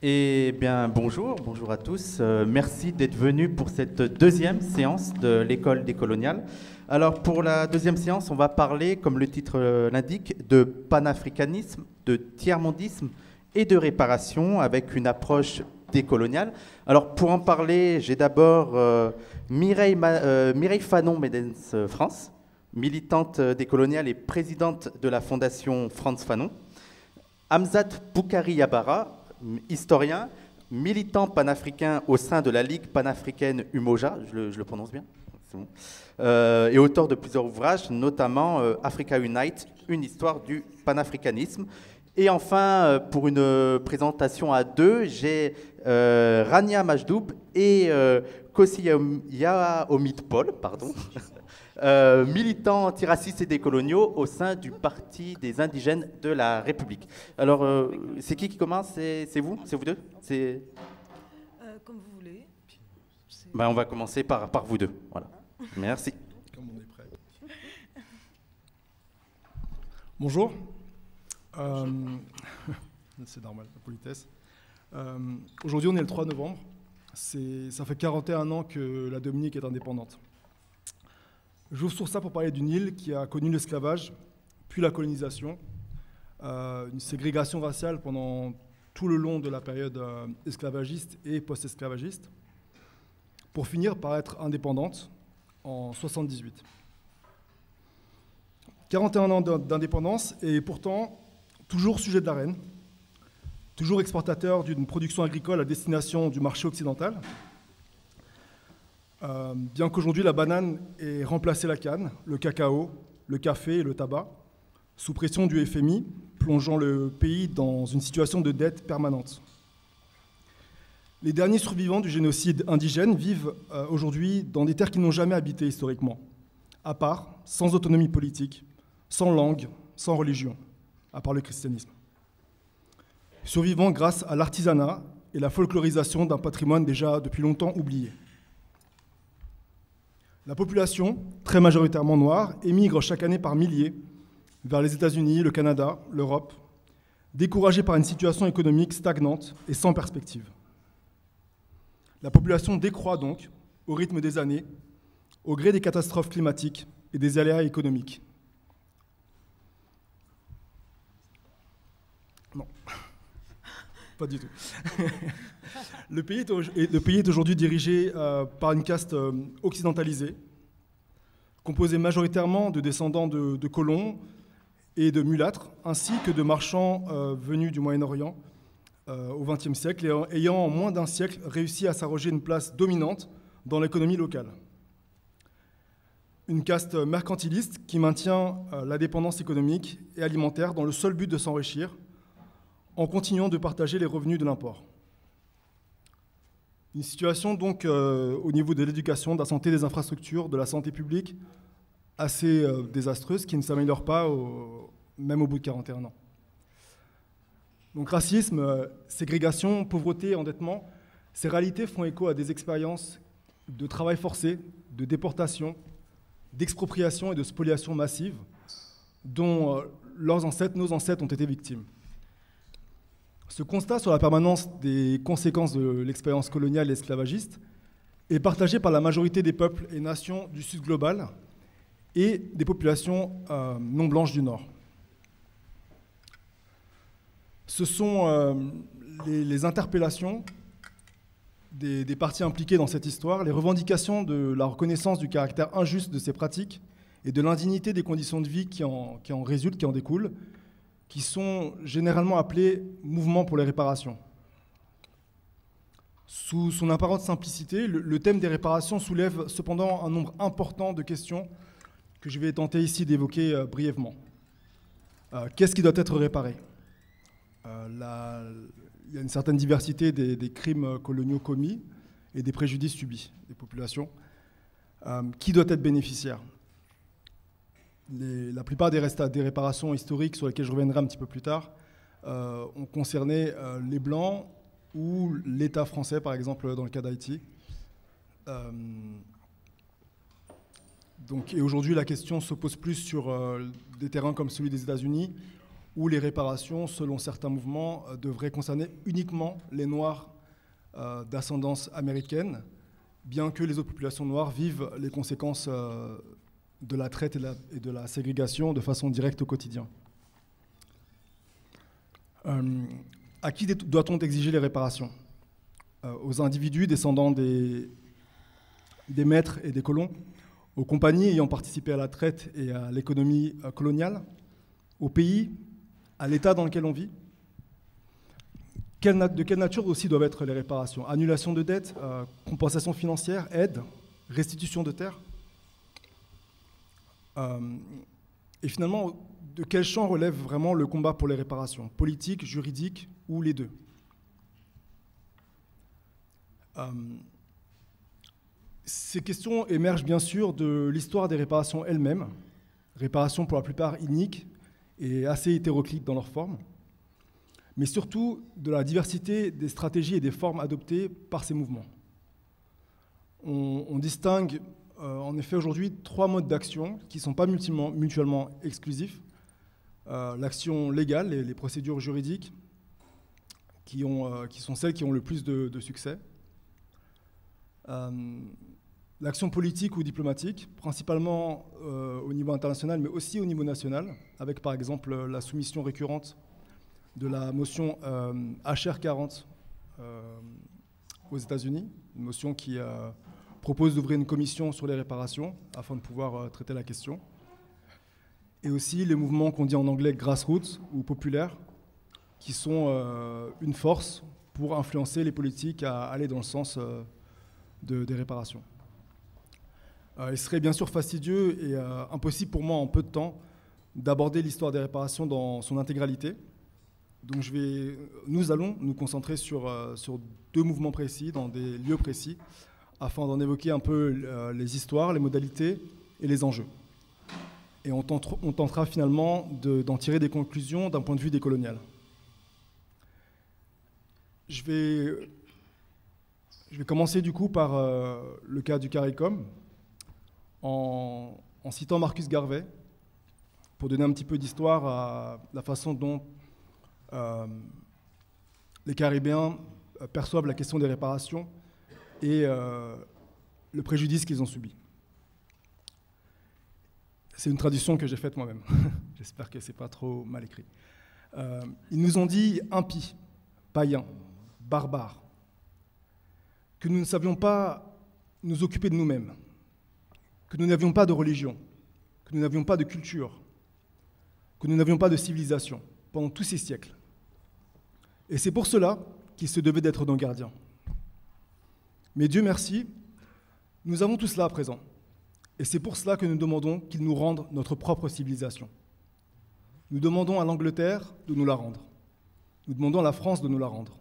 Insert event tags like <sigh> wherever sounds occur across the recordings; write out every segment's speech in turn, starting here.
Eh bien, bonjour, bonjour à tous. Euh, merci d'être venus pour cette deuxième séance de l'école des coloniales. Alors, pour la deuxième séance, on va parler, comme le titre euh, l'indique, de panafricanisme, de tiers-mondisme et de réparation avec une approche décoloniale. Alors, pour en parler, j'ai d'abord euh, Mireille, Mireille Fanon Médens France, militante décoloniale et présidente de la fondation France Fanon. Hamzat Boukari Yabara, historien, militant panafricain au sein de la Ligue panafricaine Umoja, je le, prononce bien, euh, et auteur de plusieurs ouvrages, notamment euh, Africa Unite, une histoire du panafricanisme. Et enfin, euh, pour une présentation à deux, j'ai Rania Majdoub et Kossia Omid Paul, pardon, <laughs> Euh, militant antiracistes et décoloniaux au sein du Parti des indigènes de la République. Alors, euh, c'est qui qui commence? C'est vous? C'est vous deux? C'est euh, Comme vous voulez. Ben, on va commencer par, par vous deux. Voilà. Merci. Comme on est prêt. Bonjour. c'est normal, la politesse. Aujourd'hui, on est le 3 novembre. Ça fait 41 ans que la Dominique est indépendante. J'ouvre sur ça pour parler d'une île qui a connu l'esclavage, puis la colonisation, euh, une ségrégation raciale pendant tout le long de la période euh, esclavagiste et post-esclavagiste, pour finir par être indépendante en 78. 41 ans d'indépendance et pourtant toujours sujet de la reine, toujours exportateur d'une production agricole à destination du marché occidental, euh, bien qu'aujourd'hui la banane ait remplacé la canne, le cacao, le café et le tabac, sous pression du FMI, plongeant le pays dans une situation de dette permanente. Les derniers survivants du génocide indigène vivent euh, aujourd'hui dans des terres qu'ils n'ont jamais habitées historiquement, à part, sans autonomie politique, sans langue, sans religion, à part le christianisme. Survivants grâce à l'artisanat et la folklorisation d'un patrimoine déjà depuis longtemps oublié. La population, très majoritairement noire, émigre chaque année par milliers vers les États-Unis, le Canada, l'Europe, découragée par une situation économique stagnante et sans perspective. La population décroît donc au rythme des années, au gré des catastrophes climatiques et des aléas économiques. Non, <laughs> pas du tout. <laughs> <laughs> Le pays est, aujourd'hui dirigé euh, par une caste euh, occidentalisée, composée majoritairement de descendants de, colons et de mulâtres, ainsi que de marchands euh, venus du Moyen-Orient au XXe siècle et ayant en moins d'un siècle réussi à s'arroger une place dominante dans l'économie locale. Une caste mercantiliste qui maintient la dépendance économique et alimentaire dans le seul but de s'enrichir, en continuant de partager les revenus de l'import. Une situation donc euh, au niveau de l'éducation, de la santé, des infrastructures, de la santé publique assez euh, désastreuse qui ne s'améliore pas même au bout de 41 ans. Donc racisme, euh, ségrégation, pauvreté, endettement, ces réalités font écho à des expériences de travail forcé, de déportation, d'expropriation et de spoliation massive dont leurs ancêtres, nos ancêtres ont été victimes. Ce constat sur la permanence des conséquences de l'expérience coloniale et esclavagiste est partagé par la majorité des peuples et nations du Sud global et des populations euh, non blanches du Nord. Ce sont euh, les, interpellations des, partis impliqués dans cette histoire, les revendications de la reconnaissance du caractère injuste de ces pratiques et de l'indignité des conditions de vie qui en résultent, qui en découlent, qui sont généralement appelés mouvements pour les réparations. Sous son apparente simplicité, le, thème des réparations soulève cependant un nombre important de questions que je vais tenter ici d'évoquer euh, brièvement. Euh, qu'est-ce qui doit être réparé? Euh, Il y a une certaine diversité des, crimes coloniaux commis et des préjudices subis des populations. qui doit être bénéficiaire? La plupart des, réparations historiques sur lesquelles je reviendrai un petit peu plus tard euh, ont concerné euh, les Blancs ou l'État français, par exemple, dans le cas d'Haïti. Euh, et aujourd'hui, la question se pose plus sur des terrains comme celui des États-Unis, où les réparations, selon certains mouvements, devraient concerner uniquement les Noirs d'ascendance américaine, bien que les autres populations noires vivent les conséquences de la traite et de la, ségrégation de façon directe au quotidien. Euh, à qui doit-on exiger les réparations? Euh, Aux individus descendants des, maîtres et des colons, aux compagnies ayant participé à la traite et à l'économie euh, coloniale, au pays, à l'état dans lequel on vit? De quelle nature aussi doivent être les réparations? Annulation de dettes, compensation financière, aide, restitution de terres? Et finalement, de quel champ relève vraiment le combat pour les réparations? Politique, juridique ou les deux? Euh, Ces questions émergent bien sûr de l'histoire des réparations elles-mêmes, réparations pour la plupart iniques et assez hétéroclites dans leur forme, mais surtout de la diversité des stratégies et des formes adoptées par ces mouvements. On distingue euh, en effet aujourd'hui trois modes d'action qui ne sont pas mutuellement, exclusifs. Euh, l'action légale, les, les, procédures juridiques, euh, qui, sont celles qui ont le plus de, succès. L'action politique ou diplomatique, principalement au niveau international, mais aussi au niveau national, avec par exemple la soumission récurrente de la motion HR40 aux États-Unis, une motion qui propose d'ouvrir une commission sur les réparations afin de pouvoir euh, traiter la question. Et aussi les mouvements qu'on dit en anglais grassroots ou populaires, qui sont euh, une force pour influencer les politiques à aller dans le sens euh, de, des réparations. il serait bien sûr fastidieux et impossible pour moi en peu de temps d'aborder l'histoire des réparations dans son intégralité. Donc nous allons nous concentrer sur deux mouvements précis, dans des lieux précis, afin d'en évoquer un peu euh, les histoires, les modalités et les enjeux. Et on, tentera, finalement d'en tirer des conclusions d'un point de vue décolonial. Je vais, je vais commencer du coup par euh, le cas du CARICOM, en, citant Marcus Garvey, pour donner un petit peu d'histoire à la façon dont euh, les Caribéens perçoivent la question des réparations et euh, le préjudice qu'ils ont subi. C'est une traduction que j'ai faite moi-même. <laughs> J'espère que ce n'est pas trop mal écrit. Euh, ils nous ont dit impies, païens, barbares, que nous ne savions pas nous occuper de nous-mêmes, que nous n'avions pas de religion, que nous n'avions pas de culture, que nous n'avions pas de civilisation pendant tous ces siècles. Et c'est pour cela qu'ils se devaient d'être nos gardiens. Mais Dieu merci, nous avons tout cela à présent. Et c'est pour cela que nous demandons qu'il nous rende notre propre civilisation. Nous demandons à l'Angleterre de nous la rendre. Nous demandons à la France de nous la rendre.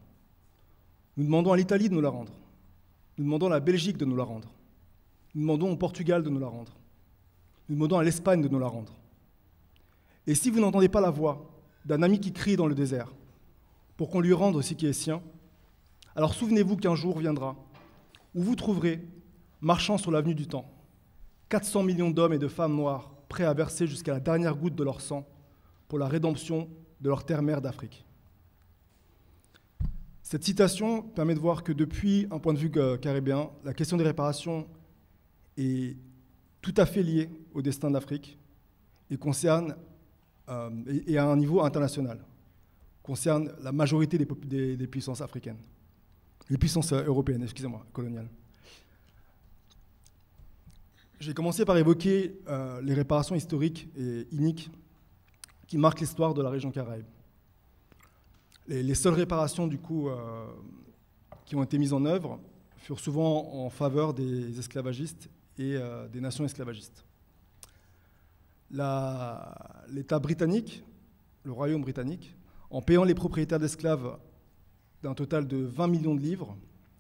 Nous demandons à l'Italie de nous la rendre. Nous demandons à la Belgique de nous la rendre. Nous demandons au Portugal de nous la rendre. Nous demandons à l'Espagne de nous la rendre. Et si vous n'entendez pas la voix d'un ami qui crie dans le désert pour qu'on lui rende ce qui est sien, alors souvenez-vous qu'un jour viendra où vous trouverez, marchant sur l'avenue du temps, 400 millions d'hommes et de femmes noirs prêts à verser jusqu'à la dernière goutte de leur sang pour la rédemption de leur terre-mère d'Afrique. Cette citation permet de voir que depuis un point de vue caribéen, la question des réparations est tout à fait liée au destin d'Afrique et concerne euh, et, à un niveau international, concerne la majorité des puissances africaines les puissances euh, européennes, excusez-moi, coloniales. J'ai commencé par évoquer euh, les réparations historiques et iniques qui marquent l'histoire de la région Caraïbe. Les, seules réparations, du coup, euh, qui ont été mises en œuvre furent souvent en faveur des esclavagistes et des nations esclavagistes. L'État britannique, le Royaume britannique, en payant les propriétaires d'esclaves d'un total de 20 millions de livres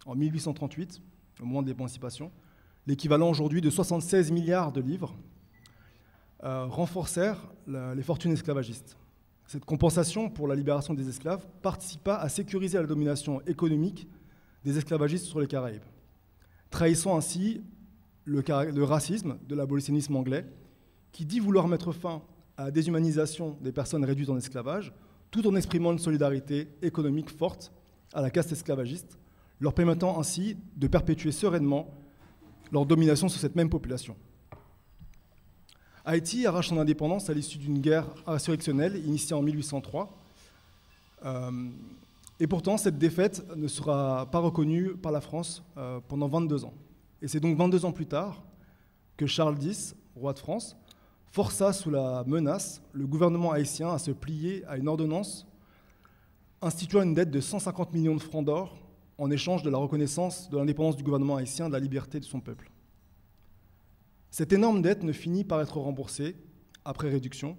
en 1838, au moment de l'émancipation, l'équivalent aujourd'hui de 76 milliards de livres, euh, renforcèrent les fortunes esclavagistes. Cette compensation pour la libération des esclaves participa à sécuriser la domination économique des esclavagistes sur les Caraïbes, trahissant ainsi le, le racisme de l'abolitionnisme anglais, qui dit vouloir mettre fin à la déshumanisation des personnes réduites en esclavage, tout en exprimant une solidarité économique forte à la caste esclavagiste, leur permettant ainsi de perpétuer sereinement leur domination sur cette même population. Haïti arrache son indépendance à l'issue d'une guerre insurrectionnelle initiée en 1803. Euh, et pourtant, cette défaite ne sera pas reconnue par la France euh, pendant 22 ans. Et c'est donc 22 ans plus tard que Charles X, roi de France, força sous la menace le gouvernement haïtien à se plier à une ordonnance instituant une dette de 150 millions de francs d'or en échange de la reconnaissance de l'indépendance du gouvernement haïtien de la liberté de son peuple. Cette énorme dette ne finit par être remboursée, après réduction,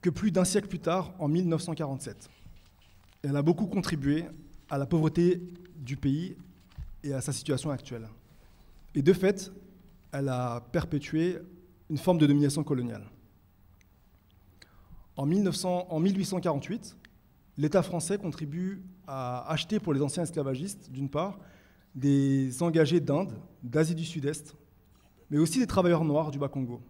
que plus d'un siècle plus tard, en 1947. Elle a beaucoup contribué à la pauvreté du pays et à sa situation actuelle. Et de fait, elle a perpétué une forme de domination coloniale. En, 1900, en 1848, l'État français contribue à acheter pour les anciens esclavagistes, d'une part, des engagés d'Inde, d'Asie du Sud-Est, mais aussi des travailleurs noirs du Bas-Congo.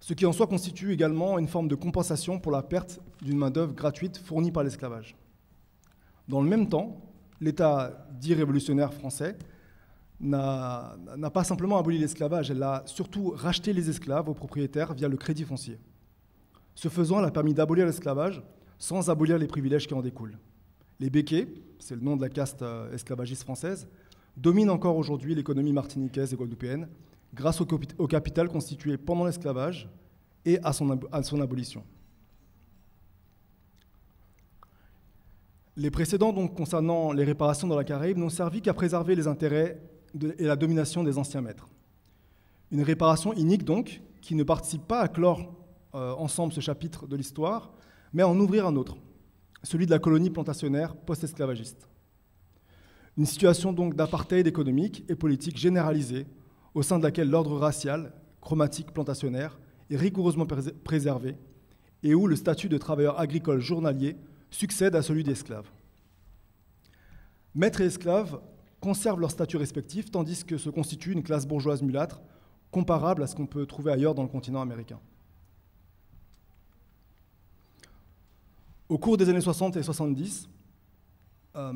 Ce qui en soi constitue également une forme de compensation pour la perte d'une main-d'œuvre gratuite fournie par l'esclavage. Dans le même temps, l'État dit révolutionnaire français n'a pas simplement aboli l'esclavage, elle a surtout racheté les esclaves aux propriétaires via le crédit foncier. Ce faisant, elle a permis d'abolir l'esclavage sans abolir les privilèges qui en découlent. Les béquets, c'est le nom de la caste euh, esclavagiste française, dominent encore aujourd'hui l'économie martiniquaise et guadeloupéenne grâce au, capital constitué pendant l'esclavage et à son, abolition. Les précédents, concernant les réparations dans la Caraïbe, n'ont servi qu'à préserver les intérêts et la domination des anciens maîtres. Une réparation inique, donc, qui ne participe pas à clore ensemble ce chapitre de l'histoire, mais en ouvrir un autre, celui de la colonie plantationnaire post-esclavagiste. Une situation donc d'apartheid économique et politique généralisée, au sein de laquelle l'ordre racial, chromatique plantationnaire, est rigoureusement préservé, et où le statut de travailleur agricole journalier succède à celui d'esclave. Maîtres et esclaves conservent leur statut respectif, tandis que se constitue une classe bourgeoise mulâtre comparable à ce qu'on peut trouver ailleurs dans le continent américain. Au cours des années 60 et 70, euh,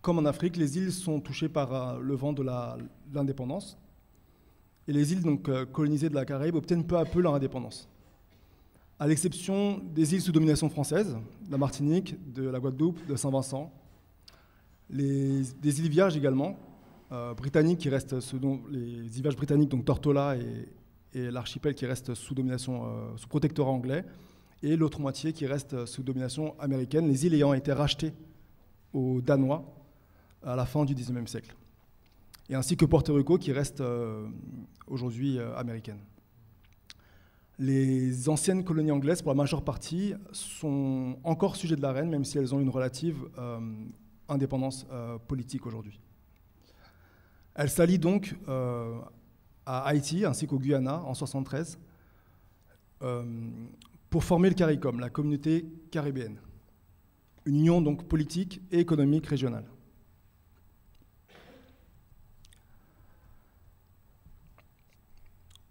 comme en Afrique, les îles sont touchées par euh, le vent de l'indépendance. Et les îles donc, euh, colonisées de la Caraïbe obtiennent peu à peu leur indépendance. À l'exception des îles sous domination française, de la Martinique, de la Guadeloupe, de Saint-Vincent, des îles Vierges également, britanniques qui restent les îles Vierges britanniques, donc Tortola et, et l'archipel qui reste sous domination, sous protectorat anglais, et l'autre moitié qui reste sous domination américaine, les îles ayant été rachetées aux Danois à la fin du XIXe siècle. Et ainsi que Porto Rico qui reste euh, aujourd'hui euh, américaine. Les anciennes colonies anglaises, pour la majeure partie, sont encore sujets de la reine, même si elles ont une relative euh, indépendance politique aujourd'hui. Elles s'allient donc à Haïti ainsi qu'au Guyana en 1973 pour former le CARICOM, la communauté caribéenne, une union donc politique et économique régionale.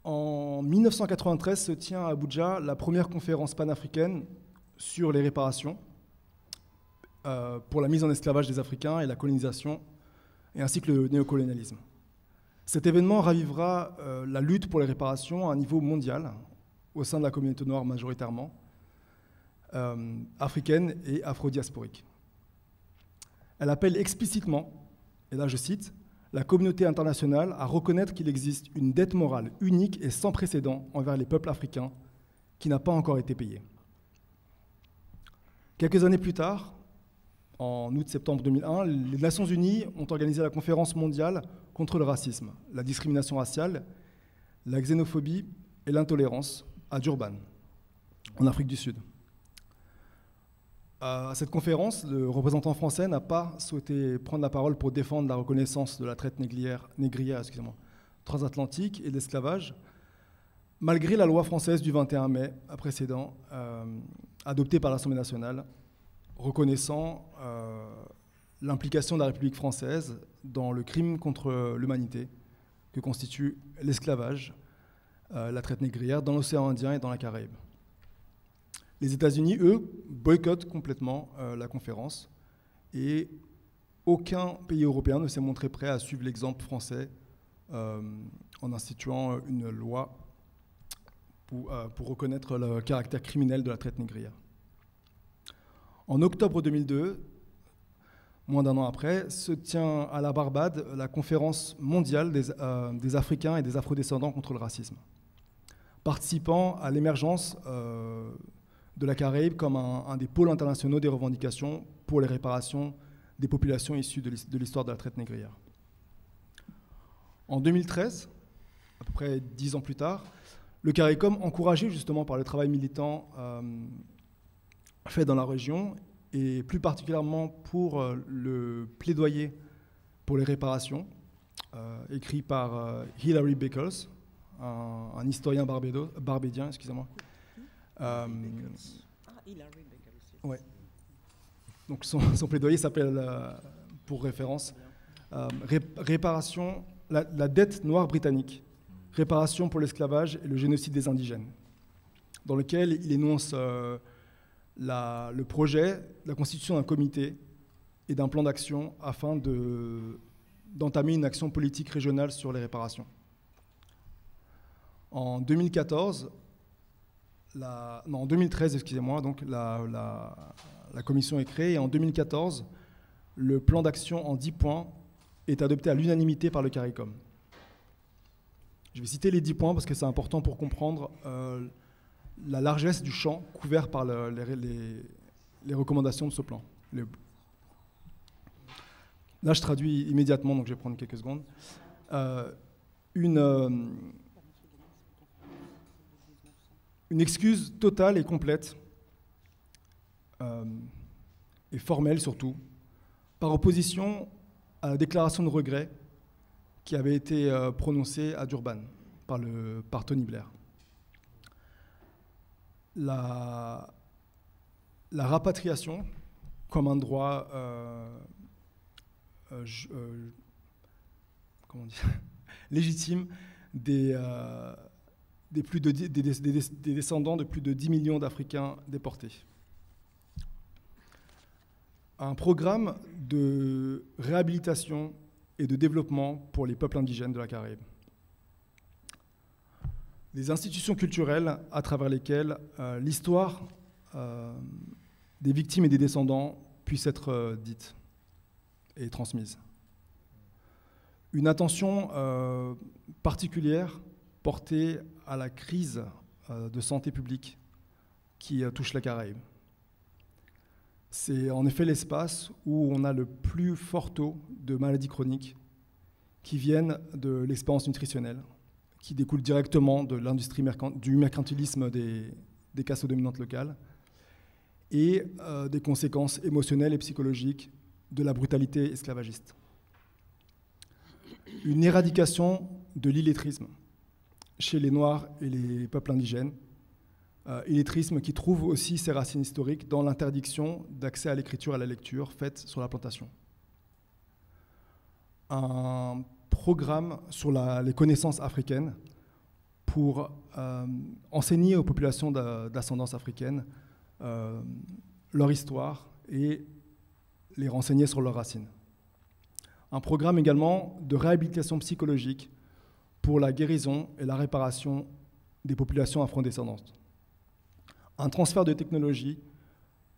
En 1993 se tient à Abuja la première conférence panafricaine sur les réparations euh, pour la mise en esclavage des Africains et la colonisation, et ainsi que le néocolonialisme. Cet événement ravivera euh, la lutte pour les réparations à un niveau mondial, au sein de la communauté noire majoritairement, euh, africaine et afro-diasporique. Elle appelle explicitement, et là je cite, la communauté internationale à reconnaître qu'il existe une dette morale unique et sans précédent envers les peuples africains qui n'a pas encore été payée. Quelques années plus tard, en août-septembre 2001, les Nations Unies ont organisé la conférence mondiale contre le racisme, la discrimination raciale, la xénophobie et l'intolérance, à Durban, en Afrique du Sud. À cette conférence, le représentant français n'a pas souhaité prendre la parole pour défendre la reconnaissance de la traite négrière, négrière transatlantique et de l'esclavage, malgré la loi française du 21 mai précédent, euh, adoptée par l'Assemblée nationale, reconnaissant euh, l'implication de la République française dans le crime contre l'humanité que constitue l'esclavage la traite négrière dans l'océan Indien et dans la Caraïbe. Les États-Unis, eux, boycottent complètement la conférence et aucun pays européen ne s'est montré prêt à suivre l'exemple français en instituant une loi pour, reconnaître le caractère criminel de la traite négrière. En octobre 2002, moins d'un an après, se tient à la Barbade la conférence mondiale des, euh, Africains et des Afrodescendants contre le racisme, participant à l'émergence euh, de la Caraïbe comme un, des pôles internationaux des revendications pour les réparations des populations issues de l'histoire de la traite négrière. En 2013, à peu près dix ans plus tard, le CARICOM, encouragé justement par le travail militant euh, fait dans la région et plus particulièrement pour euh, le plaidoyer pour les réparations, écrit par Hilary Beckles, un, historien barbédien, excusez-moi. ah, Hilary Beckles. Ouais. Donc son, plaidoyer s'appelle, pour référence, réparation, la, la, dette noire britannique, réparation pour l'esclavage et le génocide des indigènes, dans lequel il énonce le projet, la constitution d'un comité et d'un plan d'action afin d'entamer une action politique régionale sur les réparations. En 2014, la, non, en 2013, excusez-moi, donc la, la, commission est créée et en 2014, le plan d'action en 10 points est adopté à l'unanimité par le CARICOM. Je vais citer les 10 points parce que c'est important pour comprendre euh, la largesse du champ couvert par les, recommandations de ce plan. Là, je traduis immédiatement, donc je vais prendre quelques secondes. Euh, une, euh, une, excuse totale et complète, euh, et formelle surtout, par opposition à la déclaration de regret qui avait été prononcée à Durban par, le, par Tony Blair. La, la rapatriation comme un droit euh, euh, euh, <laughs> légitime des, des, plus de, des, des, descendants de plus de 10 millions d'Africains déportés. Un programme de réhabilitation et de développement pour les peuples indigènes de la Caraïbe des institutions culturelles à travers lesquelles euh, l'histoire euh, des victimes et des descendants puisse être euh, dite et transmise. Une attention particulière portée à la crise de santé publique qui touche la Caraïbe. C'est en effet l'espace où on a le plus fort taux de maladies chroniques qui viennent de l'expérience nutritionnelle, qui découle directement de l'industrie du mercantilisme des, des castes dominantes locales et euh, des conséquences émotionnelles et psychologiques de la brutalité esclavagiste. Une éradication de l'illettrisme chez les Noirs et les peuples indigènes, euh, illettrisme qui trouve aussi ses racines historiques dans l'interdiction d'accès à l'écriture et à la lecture faite sur la plantation. Un programme sur les connaissances africaines pour euh, enseigner aux populations d'ascendance africaine euh, leur histoire et les renseigner sur leurs racines. Un programme également de réhabilitation psychologique pour la guérison et la réparation des populations afrodescendantes. Un transfert de technologie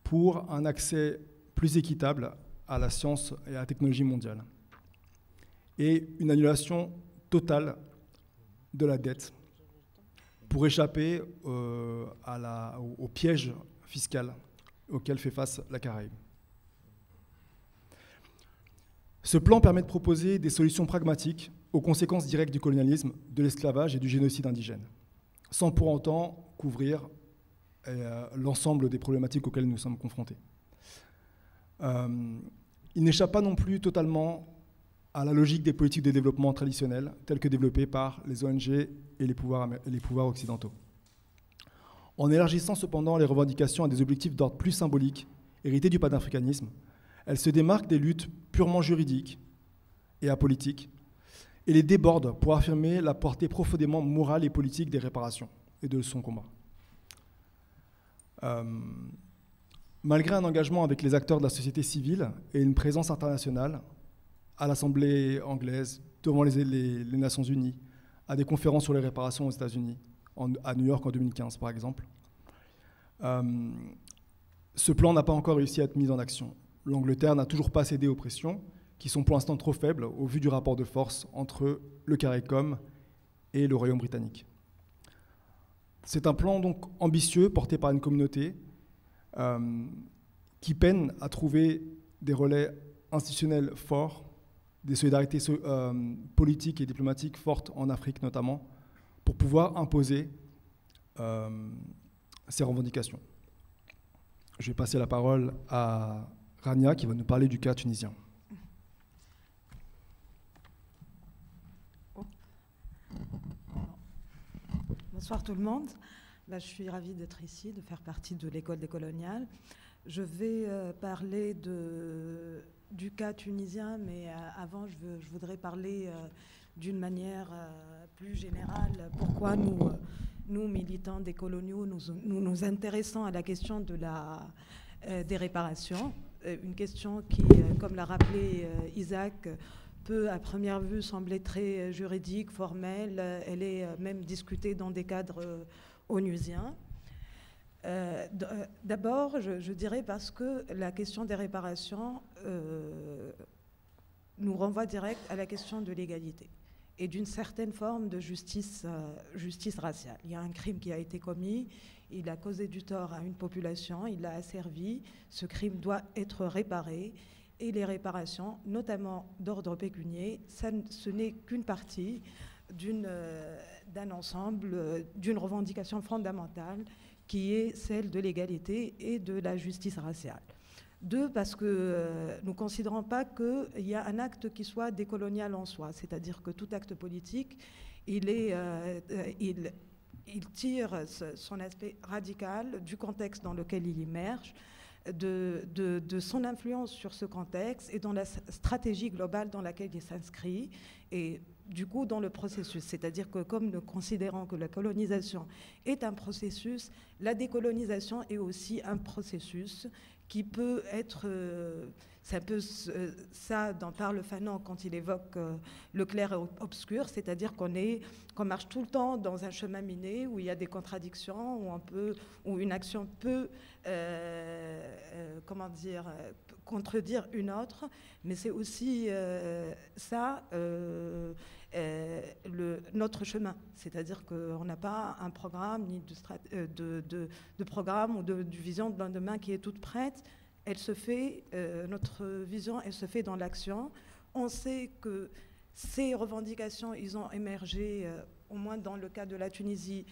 pour un accès plus équitable à la science et à la technologie mondiale et une annulation totale de la dette pour échapper euh, au, piège fiscal auquel fait face la Caraïbe. Ce plan permet de proposer des solutions pragmatiques aux conséquences directes du colonialisme, de l'esclavage et du génocide indigène, sans pour autant couvrir euh, l'ensemble des problématiques auxquelles nous sommes confrontés. Euh, il n'échappe pas non plus totalement à la logique des politiques de développement traditionnelles, telles que développées par les ONG et les pouvoirs, occidentaux. En élargissant cependant les revendications à des objectifs d'ordre plus symboliques, hérités du panafricanisme, elle se démarque des luttes purement juridiques et apolitiques, et les déborde pour affirmer la portée profondément morale et politique des réparations et de son combat. Euh, malgré un engagement avec les acteurs de la société civile et une présence internationale à l'Assemblée anglaise, devant les, Nations Unies, à des conférences sur les réparations aux États-Unis, à New York en 2015 par exemple, euh, ce plan n'a pas encore réussi à être mis en action. L'Angleterre n'a toujours pas cédé aux pressions, qui sont pour l'instant trop faibles au vu du rapport de force entre le CARICOM et le Royaume britannique. C'est un plan donc ambitieux porté par une communauté euh, qui peine à trouver des relais institutionnels forts, des solidarités euh, politiques et diplomatiques fortes en Afrique notamment, pour pouvoir imposer euh, ces revendications. Je vais passer la parole à Rania qui va nous parler du cas tunisien. Bonsoir tout le monde. Je suis ravie d'être ici, de faire partie de l'école des coloniales. Je vais euh, parler du cas tunisien, mais euh, avant, je, voudrais parler euh, d'une manière plus générale. Pourquoi nous, militants des coloniaux, nous, nous, intéressons à la question des réparations Une question qui, comme l'a rappelé Isaac, peut à première vue sembler très juridique, formelle. Elle est même discutée dans des cadres onusiens. Euh, euh, d'abord, je, dirais parce que la question des réparations euh, nous renvoie direct à la question de l'égalité et d'une certaine forme de justice, justice raciale. Il y a un crime qui a été commis, il a causé du tort à une population, il l'a asservi, ce crime doit être réparé et les réparations, notamment d'ordre pécunier, ça, ce n'est qu'une partie d'un ensemble, d'une revendication fondamentale qui est celle de l'égalité et de la justice raciale. Deux, parce que euh, nous ne considérons pas qu'il y a un acte qui soit décolonial en soi, c'est-à-dire que tout acte politique, il, euh, euh, il, tire son aspect radical du contexte dans lequel il immerge, de, de, son influence sur ce contexte et dans la stratégie globale dans laquelle il s'inscrit. Et du coup dans le processus. C'est-à-dire que comme nous considérons que la colonisation est un processus, la décolonisation est aussi un processus qui peut être... Euh, c'est un peu ça dont parle Fanon quand il évoque euh, le clair et obscur, c'est-à-dire qu'on est, qu'on marche tout le temps dans un chemin miné où il y a des contradictions, où, on peut, où une action peut, euh, comment dire, contredire une autre, mais c'est aussi ça euh, notre chemin. C'est-à-dire qu'on n'a pas un programme, ni euh, de, programme ou de, vision de lendemain qui est toute prête. Elle se fait, euh, notre vision, elle se fait dans l'action. On sait que ces revendications, ils ont émergé, au moins dans le cas de la Tunisie,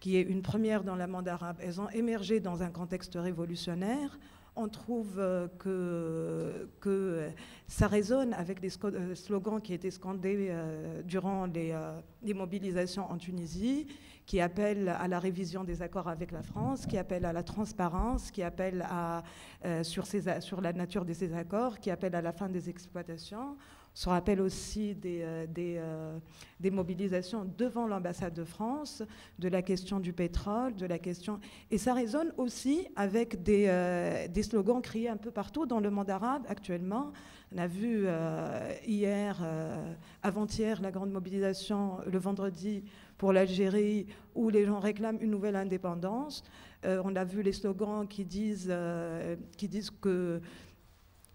qui est une première dans la monde arabe, elles ont émergé dans un contexte révolutionnaire on trouve euh, que, que ça résonne avec des euh, slogans qui étaient scandés euh, durant les, mobilisations en Tunisie, qui appellent à la révision des accords avec la France, qui appellent à la transparence, qui appellent à, sur, sur la nature de ces accords, qui appellent à la fin des exploitations se rappelle aussi des, euh, euh, des, mobilisations devant l'ambassade de France, de la question du pétrole, de la question... Et ça résonne aussi avec euh, des slogans criés un peu partout dans le monde arabe actuellement. On a vu hier, avant-hier, la grande mobilisation le vendredi pour l'Algérie, où les gens réclament une nouvelle indépendance. on a vu les slogans qui disent, qui disent que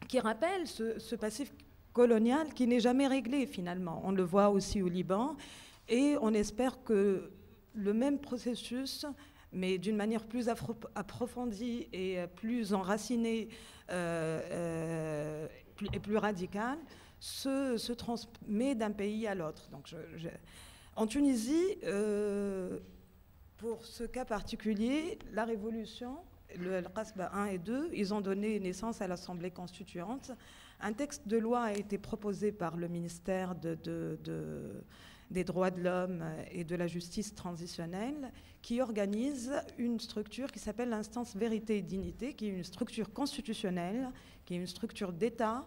qui rappellent ce, passif colonial qui n'est jamais réglé finalement. On le voit aussi au Liban et on espère que le même processus, mais d'une manière plus approfondie et plus enracinée euh, euh, et plus radicale, se, transmet d'un pays à l'autre. Donc, En Tunisie, euh, pour ce cas particulier, la révolution, le Al-Qasba 1 et 2, ils ont donné naissance à l'Assemblée constituante. Un texte de loi a été proposé par le ministère des droits de l'homme et de la justice transitionnelle qui organise une structure qui s'appelle l'instance vérité et dignité, qui est une structure constitutionnelle, qui est une structure d'État,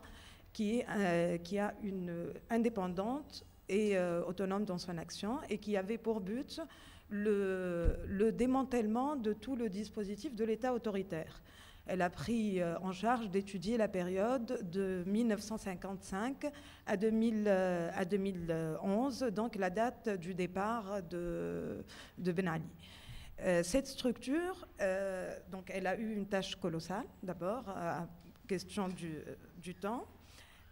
qui, euh, qui a une indépendante et autonome dans son action et qui avait pour but le, le démantèlement de tout le dispositif de l'État autoritaire. Elle a pris en charge d'étudier la période de 1955 à, 2000, à 2011, donc la date du départ de, Ben Ali. Euh, cette structure, euh, donc elle a eu une tâche colossale, d'abord, question du, du, temps.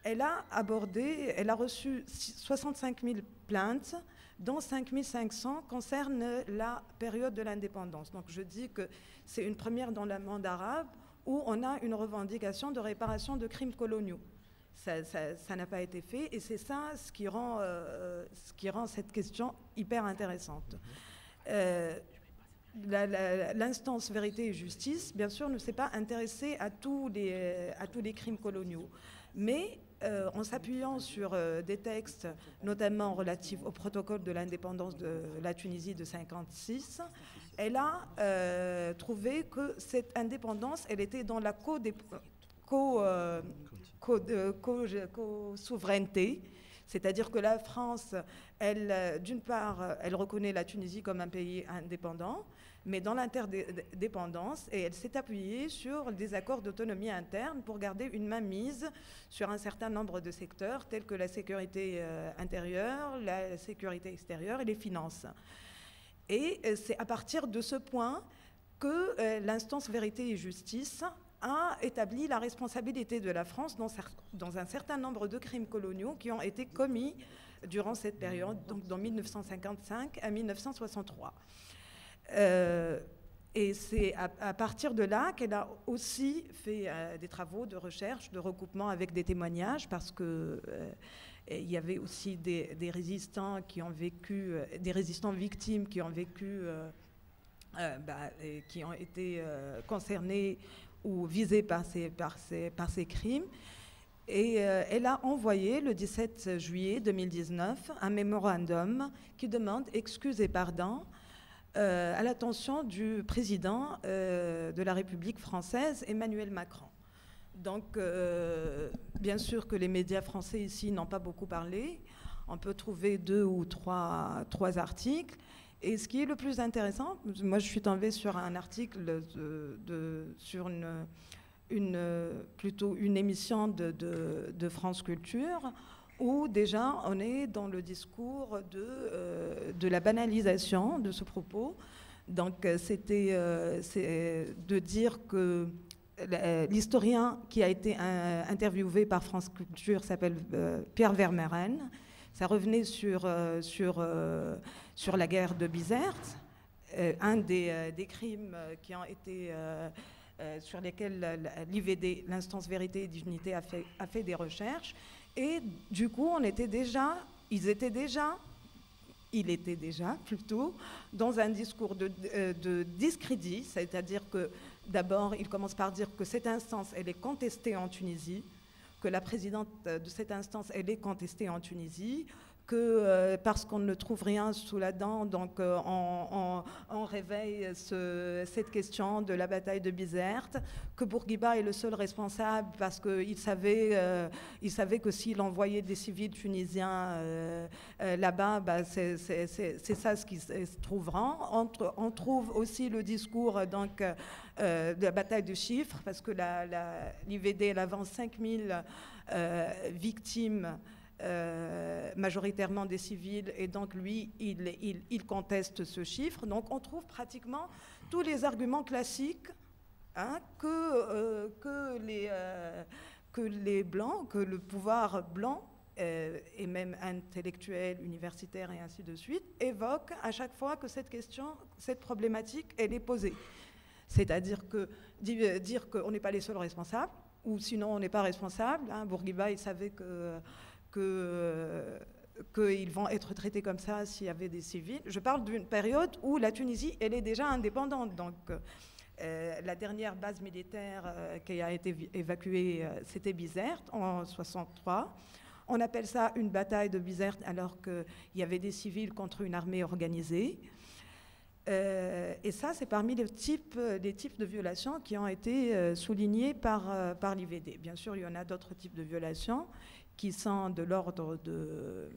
Elle a abordé, elle a reçu 65 000 plaintes, dont 5 500 concernent la période de l'indépendance. Donc je dis que c'est une première dans le monde arabe où on a une revendication de réparation de crimes coloniaux. Ça n'a pas été fait et c'est ça ce qui, rend, euh, cette question hyper intéressante. Euh, l'instance vérité et justice, bien sûr, ne s'est pas intéressée à tous les, à tous les crimes coloniaux. Mais euh, en s'appuyant sur euh, des textes, notamment relatifs au protocole de l'indépendance de la Tunisie de 56, elle a euh, trouvé que cette indépendance, elle était dans la co-souveraineté. C'est-à-dire que la France, elle, d'une part, elle reconnaît la Tunisie comme un pays indépendant, mais dans l'interdépendance, et elle s'est appuyée sur des accords d'autonomie interne pour garder une main mise sur un certain nombre de secteurs tels que la sécurité euh, intérieure, la sécurité extérieure et les finances. Et euh, c'est à partir de ce point que euh, l'instance vérité et justice a établi la responsabilité de la France dans, dans, un certain nombre de crimes coloniaux qui ont été commis durant cette période, donc dans 1955 à 1963. Euh, et c'est à, partir de là qu'elle a aussi fait euh, des travaux de recherche, de recoupement avec des témoignages, parce que euh, il y avait aussi des, résistants qui ont vécu, des résistants victimes qui ont vécu, bah, qui ont été concernés ou visés par ces, crimes. Et elle a envoyé le 17 juillet 2019 un mémorandum qui demande excuse et pardon à l'attention du président euh, de la République française, Emmanuel Macron. Donc, euh, bien sûr que les médias français ici n'ont pas beaucoup parlé. On peut trouver deux ou trois, articles. Et ce qui est le plus intéressant, moi je suis tombée sur un article sur une, plutôt une émission de France Culture où déjà on est dans le discours de, euh, de la banalisation de ce propos. Donc euh, c'était euh, de dire que l'historien qui a été interviewé par France Culture s'appelle Pierre Vermeren. Ça revenait sur, sur, sur la guerre de Bizerte, un des, des, crimes qui ont été... sur lesquels l'IVD, l'instance vérité et dignité, a fait, a fait des recherches. Et du coup, on était déjà, ils étaient déjà, il était déjà plutôt, dans un discours de, de discrédit, c'est-à-dire que d'abord, il commence par dire que cette instance, elle est contestée en Tunisie, que la présidente de cette instance, elle est contestée en Tunisie, que euh, parce qu'on ne trouve rien sous la dent, donc euh, on, réveille cette question de la bataille de Bizerte, que Bourguiba est le seul responsable parce qu'il savait, euh, que s'il envoyait des civils tunisiens là-bas, bah, c'est ça ce qui se trouvera. On, trouve aussi le discours donc, de la bataille de chiffres, parce que l'IVD, elle avance 5000 victimes. Euh, majoritairement des civils, et donc lui, il, conteste ce chiffre. Donc on trouve pratiquement tous les arguments classiques hein, que, euh, euh, que les Blancs, que le pouvoir blanc, et même intellectuel, universitaire et ainsi de suite, évoquent à chaque fois que cette question, cette problématique, elle est posée. C'est-à-dire que dire qu'on n'est pas les seuls responsables, ou sinon on n'est pas responsable. Hein, Bourguiba, il savait que euh, qu'ils vont être traités comme ça s'il y avait des civils. Je parle d'une période où la Tunisie, elle est déjà indépendante. Donc, euh, la dernière base militaire euh, qui a été évacuée, c'était Bizerte en 63. On appelle ça une bataille de Bizerte alors qu'il y avait des civils contre une armée organisée. et ça, c'est parmi les types, les types de violations qui ont été soulignés par l'IVD. Bien sûr, il y en a d'autres types de violations qui sont de l'ordre de,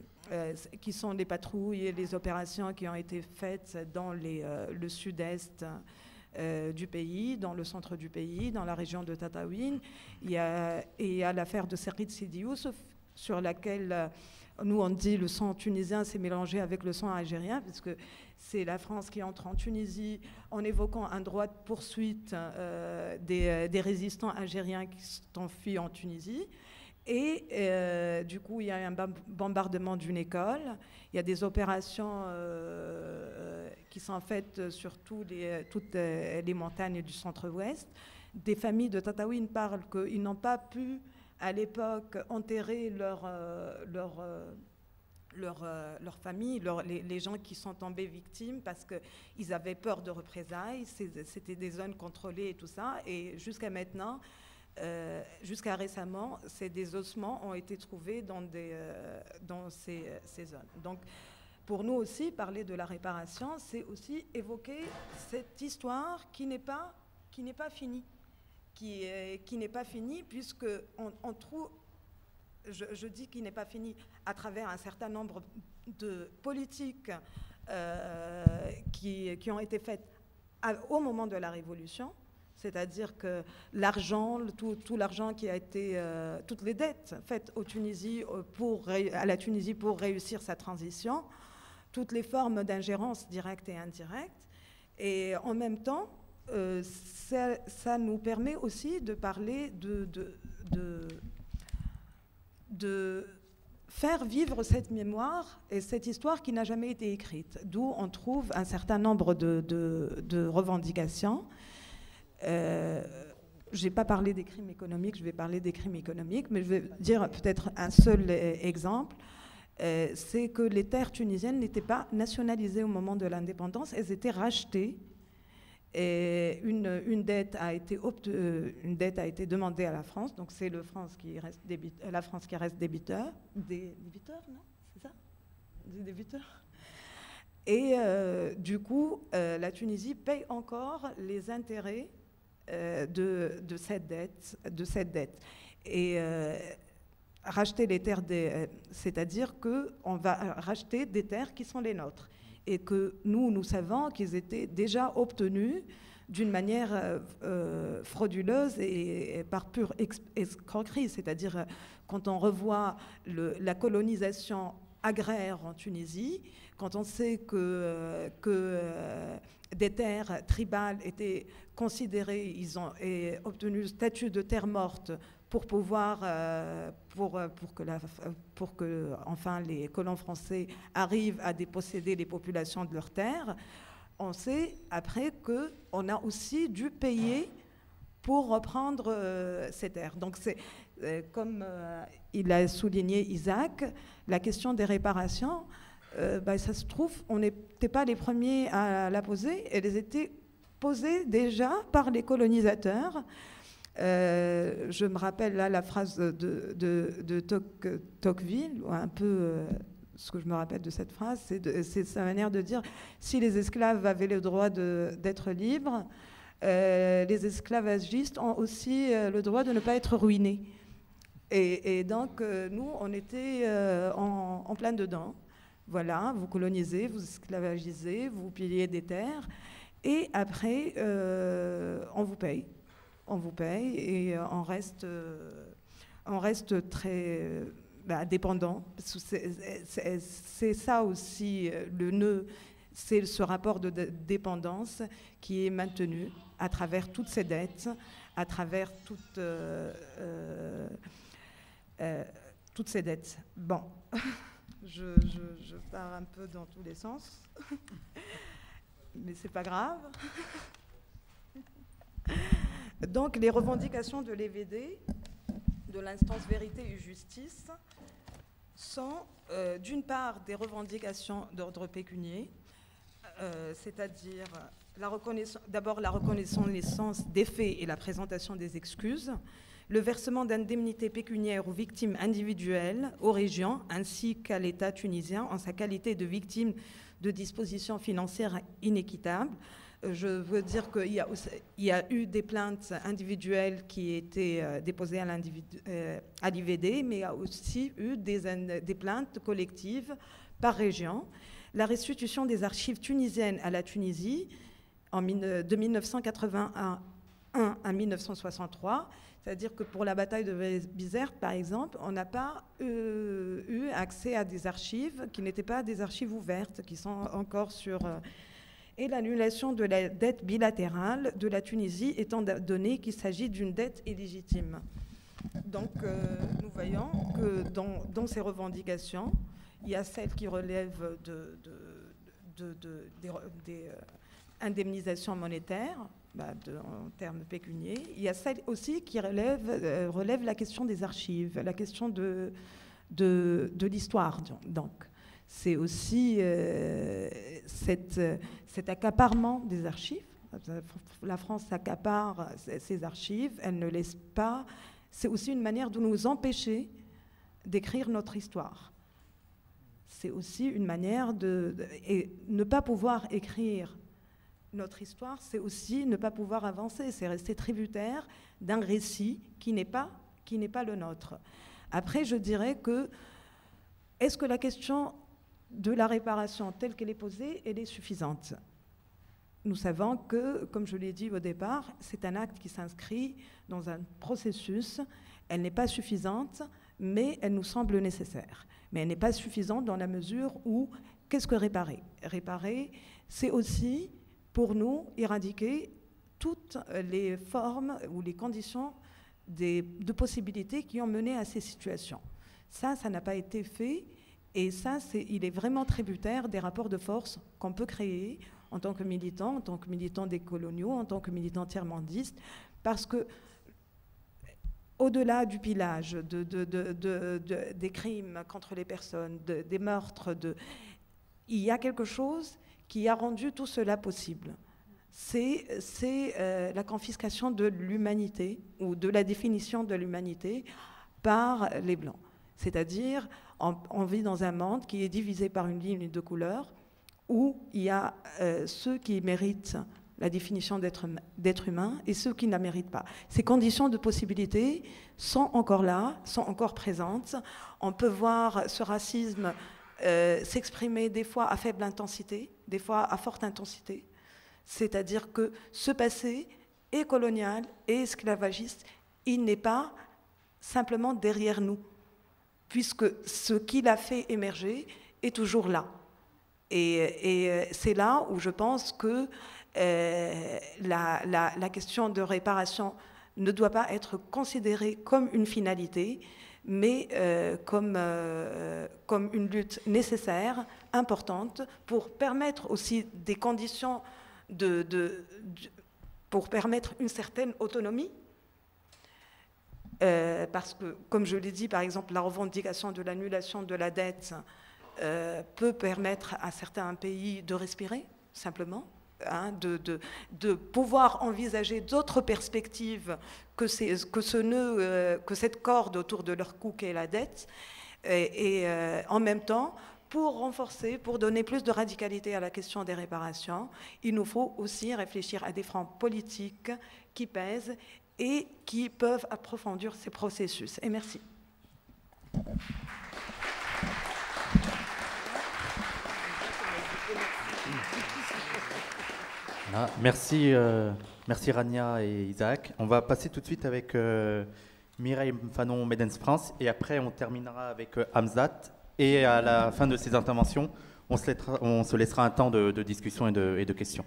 qui sont les patrouilles et les opérations qui ont été faites dans les, le sud-est euh, du pays, dans le centre du pays, dans la région de Tataouine. Il y a, et a l'affaire de Serrit Sidi sur laquelle euh, nous on dit le sang tunisien s'est mélangé avec le sang algérien, puisque c'est la France qui entre en Tunisie en évoquant un droit de poursuite euh, des, des, résistants algériens qui sont enfuis en Tunisie. Et euh, du coup, il y a un bombardement d'une école. Il y a des opérations euh, qui sont faites sur les, toutes les montagnes du centre-ouest. Des familles de Tataouine parlent qu'ils n'ont pas pu, à l'époque, enterrer leur, euh, famille, les, gens qui sont tombés victimes, parce qu'ils avaient peur de représailles. C'était des zones contrôlées et tout ça. Et jusqu'à maintenant, euh, jusqu'à récemment, ces, ossements ont été trouvés dans, euh, ces, ces, zones. Donc, pour nous aussi, parler de la réparation, c'est aussi évoquer cette histoire qui n'est pas, finie, qui, n'est pas finie puisque on, trouve, je, dis qu'il n'est pas fini à travers un certain nombre de politiques euh, qui, ont été faites au moment de la Révolution, c'est-à-dire que l'argent, tout, l'argent qui a été, euh, toutes les dettes faites Tunisie euh, à la Tunisie pour réussir sa transition, toutes les formes d'ingérence directe et indirecte. Et en même temps, euh, ça, nous permet aussi de parler de, de, de, faire vivre cette mémoire et cette histoire qui n'a jamais été écrite, d'où on trouve un certain nombre de, revendications euh, je n'ai pas parlé des crimes économiques, je vais parler des crimes économiques, mais je vais dire peut-être un seul euh, exemple. Euh, c'est que les terres tunisiennes n'étaient pas nationalisées au moment de l'indépendance, elles étaient rachetées. Et une, une, dette a été une dette a été demandée à la France, donc c'est le France qui reste la France qui reste débiteur, des débiteurs, non C'est ça? Des débiteurs Et du coup, la Tunisie paye encore les intérêts euh, de, cette dette, de cette dette. Et euh, racheter les terres, euh, c'est-à-dire qu'on va racheter des terres qui sont les nôtres et que nous, nous savons qu'ils étaient déjà obtenus d'une manière frauduleuse et, par pure escroquerie, c'est-à-dire quand on revoit la colonisation agraire en Tunisie, quand on sait que, que des terres tribales étaient considérées, ils ont obtenu le statut de terre morte pour pouvoir, euh, pour, euh, pour, que la, pour que enfin les colons français arrivent à déposséder les populations de leurs terres, on sait après qu'on a aussi dû payer pour reprendre euh, ces terres. Donc c'est comme il a souligné Isaac, la question des réparations, euh, bah, ça se trouve, on n'était pas les premiers à la poser, elles étaient posées déjà par les colonisateurs. Euh, je me rappelle là la phrase de, de, Tocqueville, un peu euh, ce que je me rappelle de cette phrase, c'est sa manière de dire si les esclaves avaient le droit d'être libres, les esclavagistes ont aussi le droit de ne pas être ruinés. Et, donc, nous, on était en plein dedans. Voilà, vous colonisez, vous esclavagisez, vous pillez des terres, et après, euh, on vous paye. On vous paye et euh, on reste, euh, on reste très bah, dépendant. C'est ça aussi le nœud, c'est ce rapport de dépendance qui est maintenu à travers toutes ces dettes, à travers toutes, toutes ces dettes. Bon. <laughs> je, pars un peu dans tous les sens, <laughs> mais c'est pas grave. <laughs> Donc les revendications de l'EVD, de l'instance vérité et justice, sont euh, d'une part des revendications d'ordre pécunier, euh, c'est-à-dire d'abord la reconnaissance des faits et la présentation des excuses, le versement d'indemnités pécuniaires aux victimes individuelles, aux régions, ainsi qu'à l'État tunisien en sa qualité de victime de dispositions financières inéquitables. Euh, je veux dire qu'il y, a eu des plaintes individuelles qui étaient euh, déposées à l'IVD, mais il y a aussi eu des, des plaintes collectives par région. La restitution des archives tunisiennes à la Tunisie en, de 1981 à 1963 c'est-à-dire que pour la bataille de Bizerte, par exemple, on n'a pas euh, eu accès à des archives qui n'étaient pas des archives ouvertes, qui sont encore sur... Euh, et l'annulation de la dette bilatérale de la Tunisie étant donné qu'il s'agit d'une dette illégitime. Donc euh, nous voyons que dans, ces revendications, il y a celles qui relèvent de, des indemnisations monétaires, bah, en termes pécuniers. Il y a celle aussi qui relève, euh, la question des archives, la question de, l'histoire. Donc, c'est aussi euh, cet accaparement des archives. La France accapare ses archives, elle ne laisse pas. C'est aussi une manière de nous empêcher d'écrire notre histoire. C'est aussi une manière de, ne pas pouvoir écrire notre histoire, c'est aussi ne pas pouvoir avancer, c'est rester tributaire d'un récit qui n'est pas, qui n'est pas le nôtre. Après, je dirais que est-ce que la question de la réparation telle qu'elle est posée, elle est suffisante? Nous savons que, comme je l'ai dit au départ, c'est un acte qui s'inscrit dans un processus. Elle n'est pas suffisante, mais elle nous semble nécessaire. Mais elle n'est pas suffisante dans la mesure où, qu'est-ce que réparer? Réparer, c'est aussi pour nous éradiquer toutes les formes ou les conditions de possibilités qui ont mené à ces situations. Ça, ça n'a pas été fait et ça, il est vraiment tributaire des rapports de force qu'on peut créer en tant que militant, en tant que militant des coloniaux, en tant que militant tiers-mondiste, parce que au-delà du pillage, des crimes contre les personnes, des meurtres, il y a quelque chose qui a rendu tout cela possible. C'est euh, la confiscation de l'humanité ou de la définition de l'humanité par les Blancs. C'est-à-dire, on, vit dans un monde qui est divisé par une ligne de couleurs où il y a euh, ceux qui méritent la définition d'être humain et ceux qui ne la méritent pas. Ces conditions de possibilité sont encore là, sont encore présentes. On peut voir ce racisme euh, s'exprimer des fois à faible intensité, des fois à forte intensité. C'est-à-dire que ce passé est colonial et esclavagiste, il n'est pas simplement derrière nous, puisque ce qu'il a fait émerger est toujours là. Et, euh, c'est là où je pense que euh, la, la, question de réparation ne doit pas être considérée comme une finalité, mais euh, comme une lutte nécessaire, importante, pour permettre aussi des conditions de, pour permettre une certaine autonomie. Euh, parce que, comme je l'ai dit, par exemple, la revendication de l'annulation de la dette peut permettre à certains pays de respirer, simplement. Hein, de, pouvoir envisager d'autres perspectives que, que, ce nœud, euh, que cette corde autour de leur cou qu'est la dette, et, euh, en même temps, pour renforcer, pour donner plus de radicalité à la question des réparations, il nous faut aussi réfléchir à des fronts politiques qui pèsent et qui peuvent approfondir ces processus. Et merci. Merci, euh, merci Rania et Isaac. On va passer tout de suite avec euh, Mireille Fanon Medens France et après on terminera avec euh, Hamzat. Et à la fin de ces interventions, on se laissera, on se laissera un temps de, discussion et de, et de questions.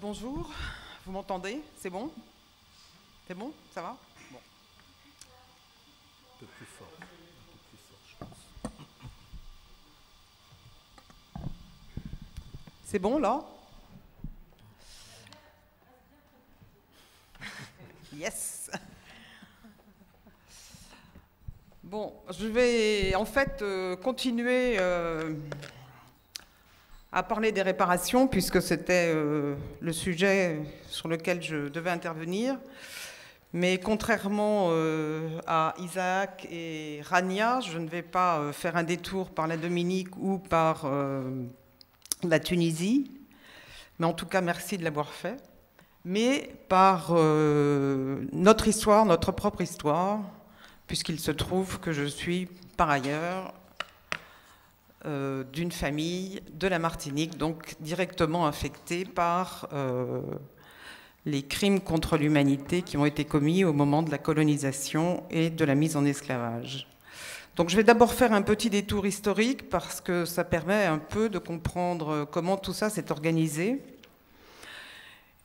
bonjour, vous m'entendez? C'est bon? C'est bon? Ça va? Peu plus fort. Un peu plus fort, je pense. C'est bon là? Yes Bon, je vais en fait euh, continuer euh, à parler des réparations, puisque c'était euh, le sujet sur lequel je devais intervenir. Mais contrairement à Isaac et Rania, je ne vais pas faire un détour par la Dominique ou par la Tunisie. Mais en tout cas, merci de l'avoir fait. Mais par notre histoire, notre propre histoire, puisqu'il se trouve que je suis par ailleurs euh, d'une famille de la Martinique, donc directement affectée par euh, les crimes contre l'humanité qui ont été commis au moment de la colonisation et de la mise en esclavage. Donc je vais d'abord faire un petit détour historique parce que ça permet un peu de comprendre comment tout ça s'est organisé.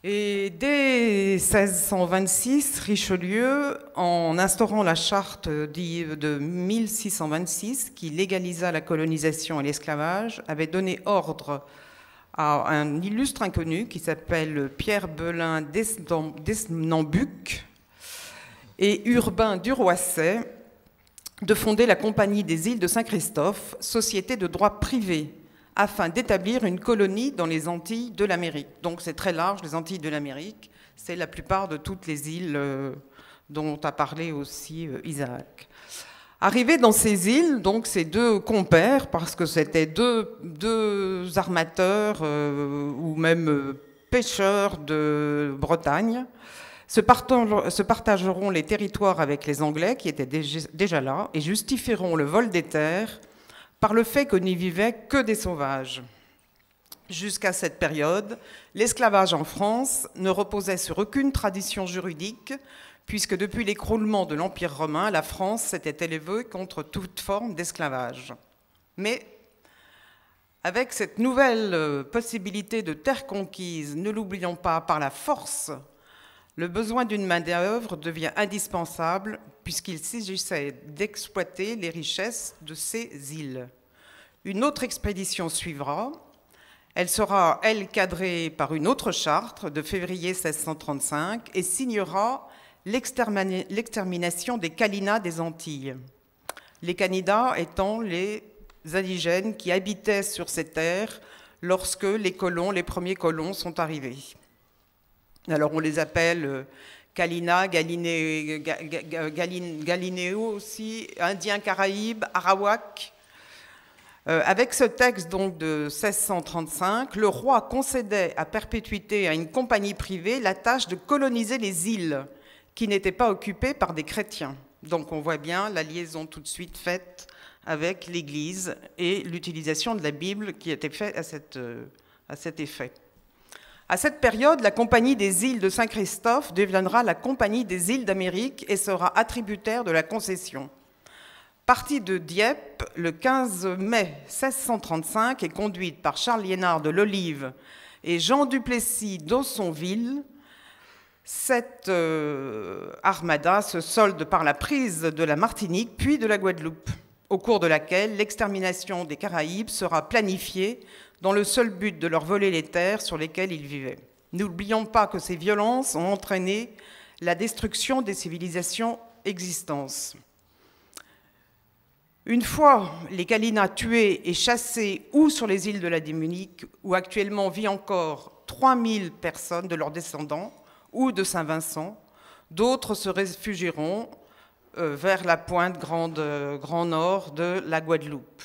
Et dès 1626, Richelieu, en instaurant la charte de 1626 qui légalisa la colonisation et l'esclavage, avait donné ordre à un illustre inconnu qui s'appelle Pierre Belin d'Esnambuc et Urbain du Roisset de fonder la Compagnie des îles de Saint-Christophe, société de droit privé afin d'établir une colonie dans les Antilles de l'Amérique. Donc c'est très large, les Antilles de l'Amérique, c'est la plupart de toutes les îles euh, dont a parlé aussi euh, Isaac. Arrivés dans ces îles, donc ces deux compères, parce que c'était deux, deux, armateurs euh, ou même pêcheurs de Bretagne, se, partageront les territoires avec les Anglais qui étaient déjà là et justifieront le vol des terres par le fait qu'on n'y vivait que des sauvages. Jusqu'à cette période, l'esclavage en France ne reposait sur aucune tradition juridique, puisque depuis l'écroulement de l'Empire romain, la France s'était élevée contre toute forme d'esclavage. Mais avec cette nouvelle euh, possibilité de terre conquise, ne l'oublions pas, par la force, le besoin d'une main-d'œuvre devient indispensable puisqu'il s'agissait d'exploiter les richesses de ces îles. Une autre expédition suivra. Elle sera, elle, cadrée par une autre charte de février 1635 et signera l'extermination des Kalinas des Antilles. Les Canidas étant les indigènes qui habitaient sur ces terres lorsque les colons, les premiers colons sont arrivés. Alors on les appelle Kalina, euh, Galinéo aussi, Indiens Caraïbes, Arawak. Euh, avec ce texte donc de 1635, le roi concédait à perpétuité à une compagnie privée la tâche de coloniser les îles qui n'étaient pas occupées par des chrétiens. Donc on voit bien la liaison tout de suite faite avec l'Église et l'utilisation de la Bible qui était faite euh, à cet effet. À cette période, la Compagnie des îles de Saint-Christophe deviendra la Compagnie des îles d'Amérique et sera attributaire de la concession. Partie de Dieppe le 15 mai 1635 et conduite par Charles Liénard de l'Olive et Jean Duplessis d'Aussonville, cette euh, armada se solde par la prise de la Martinique puis de la Guadeloupe, au cours de laquelle l'extermination des Caraïbes sera planifiée dans le seul but de leur voler les terres sur lesquelles ils vivaient. N'oublions pas que ces violences ont entraîné la destruction des civilisations existantes. Une fois les Kalinas tués et chassés ou sur les îles de la Démunique, où actuellement vit encore 3000 personnes de leurs descendants, ou de Saint-Vincent, d'autres se réfugieront euh, vers la pointe euh, grand nord de la Guadeloupe.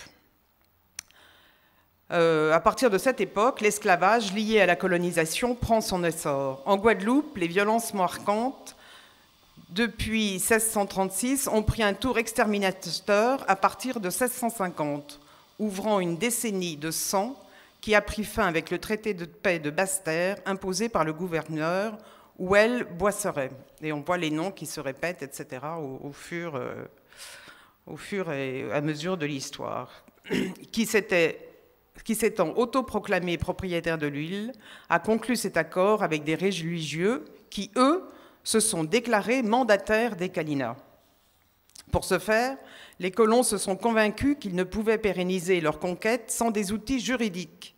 Euh, à partir de cette époque, l'esclavage lié à la colonisation prend son essor. En Guadeloupe, les violences marquantes depuis 1636 ont pris un tour exterminateur à partir de 1650, ouvrant une décennie de sang qui a pris fin avec le traité de paix de Basse-Terre imposé par le gouverneur Ouel Boisseret. Et on voit les noms qui se répètent, etc., au, fur, euh, au fur et à mesure de l'histoire, <clears throat> qui s'était qui s'étant autoproclamé propriétaire de l'huile, a conclu cet accord avec des religieux qui, eux, se sont déclarés mandataires des Kalinas. Pour ce faire, les colons se sont convaincus qu'ils ne pouvaient pérenniser leur conquête sans des outils juridiques,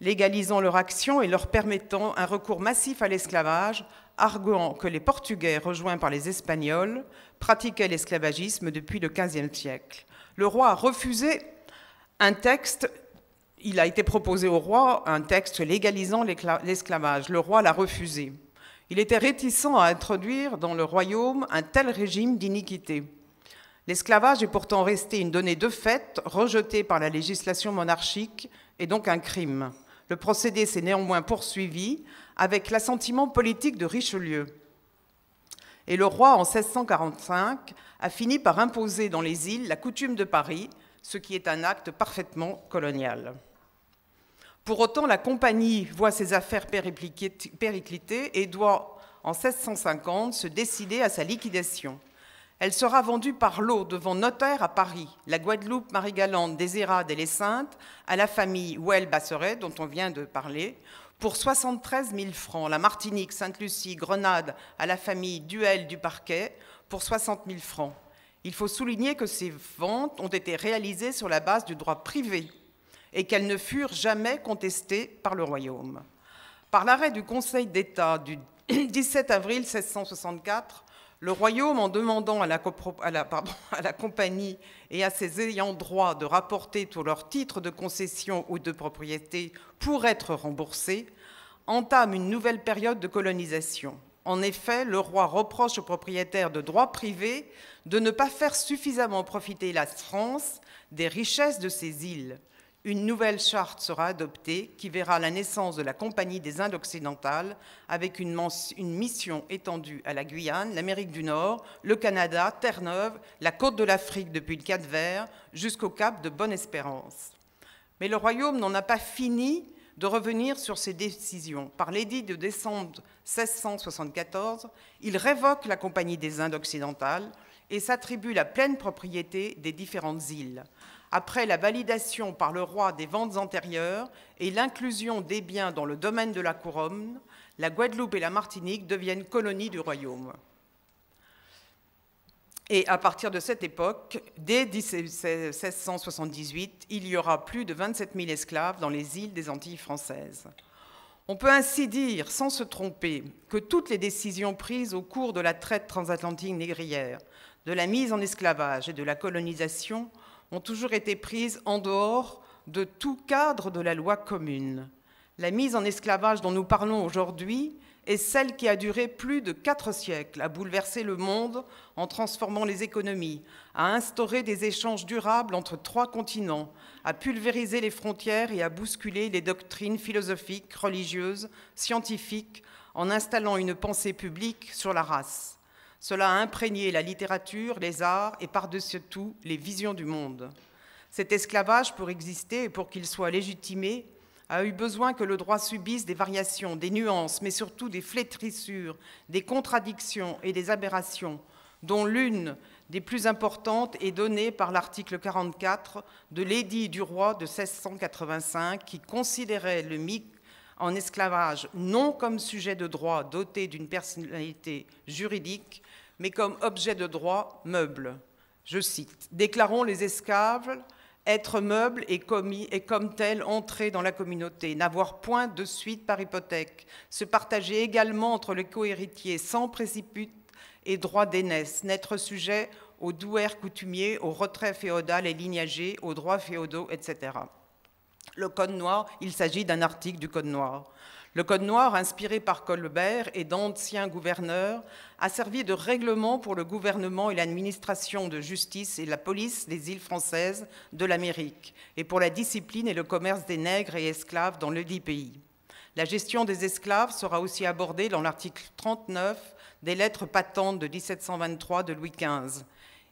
légalisant leur action et leur permettant un recours massif à l'esclavage, arguant que les Portugais, rejoints par les Espagnols, pratiquaient l'esclavagisme depuis le XVe siècle. Le roi a refusé un texte il a été proposé au roi un texte légalisant l'esclavage. Le roi l'a refusé. Il était réticent à introduire dans le royaume un tel régime d'iniquité. L'esclavage est pourtant resté une donnée de fait, rejetée par la législation monarchique, et donc un crime. Le procédé s'est néanmoins poursuivi avec l'assentiment politique de Richelieu. Et le roi, en 1645, a fini par imposer dans les îles la coutume de Paris, ce qui est un acte parfaitement colonial. Pour autant, la compagnie voit ses affaires péricliter et doit, en 1650, se décider à sa liquidation. Elle sera vendue par lot devant notaire à Paris, la Guadeloupe, Marie-Galante, Désirade et les Saintes, à la famille Ouel-Basseret, dont on vient de parler, pour 73 000 francs. La Martinique, Sainte-Lucie, Grenade, à la famille Duel du Parquet, pour 60 000 francs. Il faut souligner que ces ventes ont été réalisées sur la base du droit privé et qu'elles ne furent jamais contestées par le royaume. Par l'arrêt du Conseil d'État du <clears throat> 17 avril 1664, le royaume, en demandant <laughs> à la, compagnie et à ses ayants droit de rapporter tous leurs titres de concession ou de propriété pour être remboursés, entame une nouvelle période de colonisation. En effet, le roi reproche aux propriétaires de droits privés de ne pas faire suffisamment profiter la France des richesses de ces îles une nouvelle charte sera adoptée qui verra la naissance de la Compagnie des Indes occidentales avec une, mission étendue à la Guyane, l'Amérique du Nord, le Canada, Terre-Neuve, la côte de l'Afrique depuis le Cap Vert jusqu'au cap de Bonne-Espérance. Mais le royaume n'en a pas fini de revenir sur ses décisions. Par l'édit de décembre 1674, il révoque la Compagnie des Indes occidentales et s'attribue la pleine propriété des différentes îles après la validation par le roi des ventes antérieures et l'inclusion des biens dans le domaine de la couronne, la Guadeloupe et la Martinique deviennent colonies du royaume. Et à partir de cette époque, dès 1678, il y aura plus de 27 000 esclaves dans les îles des Antilles françaises. On peut ainsi dire, sans se tromper, que toutes les décisions prises au cours de la traite transatlantique négrière, de la mise en esclavage et de la colonisation ont toujours été prises en dehors de tout cadre de la loi commune. La mise en esclavage dont nous parlons aujourd'hui est celle qui a duré plus de quatre siècles, a bouleversé le monde en transformant les économies, a instauré des échanges durables entre trois continents, a pulvérisé les frontières et a bousculé les doctrines philosophiques, religieuses, scientifiques, en installant une pensée publique sur la race. Cela a imprégné la littérature, les arts et par-dessus tout les visions du monde. Cet esclavage, pour exister et pour qu'il soit légitimé, a eu besoin que le droit subisse des variations, des nuances, mais surtout des flétrissures, des contradictions et des aberrations, dont l'une des plus importantes est donnée par l'article 44 de l'édit du roi de 1685 qui considérait le MIC en esclavage non comme sujet de droit doté d'une personnalité juridique, mais comme objet de droit meuble. Je cite Déclarons les esclaves être meubles et, commis, et comme tels entrer dans la communauté, n'avoir point de suite par hypothèque, se partager également entre les cohéritiers sans préciput et droit d'aînesse, n'être sujet aux douaires coutumiers, aux retraits féodal et lignagés, aux droits féodaux, etc. Le Code noir, il s'agit d'un article du Code noir. Le Code noir, inspiré par Colbert et d'anciens gouverneurs, a servi de règlement pour le gouvernement et l'administration de justice et la police des îles françaises de l'Amérique, et pour la discipline et le commerce des nègres et esclaves dans le dit pays. La gestion des esclaves sera aussi abordée dans l'article 39 des lettres patentes de 1723 de Louis XV.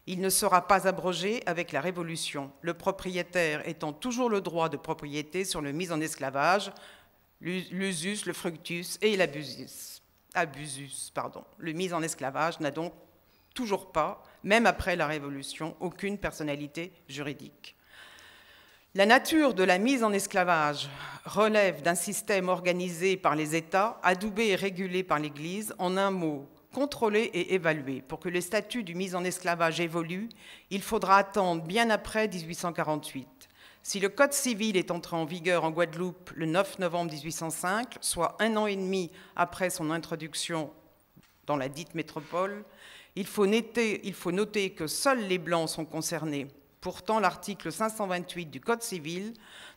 Il ne sera pas abrogé avec la Révolution, le propriétaire étant toujours le droit de propriété sur le mise en esclavage, l'usus, le fructus et l'abusus. Le mise en esclavage n'a donc toujours pas, même après la Révolution, aucune personnalité juridique. La nature de la mise en esclavage relève d'un système organisé par les États, adoubé et régulé par l'Église, en un mot, contrôlé et évalué. Pour que le statut du mise en esclavage évolue, il faudra attendre bien après 1848. Si le Code civil est entré en vigueur en Guadeloupe le 9 novembre 1805, soit un an et demi après son introduction dans la dite métropole, il faut, noter, que seuls les Blancs sont concernés. Pourtant, l'article 528 du Code civil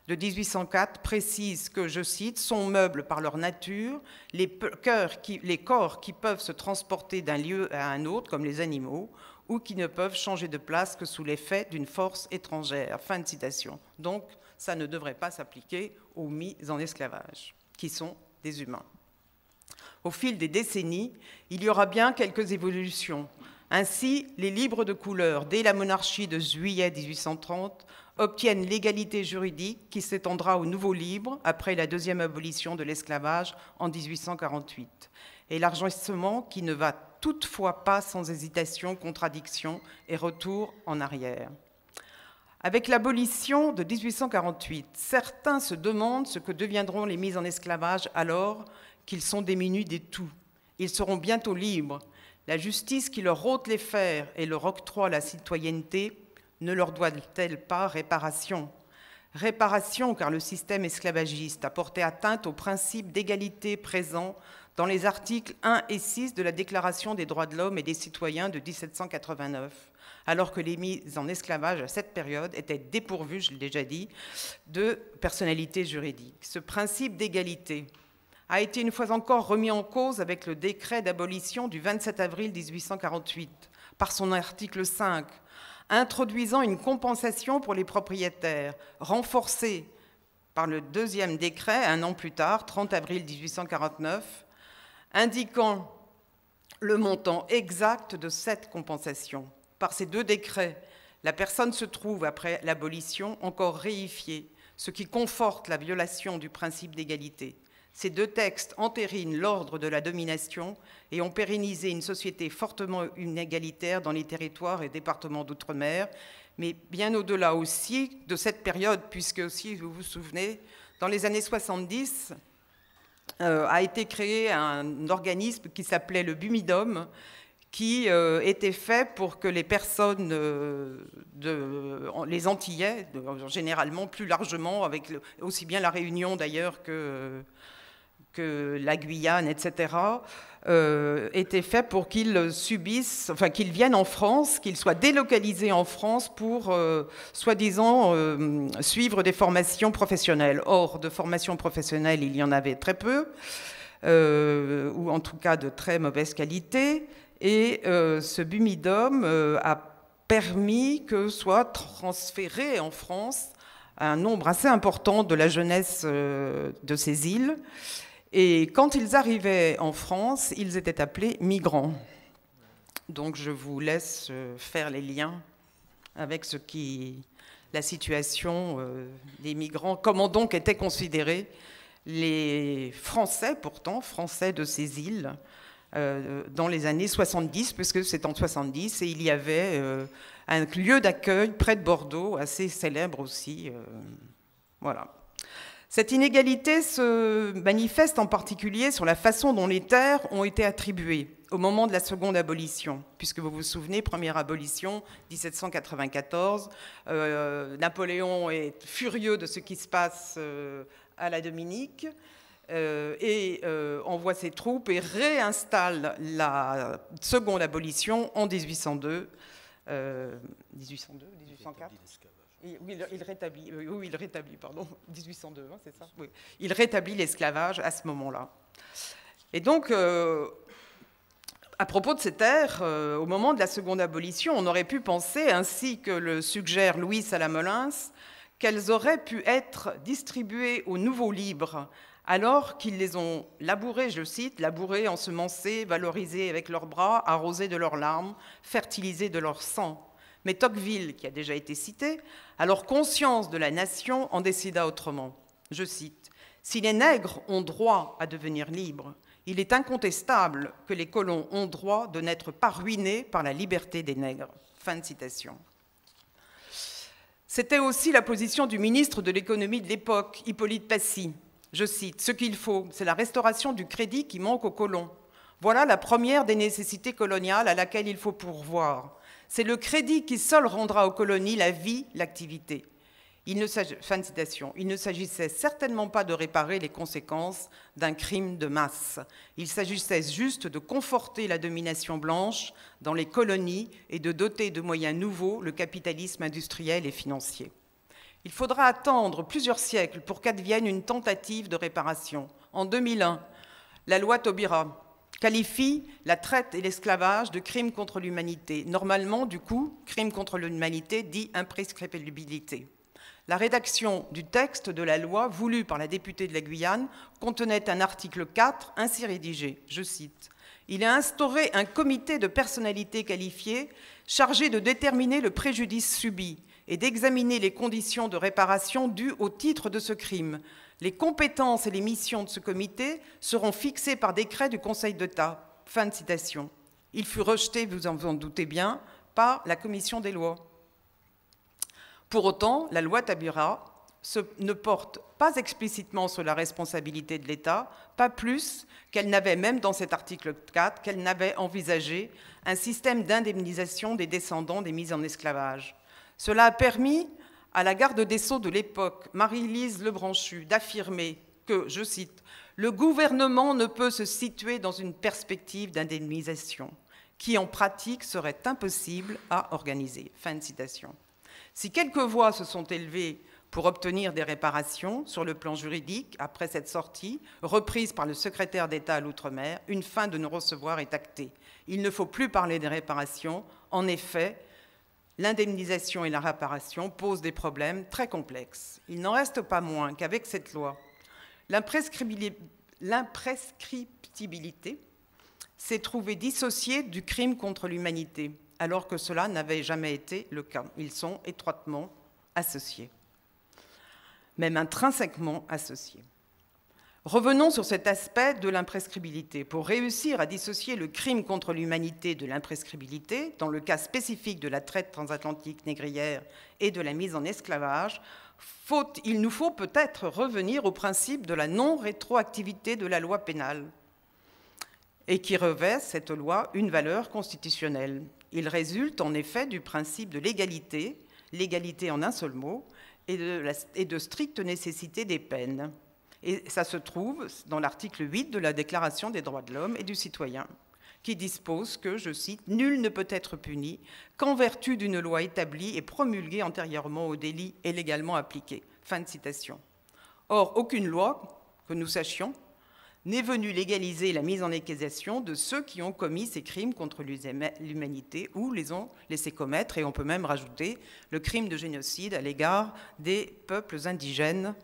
de 1804 précise que, je cite, sont meubles par leur nature les corps qui peuvent se transporter d'un lieu à un autre, comme les animaux, ou qui ne peuvent changer de place que sous l'effet d'une force étrangère. Fin de citation. Donc, ça ne devrait pas s'appliquer aux mis en esclavage, qui sont des humains. Au fil des décennies, il y aura bien quelques évolutions. Ainsi, les libres de couleur, dès la monarchie de juillet 1830, obtiennent l'égalité juridique qui s'étendra aux nouveaux libres après la deuxième abolition de l'esclavage en 1848. Élargissement qui ne va toutefois pas sans hésitation, contradiction et retour en arrière. Avec l'abolition de 1848, certains se demandent ce que deviendront les mises en esclavage alors qu'ils sont démunis des tout. Ils seront bientôt libres. La justice qui leur ôte les fers et leur octroie la citoyenneté ne leur doit-elle pas réparation? Réparation car le système esclavagiste a porté atteinte au principe d'égalité présent dans les articles 1 et 6 de la Déclaration des droits de l'homme et des citoyens de 1789 alors que les mises en esclavage à cette période étaient dépourvues, je l'ai déjà dit, de personnalité juridique. Ce principe d'égalité a été une fois encore remis en cause avec le décret d'abolition du 27 avril 1848 par son article 5, introduisant une compensation pour les propriétaires, renforcée par le deuxième décret un an plus tard, 30 avril 1849, indiquant le montant exact de cette compensation par ces deux décrets, la personne se trouve, après l'abolition, encore réifiée, ce qui conforte la violation du principe d'égalité. Ces deux textes entérinent l'ordre de la domination et ont pérennisé une société fortement inégalitaire dans les territoires et départements d'outre-mer, mais bien au-delà aussi de cette période, puisque si vous vous souvenez, dans les années 70, euh, a été créé un organisme qui s'appelait le Bumidum, qui euh, était fait pour que les personnes, euh, les Antillais, généralement plus largement, avec aussi bien la Réunion d'ailleurs que la Guyane, etc., euh, étaient faits pour qu'ils subissent, enfin qu'ils viennent en France, qu'ils soient délocalisés en France pour, soi-disant, suivre des formations professionnelles. Or, de formations professionnelles, il y en avait très peu, ou en tout cas de très mauvaise qualité. Et euh, ce Bumidum euh, a permis que soit transféré en France un nombre assez important de la jeunesse euh, de ces îles. Et quand ils arrivaient en France, ils étaient appelés migrants. Donc je vous laisse faire les liens avec la situation des migrants, comment donc étaient considérés les Français, pourtant, Français de ces îles, euh, dans les années 70, puisque c'est en 70, et il y avait euh, un lieu d'accueil près de Bordeaux, assez célèbre aussi. Euh, voilà. Cette inégalité se manifeste en particulier sur la façon dont les terres ont été attribuées au moment de la seconde abolition, puisque vous vous souvenez, première abolition, 1794, Napoléon est furieux de ce qui se passe à la Dominique, euh, et euh, envoie ses troupes et réinstalle la seconde abolition en 1802. 1802, 1804 il, il, rétablit, euh, il rétablit, pardon, <laughs> 1802, hein, c'est ça oui. Il rétablit l'esclavage à ce moment-là. Et donc, à propos de ces terres, au moment de la seconde abolition, on aurait pu penser, ainsi que le suggère Louis Salamolins, qu'elles auraient pu être distribuées aux nouveaux libres alors qu'ils les ont labourés, je cite, labourés, ensemencés, valorisés avec leurs bras, arrosés de leurs larmes, fertilisés de leur sang. Mais Tocqueville, qui a déjà été cité, alors conscience de la nation, en décida autrement. Je cite Si les nègres ont droit à devenir libres, il est incontestable que les colons ont droit de n'être pas ruinés par la liberté des nègres. Fin de citation. C'était aussi la position du ministre de l'économie de l'époque, Hippolyte Passy, je cite, Ce qu'il faut, c'est la restauration du crédit qui manque aux colons. Voilà la première des nécessités coloniales à laquelle il faut pourvoir. C'est le crédit qui seul rendra aux colonies la vie, l'activité. Il ne fin de citation. Il ne s'agissait certainement pas de réparer les conséquences d'un crime de masse. Il s'agissait juste de conforter la domination blanche dans les colonies et de doter de moyens nouveaux le capitalisme industriel et financier. Il faudra attendre plusieurs siècles pour qu'advienne une tentative de réparation. En 2001, la loi Taubira qualifie la traite et l'esclavage de crimes contre l'humanité. Normalement, du coup, crime contre l'humanité dit imprescriptibilité. La rédaction du texte de la loi voulue par la députée de la Guyane contenait un article 4 ainsi rédigé, je cite, Il a instauré un comité de personnalités qualifiées chargé de déterminer le préjudice subi et d'examiner les conditions de réparation dues au titre de ce crime. Les compétences et les missions de ce comité seront fixées par décret du Conseil d'État. Fin de citation. Il fut rejeté, vous en doutez bien, par la commission des lois. Pour autant, la loi Tabira ne porte pas explicitement sur la responsabilité de l'État, pas plus qu'elle n'avait, même dans cet article 4, qu'elle n'avait envisagé un système d'indemnisation des descendants des mises en esclavage. Cela a permis à la garde des Sceaux de l'époque, Marie-Lise Lebranchu, d'affirmer que, je cite, le gouvernement ne peut se situer dans une perspective d'indemnisation qui, en pratique, serait impossible à organiser. Fin de citation. Si quelques voix se sont élevées pour obtenir des réparations sur le plan juridique après cette sortie, reprise par le secrétaire d'État à l'outre-mer, une fin de non-recevoir est actée. Il ne faut plus parler des réparations. En effet, l'indemnisation et la réparation posent des problèmes très complexes. Il n'en reste pas moins qu'avec cette loi, l'imprescriptibilité s'est trouvée dissociée du crime contre l'humanité alors que cela n'avait jamais été le cas. Ils sont étroitement associés, même intrinsèquement associés. Revenons sur cet aspect de l'imprescriptibilité. Pour réussir à dissocier le crime contre l'humanité de l'imprescriptibilité, dans le cas spécifique de la traite transatlantique négrière et de la mise en esclavage, il nous faut peut-être revenir au principe de la non-rétroactivité de la loi pénale et qui revêt cette loi une valeur constitutionnelle. Il résulte en effet du principe de l'égalité, l'égalité en un seul mot, et de, et de stricte nécessité des peines. Et ça se trouve dans l'article 8 de la Déclaration des droits de l'homme et du citoyen, qui dispose que, je cite, Nul ne peut être puni qu'en vertu d'une loi établie et promulguée antérieurement au délit et légalement appliquée. Fin de citation. Or, aucune loi, que nous sachions, n'est venu légaliser la mise en accusation de ceux qui ont commis ces crimes contre l'humanité ou les ont laissés commettre, et on peut même rajouter le crime de génocide à l'égard des peuples indigènes.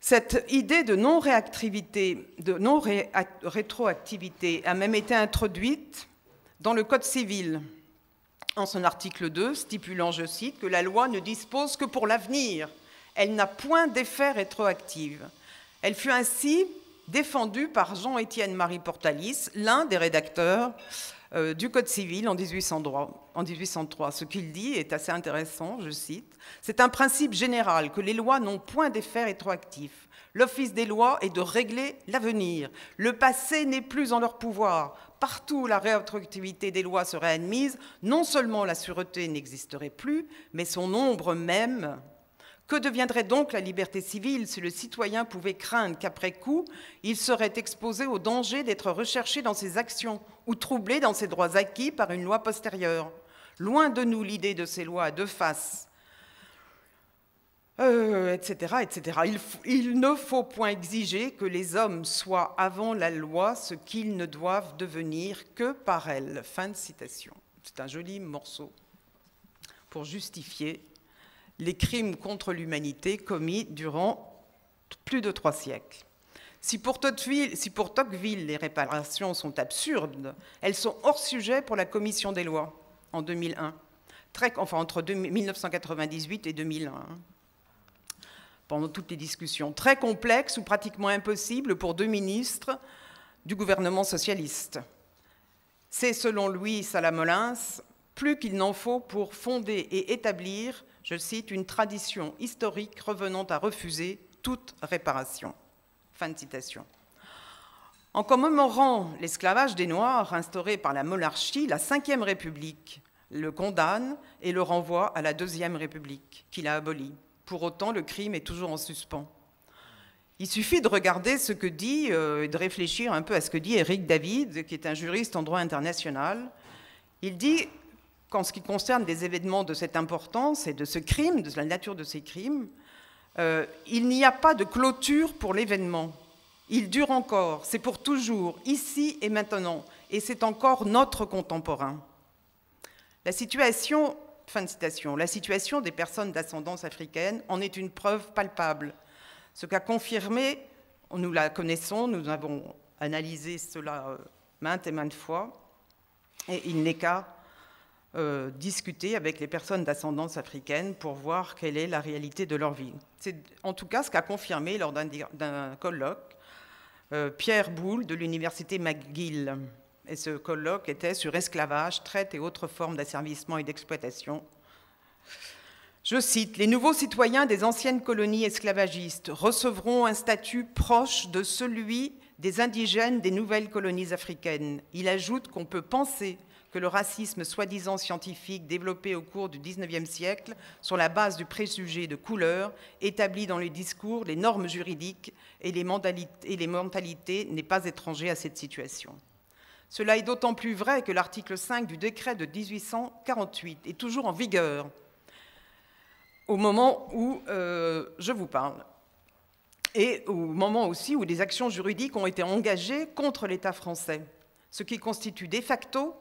Cette idée de non-réactivité, de non-rétroactivité a même été introduite dans le Code civil en son article 2, stipulant, je cite, que la loi ne dispose que pour l'avenir. Elle n'a point d'effet rétroactif. Elle fut ainsi défendu par Jean-Étienne Marie Portalis, l'un des rédacteurs euh, du Code civil en 1803. En 1803. Ce qu'il dit est assez intéressant, je cite. C'est un principe général que les lois n'ont point d'effet rétroactif. L'office des lois est de régler l'avenir. Le passé n'est plus en leur pouvoir. Partout où la rétroactivité des lois serait admise, non seulement la sûreté n'existerait plus, mais son nombre même que deviendrait donc la liberté civile si le citoyen pouvait craindre qu'après coup, il serait exposé au danger d'être recherché dans ses actions ou troublé dans ses droits acquis par une loi postérieure? Loin de nous l'idée de ces lois à deux faces, etc. Euh, etc. Il, il ne faut point exiger que les hommes soient avant la loi ce qu'ils ne doivent devenir que par elle. Fin de citation. C'est un joli morceau pour justifier les crimes contre l'humanité commis durant plus de trois siècles. Si pour, Tocqueville, les réparations sont absurdes, elles sont hors sujet pour la commission des lois en 2001, très, enfin entre 1998 et 2001, hein, pendant toutes les discussions, très complexes ou pratiquement impossibles pour deux ministres du gouvernement socialiste. C'est selon Louis Salamolins plus qu'il n'en faut pour fonder et établir je cite, une tradition historique revenant à refuser toute réparation. Fin de citation. En commémorant l'esclavage des Noirs instauré par la monarchie, la Ve République le condamne et le renvoie à la Deuxième République, qu'il a abolie. Pour autant, le crime est toujours en suspens. Il suffit de regarder ce que dit euh, et de réfléchir un peu à ce que dit Eric David, qui est un juriste en droit international. Il dit qu'en ce qui concerne des événements de cette importance et de ce crime, de la nature de ces crimes, euh, il n'y a pas de clôture pour l'événement. Il dure encore, c'est pour toujours, ici et maintenant, et c'est encore notre contemporain. La situation, fin de citation, la situation des personnes d'ascendance africaine en est une preuve palpable. Ce qu'a confirmé, nous la connaissons, nous avons analysé cela euh, maintes et maintes fois, et il n'est qu'à euh, discuter avec les personnes d'ascendance africaine pour voir quelle est la réalité de leur vie. C'est en tout cas ce qu'a confirmé lors d'un colloque euh, Pierre Boulle de l'université McGill. Et ce colloque était sur esclavage, traite et autres formes d'asservissement et d'exploitation. Je cite, Les nouveaux citoyens des anciennes colonies esclavagistes recevront un statut proche de celui des indigènes des nouvelles colonies africaines. Il ajoute qu'on peut penser que le racisme soi-disant scientifique développé au cours du XIXe siècle sur la base du préjugé de couleur, établi dans les discours, les normes juridiques et les mentalités, n'est pas étranger à cette situation. Cela est d'autant plus vrai que l'article 5 du décret de 1848 est toujours en vigueur au moment où euh, je vous parle et au moment aussi où des actions juridiques ont été engagées contre l'État français, ce qui constitue de facto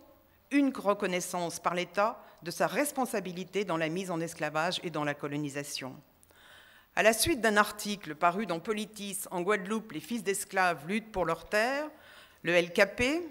une reconnaissance par l'État de sa responsabilité dans la mise en esclavage et dans la colonisation. À la suite d'un article paru dans Politis en Guadeloupe, les fils d'esclaves luttent pour leur terre, le LKP,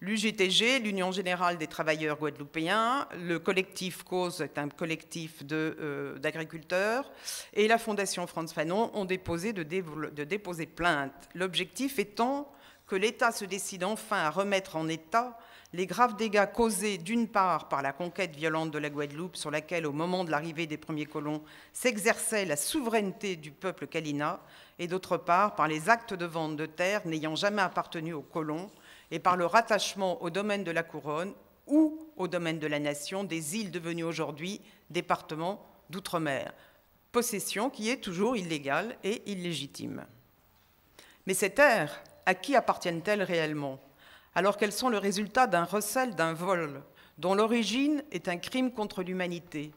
l'UGTG, l'Union générale des travailleurs guadeloupéens, le collectif Cause est un collectif euh, d'agriculteurs, et la Fondation Franz Fanon ont déposé de, de déposer plainte. L'objectif étant que l'État se décide enfin à remettre en état les graves dégâts causés d'une part par la conquête violente de la Guadeloupe, sur laquelle, au moment de l'arrivée des premiers colons, s'exerçait la souveraineté du peuple kalina, et d'autre part par les actes de vente de terre n'ayant jamais appartenu aux colons, et par le rattachement au domaine de la couronne ou au domaine de la nation des îles devenues aujourd'hui départements d'outre-mer, possession qui est toujours illégale et illégitime. Mais ces terres, à qui appartiennent-elles réellement? Alors qu'elles sont le résultat d'un recel, d'un vol, dont l'origine est un crime contre l'humanité,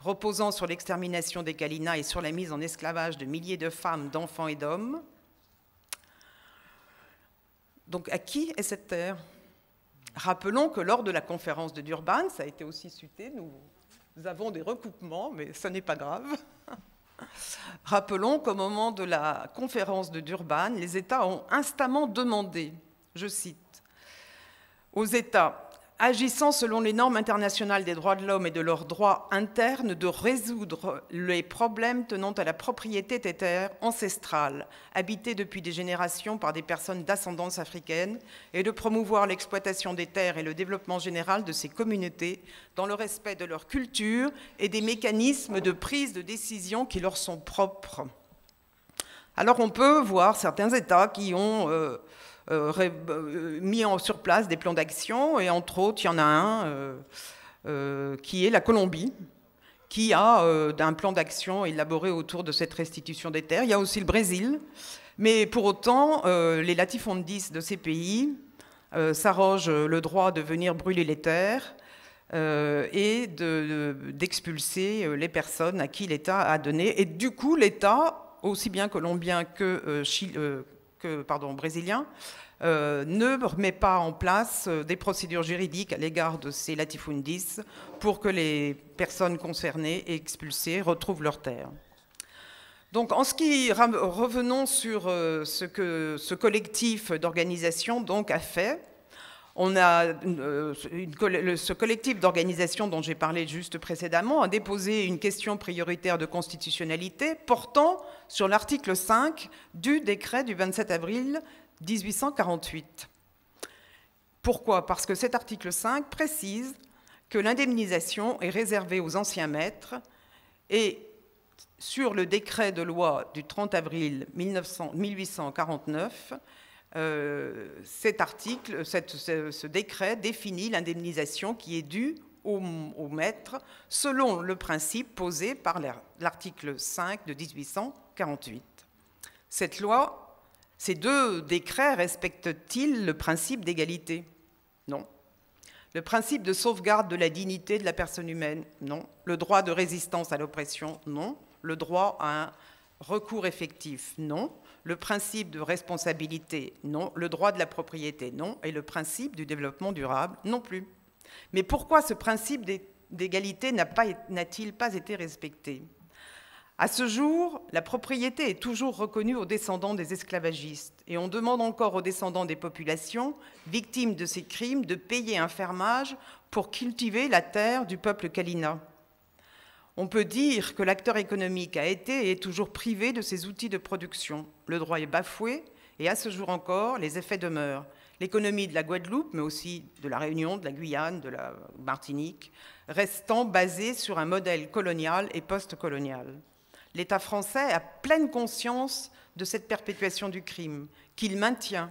reposant sur l'extermination des Kalinas et sur la mise en esclavage de milliers de femmes, d'enfants et d'hommes. Donc à qui est cette terre? Rappelons que lors de la conférence de Durban, ça a été aussi cité, nous, nous avons des recoupements, mais ce n'est pas grave. <laughs> Rappelons qu'au moment de la conférence de Durban, les États ont instamment demandé, je cite, aux États agissant selon les normes internationales des droits de l'homme et de leurs droits internes de résoudre les problèmes tenant à la propriété des terres ancestrales, habitées depuis des générations par des personnes d'ascendance africaine, et de promouvoir l'exploitation des terres et le développement général de ces communautés dans le respect de leur culture et des mécanismes de prise de décision qui leur sont propres. Alors on peut voir certains États qui ont... Euh, mis en, sur place des plans d'action, et entre autres, il y en a un euh, qui est la Colombie, qui a un plan d'action élaboré autour de cette restitution des terres. Il y a aussi le Brésil, mais pour autant, les latifondistes de ces pays s'arrogent le droit de venir brûler les terres et d'expulser les personnes à qui l'État a donné. Et du coup, l'État, aussi bien colombien que, pardon, brésilien, euh, ne remet pas en place euh, des procédures juridiques à l'égard de ces latifundis pour que les personnes concernées et expulsées retrouvent leur terre. Donc, en ce qui revenons sur euh, ce que ce collectif d'organisation donc a fait, on a ce collectif d'organisation dont j'ai parlé juste précédemment a déposé une question prioritaire de constitutionnalité portant sur l'article 5 du décret du 27 avril 1848. Pourquoi? Parce que cet article 5 précise que l'indemnisation est réservée aux anciens maîtres et sur le décret de loi du 30 avril 1849, euh, cet article, ce, décret définit l'indemnisation qui est due au, maître selon le principe posé par l'article 5 de 1848. Cette loi, ces deux décrets respectent-ils le principe d'égalité? Non. Le principe de sauvegarde de la dignité de la personne humaine? Non. Le droit de résistance à l'oppression? Non. Le droit à un recours effectif? Non. Le principe de responsabilité Non. Le droit de la propriété Non. Et le principe du développement durable Non plus. Mais pourquoi ce principe d'égalité n'a-t-il pas, été respecté? À ce jour, la propriété est toujours reconnue aux descendants des esclavagistes et on demande encore aux descendants des populations victimes de ces crimes de payer un fermage pour cultiver la terre du peuple Kalina. On peut dire que l'acteur économique a été et est toujours privé de ses outils de production. Le droit est bafoué et à ce jour encore, les effets demeurent l'économie de la Guadeloupe, mais aussi de la Réunion, de la Guyane, de la Martinique, restant basée sur un modèle colonial et post-colonial. L'État français a pleine conscience de cette perpétuation du crime, qu'il maintient,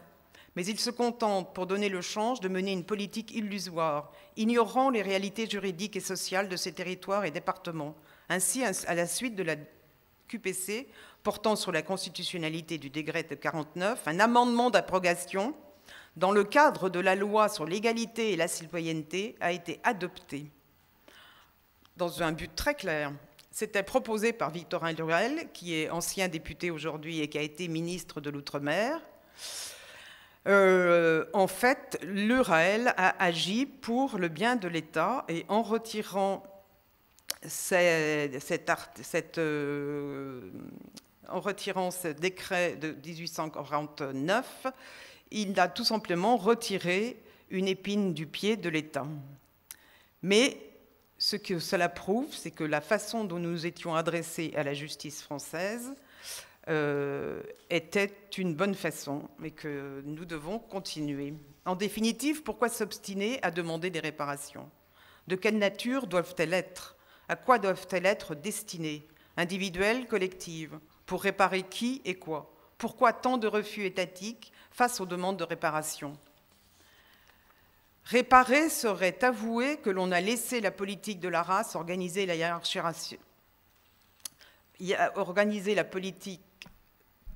mais il se contente, pour donner le change, de mener une politique illusoire, ignorant les réalités juridiques et sociales de ces territoires et départements. Ainsi, à la suite de la QPC portant sur la constitutionnalité du décret de 49, un amendement d'abrogation dans le cadre de la loi sur l'égalité et la citoyenneté, a été adopté dans un but très clair. C'était proposé par Victorin Lurel, qui est ancien député aujourd'hui et qui a été ministre de l'Outre-mer. Euh, en fait, Lurel a agi pour le bien de l'État et en retirant cette, euh, en retirant ce décret de 1849, il a tout simplement retiré une épine du pied de l'État. Mais ce que cela prouve, c'est que la façon dont nous étions adressés à la justice française euh, était une bonne façon, mais que nous devons continuer. En définitive, pourquoi s'obstiner à demander des réparations? De quelle nature doivent-elles être? À quoi doivent-elles être destinées? Individuelles, collectives? Pour réparer qui et quoi? Pourquoi tant de refus étatiques face aux demandes de réparation? Réparer serait avouer que l'on a laissé la politique de la race organiser la hiérarchisation. Organiser la politique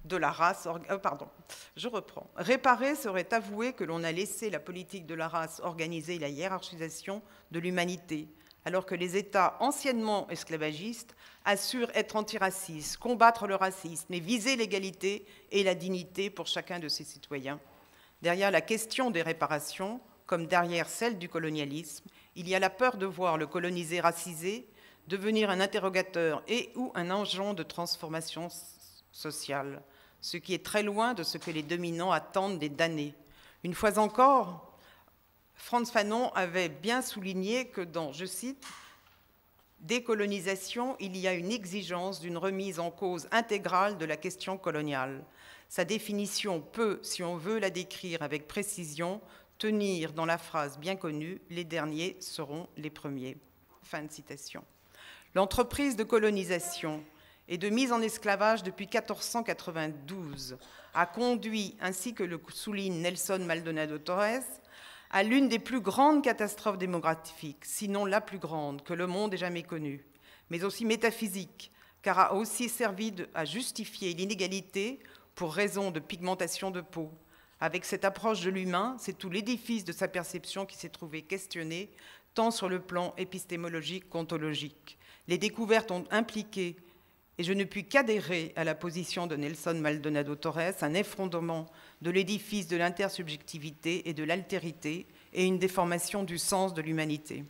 de la race, euh, pardon, je reprends. Réparer serait avouer que l'on a laissé la politique de la race organiser la hiérarchisation de l'humanité, alors que les États anciennement esclavagistes assurent être antiracistes, combattre le racisme et viser l'égalité et la dignité pour chacun de ses citoyens. Derrière la question des réparations, comme derrière celle du colonialisme, il y a la peur de voir le colonisé racisé devenir un interrogateur et ou un engin de transformation sociale, ce qui est très loin de ce que les dominants attendent des damnés. Une fois encore, Franz Fanon avait bien souligné que dans, je cite, décolonisation, il y a une exigence d'une remise en cause intégrale de la question coloniale. Sa définition peut, si on veut la décrire avec précision, tenir dans la phrase bien connue Les derniers seront les premiers. Fin de citation. L'entreprise de colonisation et de mise en esclavage depuis 1492 a conduit, ainsi que le souligne Nelson Maldonado Torres, à l'une des plus grandes catastrophes démographiques, sinon la plus grande que le monde ait jamais connue, mais aussi métaphysique, car a aussi servi à justifier l'inégalité pour raison de pigmentation de peau. Avec cette approche de l'humain, c'est tout l'édifice de sa perception qui s'est trouvé questionné, tant sur le plan épistémologique qu'ontologique. Les découvertes ont impliqué et je ne puis qu'adhérer à la position de Nelson Maldonado Torres, un effondrement de l'édifice de l'intersubjectivité et de l'altérité et une déformation du sens de l'humanité.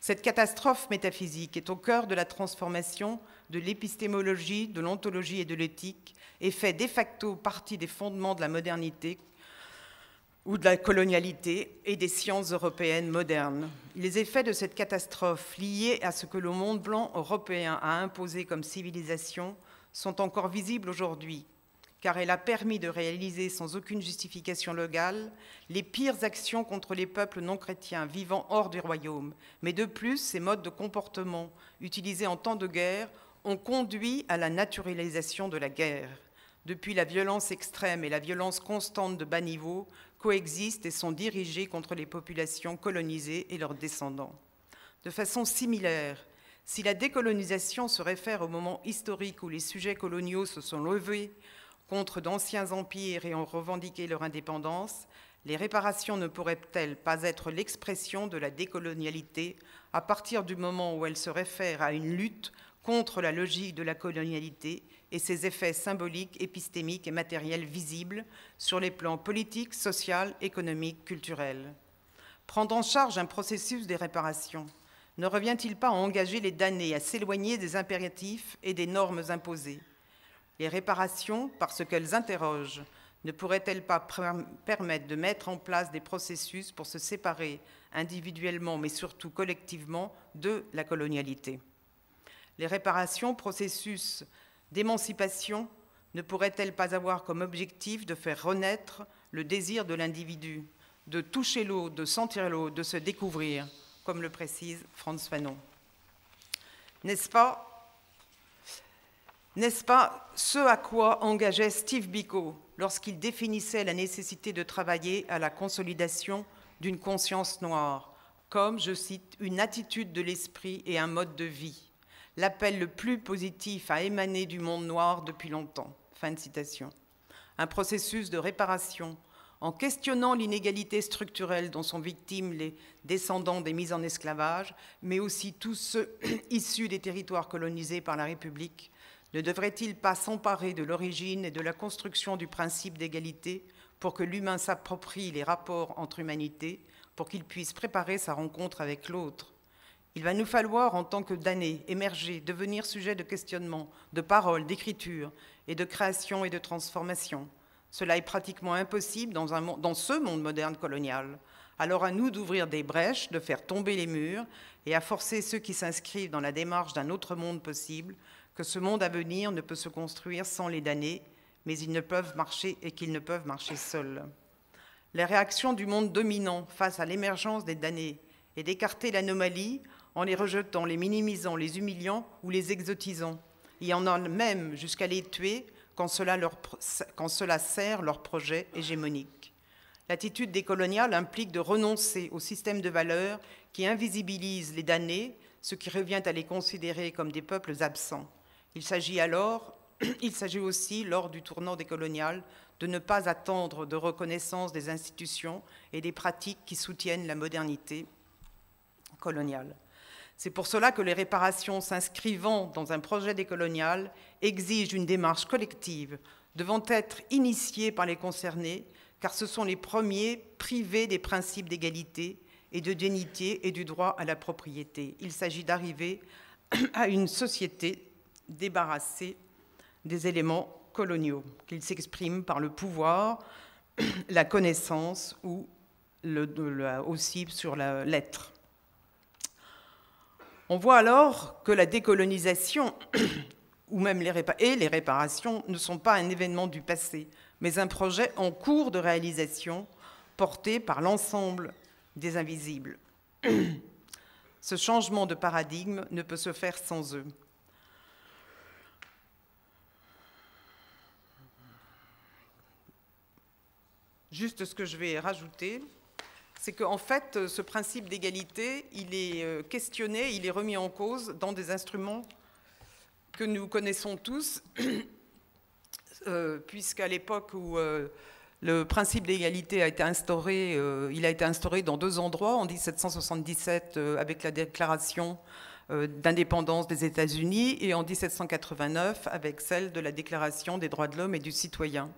Cette catastrophe métaphysique est au cœur de la transformation de l'épistémologie, de l'ontologie et de l'éthique et fait de facto partie des fondements de la modernité ou de la colonialité et des sciences européennes modernes. Les effets de cette catastrophe liés à ce que le monde blanc européen a imposé comme civilisation sont encore visibles aujourd'hui, car elle a permis de réaliser sans aucune justification légale les pires actions contre les peuples non chrétiens vivant hors du royaume. Mais de plus, ces modes de comportement utilisés en temps de guerre ont conduit à la naturalisation de la guerre. Depuis la violence extrême et la violence constante de bas niveau, coexistent et sont dirigés contre les populations colonisées et leurs descendants. De façon similaire, si la décolonisation se réfère au moment historique où les sujets coloniaux se sont levés contre d'anciens empires et ont revendiqué leur indépendance, les réparations ne pourraient-elles pas être l'expression de la décolonialité à partir du moment où elles se réfèrent à une lutte contre la logique de la colonialité et ses effets symboliques, épistémiques et matériels visibles sur les plans politiques, social, économiques, culturels Prendre en charge un processus des réparations ne revient-il pas à engager les damnés à s'éloigner des impératifs et des normes imposées? Les réparations, parce qu'elles interrogent, ne pourraient-elles pas permettre de mettre en place des processus pour se séparer individuellement, mais surtout collectivement, de la colonialité? Les réparations, processus d'émancipation, ne pourraient-elles pas avoir comme objectif de faire renaître le désir de l'individu, de toucher l'eau, de sentir l'eau, de se découvrir, comme le précise Franz Fanon. N'est-ce pas n'est-ce pas ce à quoi engageait Steve Biko lorsqu'il définissait la nécessité de travailler à la consolidation d'une conscience noire, comme, je cite, une attitude de l'esprit et un mode de vie, l'appel le plus positif à émaner du monde noir depuis longtemps. Fin de citation. Un processus de réparation en questionnant l'inégalité structurelle dont sont victimes les descendants des mises en esclavage, mais aussi tous ceux <clears throat> issus des territoires colonisés par la République, ne devrait-il pas s'emparer de l'origine et de la construction du principe d'égalité pour que l'humain s'approprie les rapports entre humanité, pour qu'il puisse préparer sa rencontre avec l'autre? Il va nous falloir, en tant que damnés, émerger, devenir sujet de questionnement, de parole, d'écriture et de création et de transformation cela est pratiquement impossible dans, dans ce monde moderne colonial. Alors à nous d'ouvrir des brèches, de faire tomber les murs et à forcer ceux qui s'inscrivent dans la démarche d'un autre monde possible, que ce monde à venir ne peut se construire sans les damnés, mais ils ne peuvent marcher et qu'ils ne peuvent marcher seuls. Les réactions du monde dominant face à l'émergence des damnés est d'écarter l'anomalie en les rejetant, les minimisant, les humiliant ou les exotisant. Y en a même jusqu'à les tuer quand cela, sert leur projet hégémonique. L'attitude décoloniale implique de renoncer au système de valeurs qui invisibilise les damnés, ce qui revient à les considérer comme des peuples absents. Il s'agit alors, <clears throat> il s'agit aussi, lors du tournant décolonial, de ne pas attendre de reconnaissance des institutions et des pratiques qui soutiennent la modernité coloniale. C'est pour cela que les réparations s'inscrivant dans un projet décolonial exigent une démarche collective devant être initiée par les concernés, car ce sont les premiers privés des principes d'égalité et de dignité et du droit à la propriété. Il s'agit d'arriver <clears throat> à une société débarrassée des éléments coloniaux, qu'ils s'expriment par le pouvoir, <clears throat> la connaissance ou aussi sur la lettre. On voit alors que la décolonisation <clears throat> et les réparations ne sont pas un événement du passé, mais un projet en cours de réalisation porté par l'ensemble des invisibles. <clears throat> Ce changement de paradigme ne peut se faire sans eux. Juste ce que je vais rajouter, c'est qu'en fait, ce principe d'égalité, il est euh, questionné, il est remis en cause dans des instruments que nous connaissons tous, <clears throat> euh, puisqu'à l'époque où euh, le principe d'égalité a été instauré, il a été instauré dans deux endroits, en 1777 avec la déclaration d'indépendance des États-Unis et en 1789 avec celle de la Déclaration des droits de l'homme et du citoyen.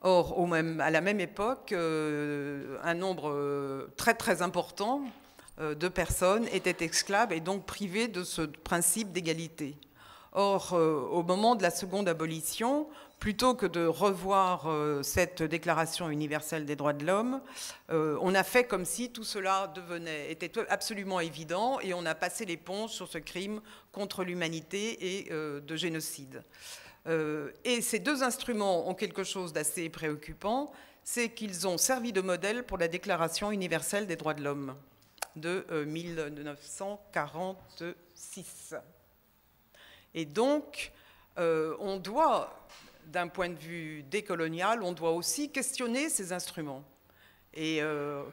Or, à la même époque, euh, un nombre euh, très très important euh, de personnes étaient esclaves et donc privées de ce principe d'égalité. Or, au moment de la seconde abolition, plutôt que de revoir cette déclaration universelle des droits de l'homme, on a fait comme si tout cela devenait, était absolument évident et on a passé l'éponge sur ce crime contre l'humanité et de génocide. Euh, et ces deux instruments ont quelque chose d'assez préoccupant, c'est qu'ils ont servi de modèle pour la Déclaration universelle des droits de l'homme de 1946. Euh, et donc, euh, on doit, d'un point de vue décolonial, on doit aussi questionner ces instruments et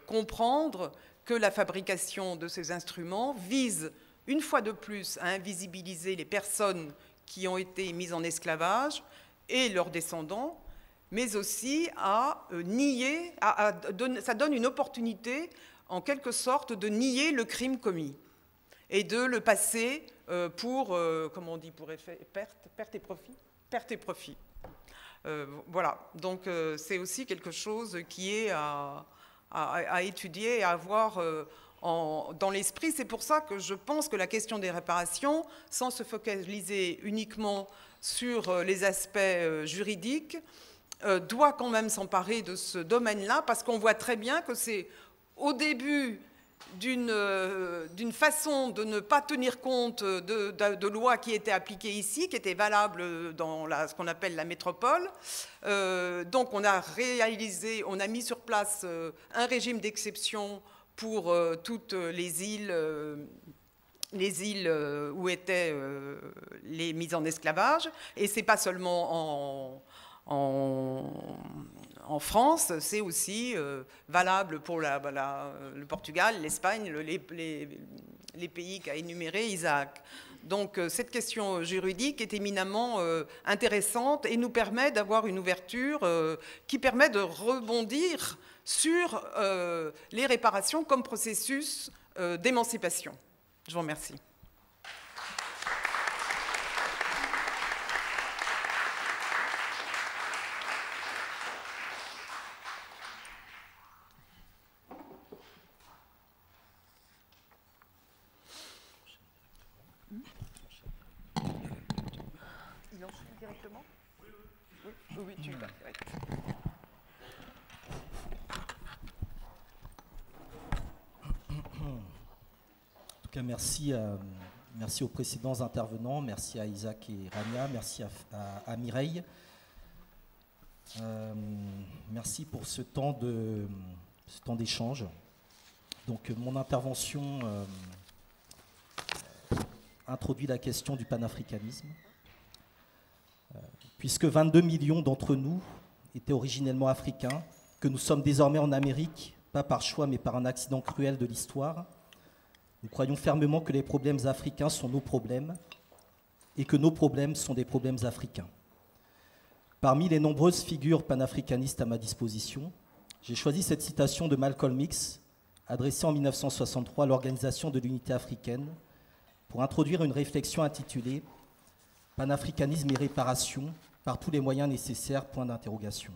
comprendre que la fabrication de ces instruments vise une fois de plus à invisibiliser les personnes qui ont été mises en esclavage et leurs descendants, mais aussi à euh, nier, ça donne une opportunité en quelque sorte de nier le crime commis et de le passer euh, pour, euh, comment on dit, pour effet, perte, et profit voilà, donc c'est aussi quelque chose qui est à, étudier et à dans l'esprit. C'est pour ça que je pense que la question des réparations, sans se focaliser uniquement sur euh, les aspects euh, juridiques, euh, doit quand même s'emparer de ce domaine-là, parce qu'on voit très bien que c'est au début d'une façon de ne pas tenir compte de, lois qui étaient appliquées ici, qui étaient valables dans ce qu'on appelle la métropole. donc on a réalisé, on a mis sur place un régime d'exception pour euh, toutes les îles, euh, les îles euh, où étaient les mises en esclavage. Et c'est pas seulement en, France, c'est aussi valable pour le Portugal, l'Espagne, les, les, les, pays qu'a énuméré Isaac. Donc cette question juridique est éminemment intéressante et nous permet d'avoir une ouverture qui permet de rebondir sur euh, les réparations comme processus euh, d'émancipation. Je vous remercie. Merci, euh, merci aux précédents intervenants, merci à Isaac et Rania, merci à, Mireille. Euh, merci pour ce temps de ce temps d'échange. Donc mon intervention euh, introduit la question du panafricanisme. puisque 22 millions d'entre nous étaient originellement africains, que nous sommes désormais en Amérique, pas par choix mais par un accident cruel de l'histoire, nous croyons fermement que les problèmes africains sont nos problèmes et que nos problèmes sont des problèmes africains. Parmi les nombreuses figures panafricanistes à ma disposition, j'ai choisi cette citation de Malcolm X, adressée en 1963 à l'Organisation de l'Unité africaine, pour introduire une réflexion intitulée Panafricanisme et réparation par tous les moyens nécessaires, point d'interrogation.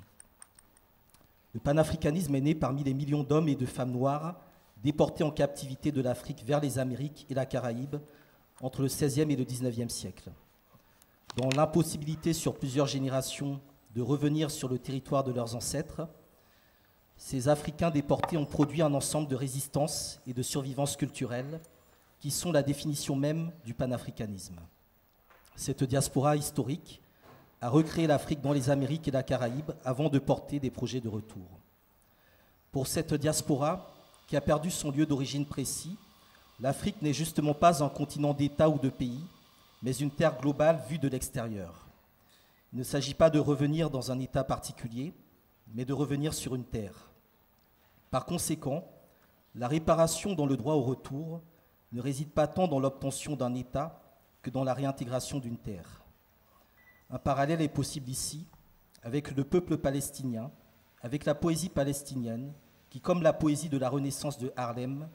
Le panafricanisme est né parmi les millions d'hommes et de femmes noires déportés en captivité de l'Afrique vers les Amériques et la Caraïbe entre le XVIe et le XIXe siècle. Dans l'impossibilité sur plusieurs générations de revenir sur le territoire de leurs ancêtres, ces Africains déportés ont produit un ensemble de résistance et de survivance culturelle qui sont la définition même du panafricanisme. Cette diaspora historique a recréé l'Afrique dans les Amériques et la Caraïbe avant de porter des projets de retour. Pour cette diaspora, qui a perdu son lieu d'origine précis, l'Afrique n'est justement pas un continent d'États ou de pays, mais une terre globale vue de l'extérieur. Il ne s'agit pas de revenir dans un État particulier, mais de revenir sur une terre. Par conséquent, la réparation dans le droit au retour ne réside pas tant dans l'obtention d'un État que dans la réintégration d'une terre. Un parallèle est possible ici avec le peuple palestinien, avec la poésie palestinienne, qui, comme la poésie de la Renaissance de Harlem,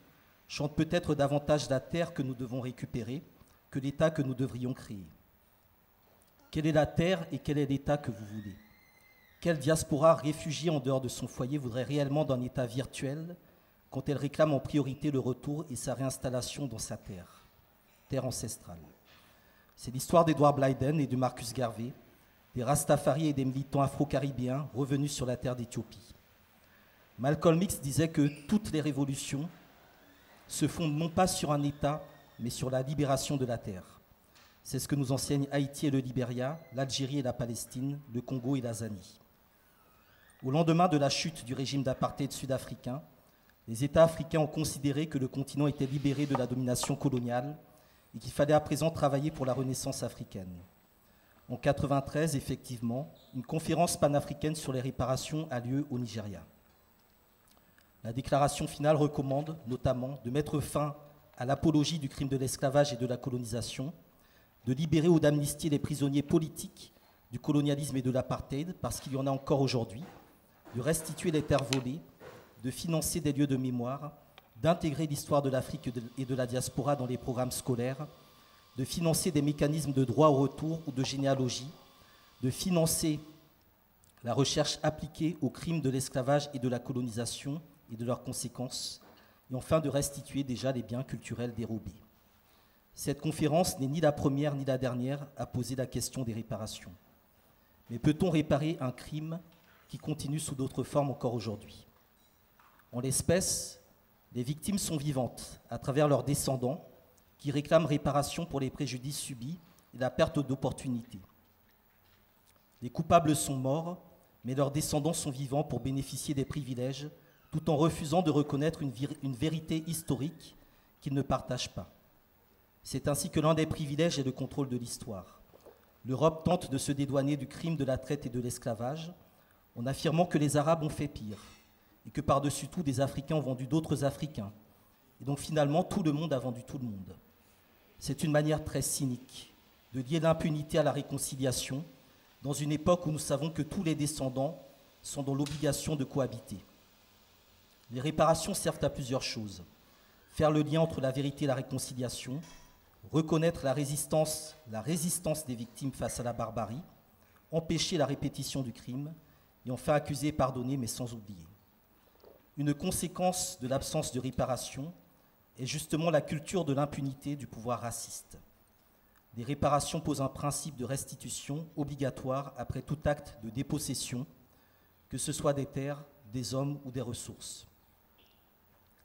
chante peut-être davantage la terre que nous devons récupérer que l'État que nous devrions créer. Quelle est la terre et quel est l'État que vous voulez? Quelle diaspora réfugiée en dehors de son foyer voudrait réellement d'un État virtuel quand elle réclame en priorité le retour et sa réinstallation dans sa terre, terre ancestrale? C'est l'histoire d'Edward Blyden et de Marcus Garvey, des Rastafari et des militants afro-caribéens revenus sur la terre d'Éthiopie. Malcolm X disait que toutes les révolutions se fondent non pas sur un État, mais sur la libération de la terre. C'est ce que nous enseignent Haïti et le Libéria, l'Algérie et la Palestine, le Congo et la Zanie. Au lendemain de la chute du régime d'apartheid sud-africain, les États africains ont considéré que le continent était libéré de la domination coloniale et qu'il fallait à présent travailler pour la renaissance africaine. En 1993, effectivement, une conférence panafricaine sur les réparations a lieu au Nigeria. La déclaration finale recommande notamment de mettre fin à l'apologie du crime de l'esclavage et de la colonisation, de libérer ou d'amnistier les prisonniers politiques du colonialisme et de l'apartheid, parce qu'il y en a encore aujourd'hui, de restituer les terres volées, de financer des lieux de mémoire, d'intégrer l'histoire de l'Afrique et de la diaspora dans les programmes scolaires, de financer des mécanismes de droit au retour ou de généalogie, de financer la recherche appliquée aux crimes de l'esclavage et de la colonisation et de leurs conséquences, et enfin de restituer déjà les biens culturels dérobés. Cette conférence n'est ni la première ni la dernière à poser la question des réparations. Mais peut-on réparer un crime qui continue sous d'autres formes encore aujourd'hui? En l'espèce, les victimes sont vivantes à travers leurs descendants qui réclament réparation pour les préjudices subis et la perte d'opportunités. Les coupables sont morts, mais leurs descendants sont vivants pour bénéficier des privilèges tout en refusant de reconnaître une, vérité historique qu'ils ne partagent pas. C'est ainsi que l'un des privilèges est le contrôle de l'histoire. L'Europe tente de se dédouaner du crime de la traite et de l'esclavage en affirmant que les Arabes ont fait pire et que par-dessus tout des Africains ont vendu d'autres Africains. Et donc finalement tout le monde a vendu tout le monde. C'est une manière très cynique de lier l'impunité à la réconciliation dans une époque où nous savons que tous les descendants sont dans l'obligation de cohabiter. Les réparations servent à plusieurs choses. Faire le lien entre la vérité et la réconciliation, reconnaître la résistance, des victimes face à la barbarie, empêcher la répétition du crime, et enfin accuser et pardonner, mais sans oublier. Une conséquence de l'absence de réparation est justement la culture de l'impunité du pouvoir raciste. Les réparations posent un principe de restitution obligatoire après tout acte de dépossession, que ce soit des terres, des hommes ou des ressources.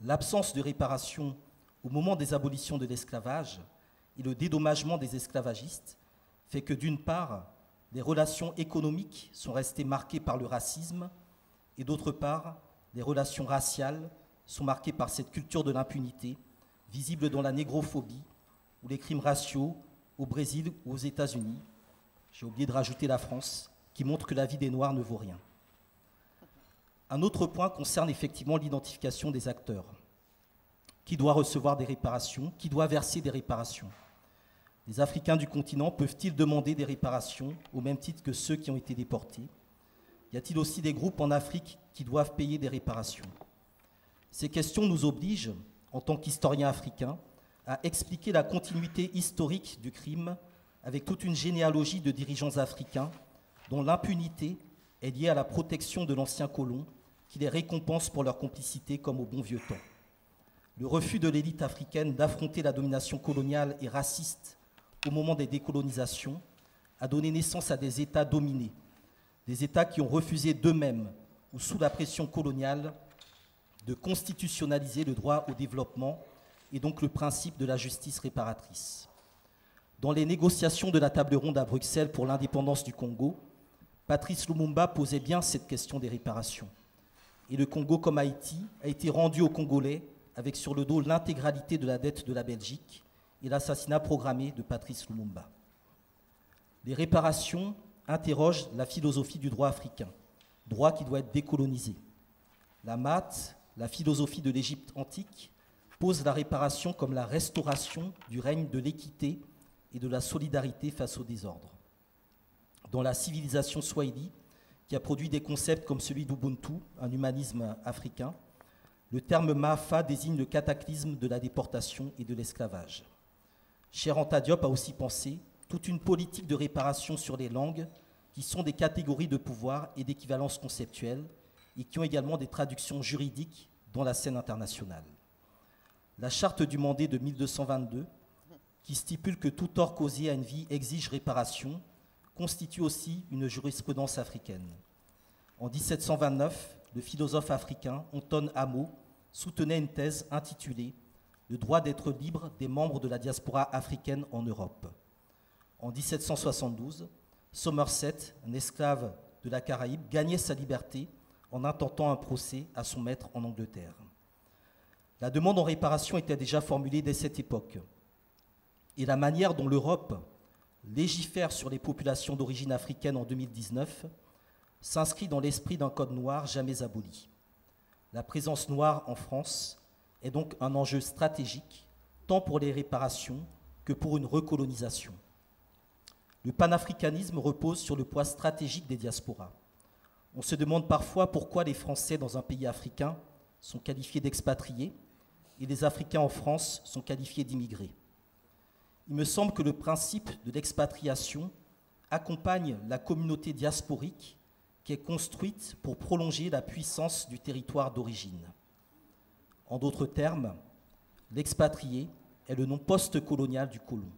L'absence de réparation au moment des abolitions de l'esclavage et le dédommagement des esclavagistes fait que d'une part, les relations économiques sont restées marquées par le racisme et d'autre part, les relations raciales sont marquées par cette culture de l'impunité visible dans la négrophobie ou les crimes raciaux au Brésil ou aux États-Unis. J'ai oublié de rajouter la France, qui montre que la vie des Noirs ne vaut rien. Un autre point concerne effectivement l'identification des acteurs. Qui doit recevoir des réparations Qui doit verser des réparations. Les Africains du continent peuvent-ils demander des réparations au même titre que ceux qui ont été déportés? Y a-t-il aussi des groupes en Afrique qui doivent payer des réparations? Ces questions nous obligent, en tant qu'historiens africains, à expliquer la continuité historique du crime avec toute une généalogie de dirigeants africains dont l'impunité est liée à la protection de l'ancien colon qui les récompense pour leur complicité comme au bon vieux temps. Le refus de l'élite africaine d'affronter la domination coloniale et raciste au moment des décolonisations a donné naissance à des États dominés, des États qui ont refusé d'eux-mêmes ou sous la pression coloniale de constitutionnaliser le droit au développement et donc le principe de la justice réparatrice. Dans les négociations de la table ronde à Bruxelles pour l'indépendance du Congo, Patrice Lumumba posait bien cette question des réparations. Et le Congo, comme Haïti, a été rendu aux Congolais avec sur le dos l'intégralité de la dette de la Belgique et l'assassinat programmé de Patrice Lumumba. Les réparations interrogent la philosophie du droit africain, droit qui doit être décolonisé. La maths, la philosophie de l'Égypte antique, pose la réparation comme la restauration du règne de l'équité et de la solidarité face au désordre. Dans la civilisation swahili, qui a produit des concepts comme celui d'Ubuntu, un humanisme africain, le terme Mafa désigne le cataclysme de la déportation et de l'esclavage. Cher Diop a aussi pensé toute une politique de réparation sur les langues qui sont des catégories de pouvoir et d'équivalence conceptuelle et qui ont également des traductions juridiques dans la scène internationale. La charte du Mandé de 1222, qui stipule que tout tort causé à une vie exige réparation, constitue aussi une jurisprudence africaine. En 1729, le philosophe africain Anton Amo soutenait une thèse intitulée Le droit d'être libre des membres de la diaspora africaine en Europe. En 1772, Somerset, un esclave de la Caraïbe, gagnait sa liberté en intentant un procès à son maître en Angleterre. La demande en réparation était déjà formulée dès cette époque. Et la manière dont l'Europe légifère sur les populations d'origine africaine en 2019 s'inscrit dans l'esprit d'un code noir jamais aboli. La présence noire en France est donc un enjeu stratégique, tant pour les réparations que pour une recolonisation. Le panafricanisme repose sur le poids stratégique des diasporas. On se demande parfois pourquoi les Français dans un pays africain sont qualifiés d'expatriés et les Africains en France sont qualifiés d'immigrés. Il me semble que le principe de l'expatriation accompagne la communauté diasporique qui est construite pour prolonger la puissance du territoire d'origine. En d'autres termes, l'expatrié est le nom post-colonial du colon.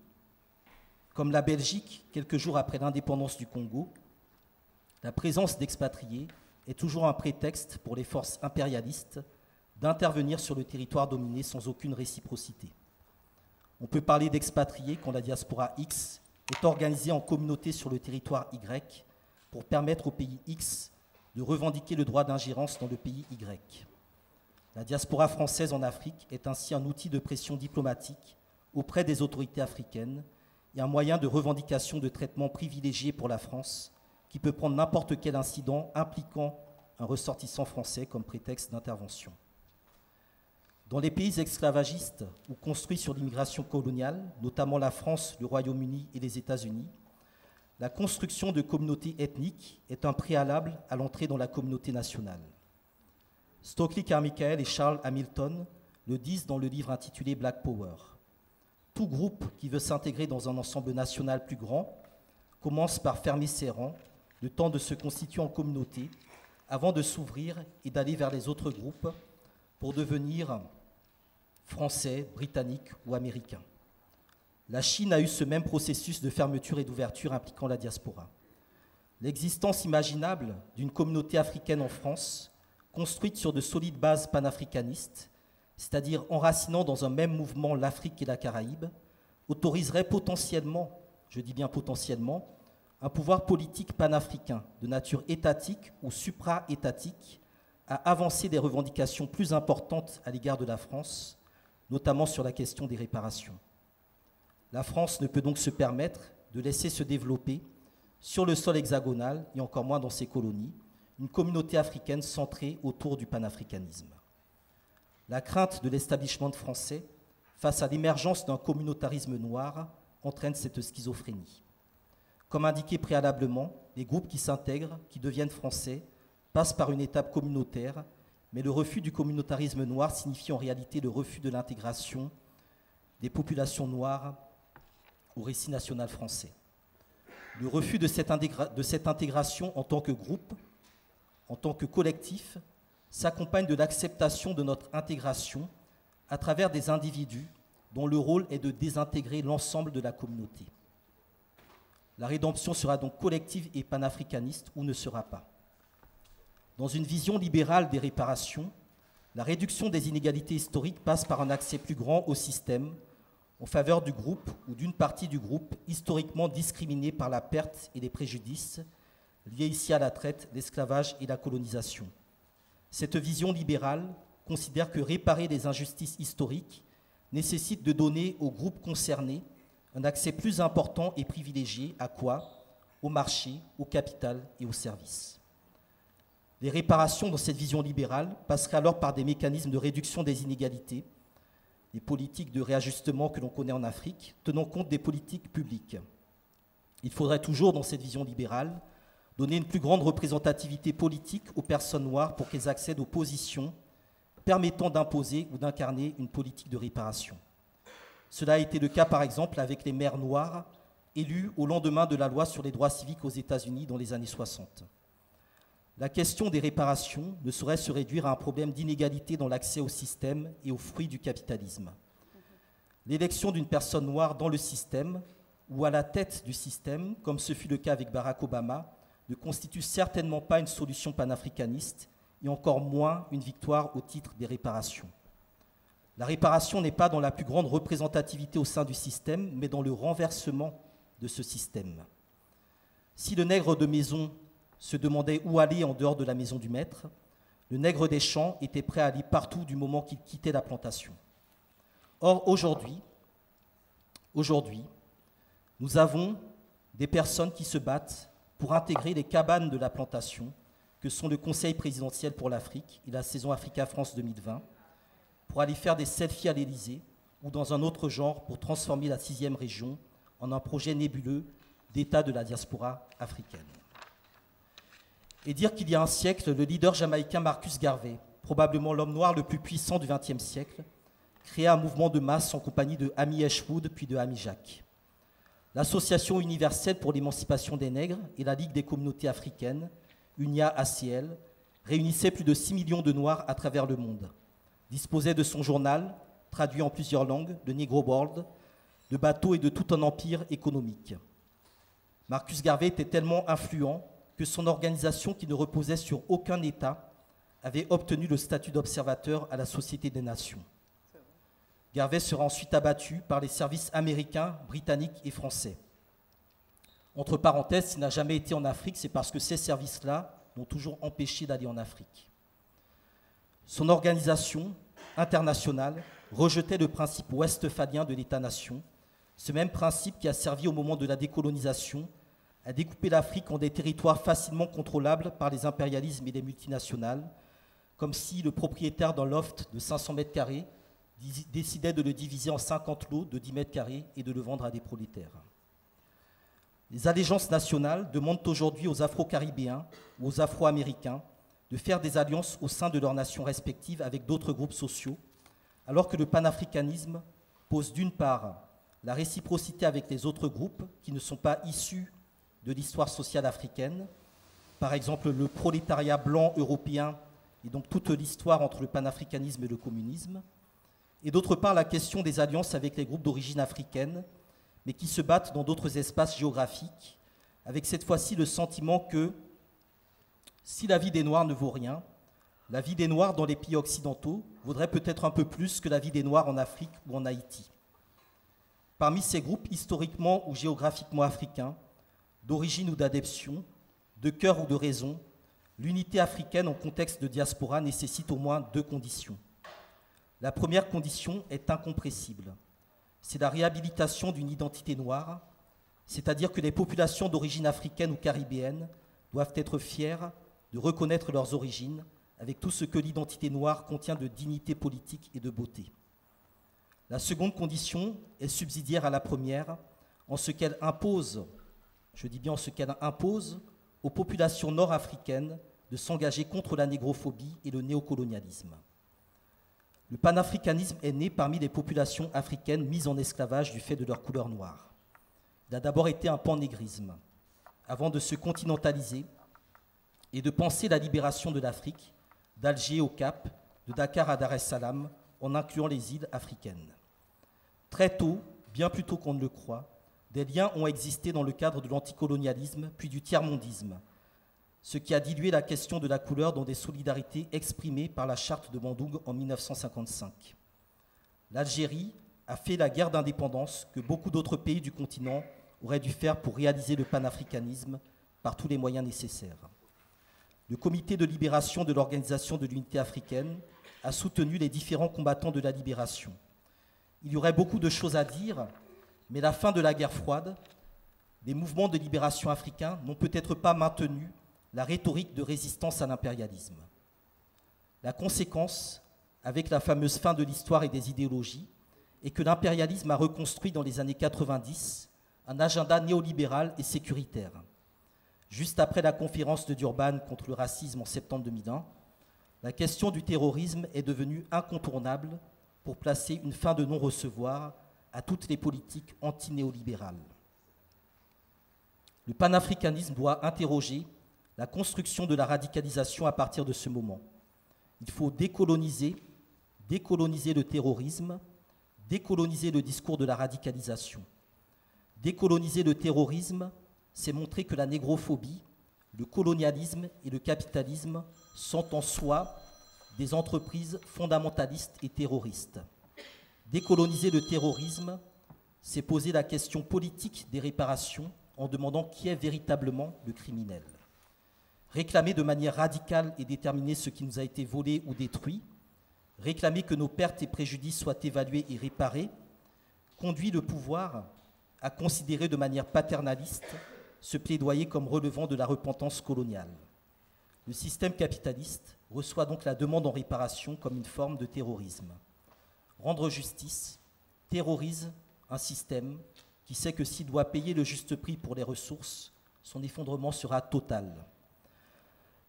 Comme la Belgique, quelques jours après l'indépendance du Congo, la présence d'expatriés est toujours un prétexte pour les forces impérialistes d'intervenir sur le territoire dominé sans aucune réciprocité. On peut parler d'expatriés quand la diaspora X est organisée en communauté sur le territoire Y pour permettre au pays X de revendiquer le droit d'ingérence dans le pays Y. La diaspora française en Afrique est ainsi un outil de pression diplomatique auprès des autorités africaines et un moyen de revendication de traitement privilégié pour la France qui peut prendre n'importe quel incident impliquant un ressortissant français comme prétexte d'intervention. Dans les pays esclavagistes ou construits sur l'immigration coloniale, notamment la France, le Royaume-Uni et les États-Unis, la construction de communautés ethniques est un préalable à l'entrée dans la communauté nationale. Stokely Carmichael et Charles Hamilton le disent dans le livre intitulé Black Power. Tout groupe qui veut s'intégrer dans un ensemble national plus grand commence par fermer ses rangs le temps de se constituer en communauté avant de s'ouvrir et d'aller vers les autres groupes pour devenir français, britannique ou américain. La Chine a eu ce même processus de fermeture et d'ouverture impliquant la diaspora. L'existence imaginable d'une communauté africaine en France, construite sur de solides bases panafricanistes, c'est-à-dire enracinant dans un même mouvement l'Afrique et la Caraïbe, autoriserait potentiellement, je dis bien potentiellement, un pouvoir politique panafricain de nature étatique ou supra-étatique à avancer des revendications plus importantes à l'égard de la France, notamment sur la question des réparations. La France ne peut donc se permettre de laisser se développer sur le sol hexagonal, et encore moins dans ses colonies, une communauté africaine centrée autour du panafricanisme. La crainte de l'établissement français face à l'émergence d'un communautarisme noir entraîne cette schizophrénie. Comme indiqué préalablement, les groupes qui s'intègrent, qui deviennent français, passent par une étape communautaire, mais le refus du communautarisme noir signifie en réalité le refus de l'intégration des populations noires au récit national français. Le refus de cette, intégration en tant que groupe, en tant que collectif, s'accompagne de l'acceptation de notre intégration à travers des individus dont le rôle est de désintégrer l'ensemble de la communauté. La rédemption sera donc collective et panafricaniste ou ne sera pas. Dans une vision libérale des réparations, la réduction des inégalités historiques passe par un accès plus grand au système en faveur du groupe ou d'une partie du groupe historiquement discriminé par la perte et les préjudices liés ici à la traite, l'esclavage et la colonisation. Cette vision libérale considère que réparer les injustices historiques nécessite de donner aux groupes concernés un accès plus important et privilégié à quoi? Au marché, au capital et aux services. Les réparations dans cette vision libérale passeraient alors par des mécanismes de réduction des inégalités, des politiques de réajustement que l'on connaît en Afrique, tenant compte des politiques publiques. Il faudrait toujours, dans cette vision libérale, donner une plus grande représentativité politique aux personnes noires pour qu'elles accèdent aux positions permettant d'imposer ou d'incarner une politique de réparation. Cela a été le cas par exemple avec les maires noirs élus au lendemain de la loi sur les droits civiques aux États-Unis dans les années 60. La question des réparations ne saurait se réduire à un problème d'inégalité dans l'accès au système et aux fruits du capitalisme. L'élection d'une personne noire dans le système ou à la tête du système, comme ce fut le cas avec Barack Obama, ne constitue certainement pas une solution panafricaniste et encore moins une victoire au titre des réparations. La réparation n'est pas dans la plus grande représentativité au sein du système, mais dans le renversement de ce système. Si le nègre de maison se demandait où aller en dehors de la maison du maître, le nègre des champs était prêt à aller partout du moment qu'il quittait la plantation. Or, aujourd'hui, aujourd'hui, nous avons des personnes qui se battent pour intégrer les cabanes de la plantation que sont le Conseil présidentiel pour l'Afrique et la saison Africa France 2020, pour aller faire des selfies à l'Élysée ou dans un autre genre pour transformer la sixième région en un projet nébuleux d'État de la diaspora africaine. Et dire qu'il y a un siècle, le leader jamaïcain Marcus Garvey, probablement l'homme noir le plus puissant du XXe siècle, créa un mouvement de masse en compagnie de Amy Ashwood puis de Amy Jacques. L'Association universelle pour l'émancipation des nègres et la Ligue des communautés africaines, UNIA-ACL, réunissaient plus de 6 millions de Noirs à travers le monde, disposaient de son journal, traduit en plusieurs langues, le Negro World, de bateaux et de tout un empire économique. Marcus Garvey était tellement influent que son organisation, qui ne reposait sur aucun État, avait obtenu le statut d'observateur à la Société des Nations. Garvey sera ensuite abattu par les services américains, britanniques et français. Entre parenthèses, s'il n'a jamais été en Afrique, c'est parce que ces services-là l'ont toujours empêché d'aller en Afrique. Son organisation internationale rejetait le principe westphalien de l'État-nation, ce même principe qui a servi au moment de la décolonisation à découper l'Afrique en des territoires facilement contrôlables par les impérialismes et les multinationales, comme si le propriétaire d'un loft de 500 mètres carrés décidait de le diviser en 50 lots de 10 mètres carrés et de le vendre à des prolétaires. Les allégeances nationales demandent aujourd'hui aux Afro-Caribéens ou aux Afro-Américains de faire des alliances au sein de leurs nations respectives avec d'autres groupes sociaux, alors que le panafricanisme pose d'une part la réciprocité avec les autres groupes qui ne sont pas issus de l'histoire sociale africaine, par exemple le prolétariat blanc européen et donc toute l'histoire entre le panafricanisme et le communisme, et d'autre part la question des alliances avec les groupes d'origine africaine, mais qui se battent dans d'autres espaces géographiques, avec cette fois-ci le sentiment que si la vie des Noirs ne vaut rien, la vie des Noirs dans les pays occidentaux vaudrait peut-être un peu plus que la vie des Noirs en Afrique ou en Haïti. Parmi ces groupes historiquement ou géographiquement africains, d'origine ou d'adeption, de cœur ou de raison, l'unité africaine en contexte de diaspora nécessite au moins deux conditions. La première condition est incompressible. C'est la réhabilitation d'une identité noire, c'est-à-dire que les populations d'origine africaine ou caribéenne doivent être fières de reconnaître leurs origines avec tout ce que l'identité noire contient de dignité politique et de beauté. La seconde condition est subsidiaire à la première en ce qu'elle impose, je dis bien en ce qu'elle impose aux populations nord-africaines de s'engager contre la négrophobie et le néocolonialisme. Le panafricanisme est né parmi les populations africaines mises en esclavage du fait de leur couleur noire. Il a d'abord été un pan-négrisme, avant de se continentaliser et de penser la libération de l'Afrique, d'Alger au Cap, de Dakar à Dar es Salaam, en incluant les îles africaines. Très tôt, bien plus tôt qu'on ne le croit, des liens ont existé dans le cadre de l'anticolonialisme puis du tiers-mondisme, ce qui a dilué la question de la couleur dans des solidarités exprimées par la charte de Bandung en 1955. L'Algérie a fait la guerre d'indépendance que beaucoup d'autres pays du continent auraient dû faire pour réaliser le panafricanisme par tous les moyens nécessaires. Le comité de libération de l'Organisation de l'Unité africaine a soutenu les différents combattants de la libération. Il y aurait beaucoup de choses à dire, mais la fin de la guerre froide, les mouvements de libération africains n'ont peut-être pas maintenu la rhétorique de résistance à l'impérialisme. La conséquence, avec la fameuse fin de l'histoire et des idéologies, est que l'impérialisme a reconstruit dans les années 90 un agenda néolibéral et sécuritaire. Juste après la conférence de Durban contre le racisme en septembre 2001, la question du terrorisme est devenue incontournable pour placer une fin de non-recevoir à toutes les politiques anti-néolibérales. Le panafricanisme doit interroger la construction de la radicalisation à partir de ce moment. Il faut décoloniser, décoloniser le terrorisme, décoloniser le discours de la radicalisation. Décoloniser le terrorisme, c'est montrer que la négrophobie, le colonialisme et le capitalisme sont en soi des entreprises fondamentalistes et terroristes. Décoloniser le terrorisme, c'est poser la question politique des réparations en demandant qui est véritablement le criminel réclamer de manière radicale et déterminée ce qui nous a été volé ou détruit, réclamer que nos pertes et préjudices soient évalués et réparés, conduit le pouvoir à considérer de manière paternaliste ce plaidoyer comme relevant de la repentance coloniale. Le système capitaliste reçoit donc la demande en réparation comme une forme de terrorisme. Rendre justice terrorise un système qui sait que s'il doit payer le juste prix pour les ressources, son effondrement sera total.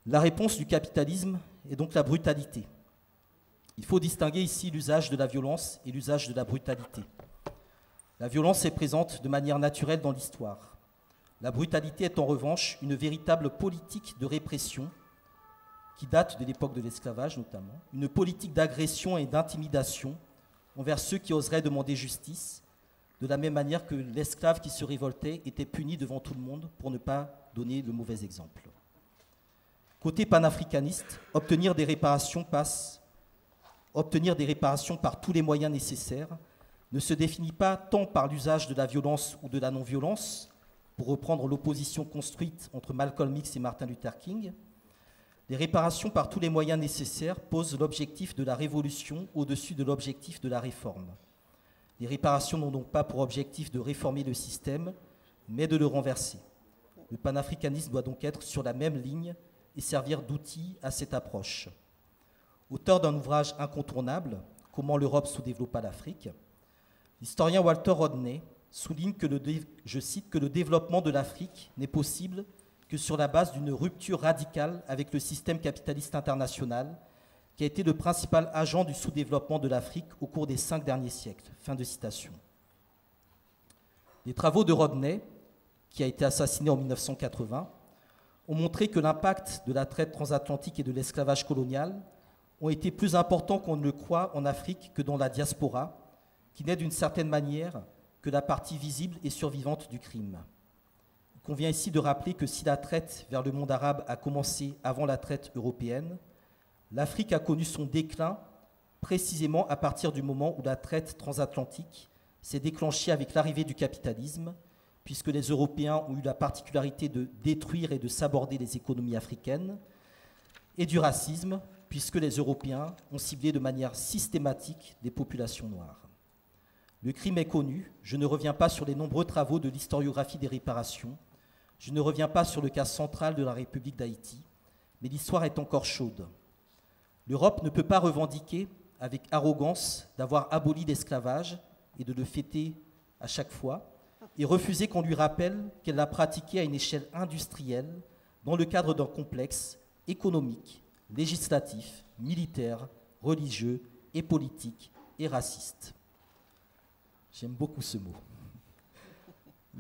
La réponse du capitalisme est donc la brutalité. Il faut distinguer ici l'usage de la violence et l'usage de la brutalité. La violence est présente de manière naturelle dans l'histoire. La brutalité est en revanche une véritable politique de répression qui date de l'époque de l'esclavage notamment, une politique d'agression et d'intimidation envers ceux qui oseraient demander justice, de la même manière que l'esclave qui se révoltait était puni devant tout le monde pour ne pas donner le mauvais exemple. Côté panafricaniste, obtenir des réparations passe, obtenir des réparations par tous les moyens nécessaires ne se définit pas tant par l'usage de la violence ou de la non-violence, pour reprendre l'opposition construite entre Malcolm X et Martin Luther King, les réparations par tous les moyens nécessaires posent l'objectif de la révolution au-dessus de l'objectif de la réforme. Les réparations n'ont donc pas pour objectif de réformer le système, mais de le renverser. Le panafricanisme doit donc être sur la même ligne et servir d'outil à cette approche. Auteur d'un ouvrage incontournable, Comment l'Europe sous-développa l'Afrique, l'historien Walter Rodney souligne que le, je cite, que le développement de l'Afrique n'est possible que sur la base d'une rupture radicale avec le système capitaliste international qui a été le principal agent du sous-développement de l'Afrique au cours des cinq derniers siècles. Les travaux de Rodney, qui a été assassiné en 1980, ont montré que l'impact de la traite transatlantique et de l'esclavage colonial ont été plus importants qu'on ne le croit en Afrique que dans la diaspora, qui n'est d'une certaine manière que la partie visible et survivante du crime. Convient ici de rappeler que si la traite vers le monde arabe a commencé avant la traite européenne, l'Afrique a connu son déclin précisément à partir du moment où la traite transatlantique s'est déclenchée avec l'arrivée du capitalisme, puisque les Européens ont eu la particularité de détruire et de s'aborder les économies africaines, et du racisme, puisque les Européens ont ciblé de manière systématique des populations noires. Le crime est connu, je ne reviens pas sur les nombreux travaux de l'historiographie des réparations, je ne reviens pas sur le cas central de la République d'Haïti, mais l'histoire est encore chaude. L'Europe ne peut pas revendiquer avec arrogance d'avoir aboli l'esclavage et de le fêter à chaque fois, et refuser qu'on lui rappelle qu'elle l'a pratiqué à une échelle industrielle dans le cadre d'un complexe économique, législatif, militaire, religieux et politique et raciste. J'aime beaucoup ce mot.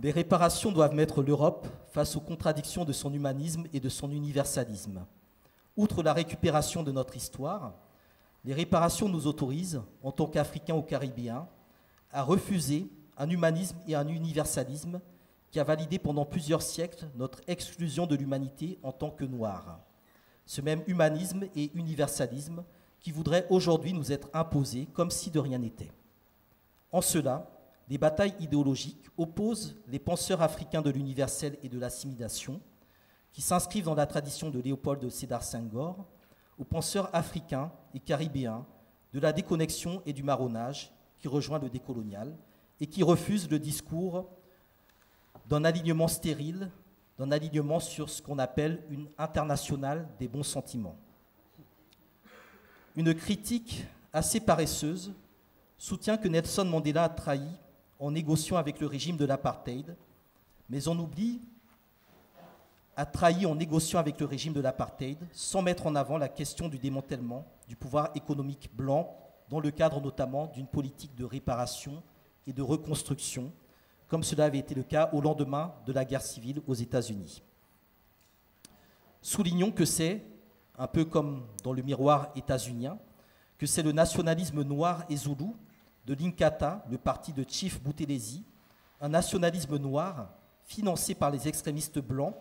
Les réparations doivent mettre l'Europe face aux contradictions de son humanisme et de son universalisme. Outre la récupération de notre histoire, les réparations nous autorisent, en tant qu'Africains ou Caribéens, à refuser un humanisme et un universalisme qui a validé pendant plusieurs siècles notre exclusion de l'humanité en tant que Noirs. Ce même humanisme et universalisme qui voudrait aujourd'hui nous être imposés comme si de rien n'était. En cela, les batailles idéologiques opposent les penseurs africains de l'universel et de l'assimilation, qui s'inscrivent dans la tradition de Léopold Sédar Senghor, aux penseurs africains et caribéens de la déconnexion et du marronnage, qui rejoint le décolonial, et qui refusent le discours d'un alignement stérile, d'un alignement sur ce qu'on appelle une internationale des bons sentiments. Une critique assez paresseuse soutient que Nelson Mandela a trahi en négociant avec le régime de l'apartheid, mais on oublie a trahi en négociant avec le régime de l'apartheid sans mettre en avant la question du démantèlement du pouvoir économique blanc dans le cadre notamment d'une politique de réparation et de reconstruction, comme cela avait été le cas au lendemain de la guerre civile aux États-Unis. Soulignons que c'est, un peu comme dans le miroir états-unien, que c'est le nationalisme noir et zoulou de l'Inkata, le parti de Chief Boutelesi, un nationalisme noir financé par les extrémistes blancs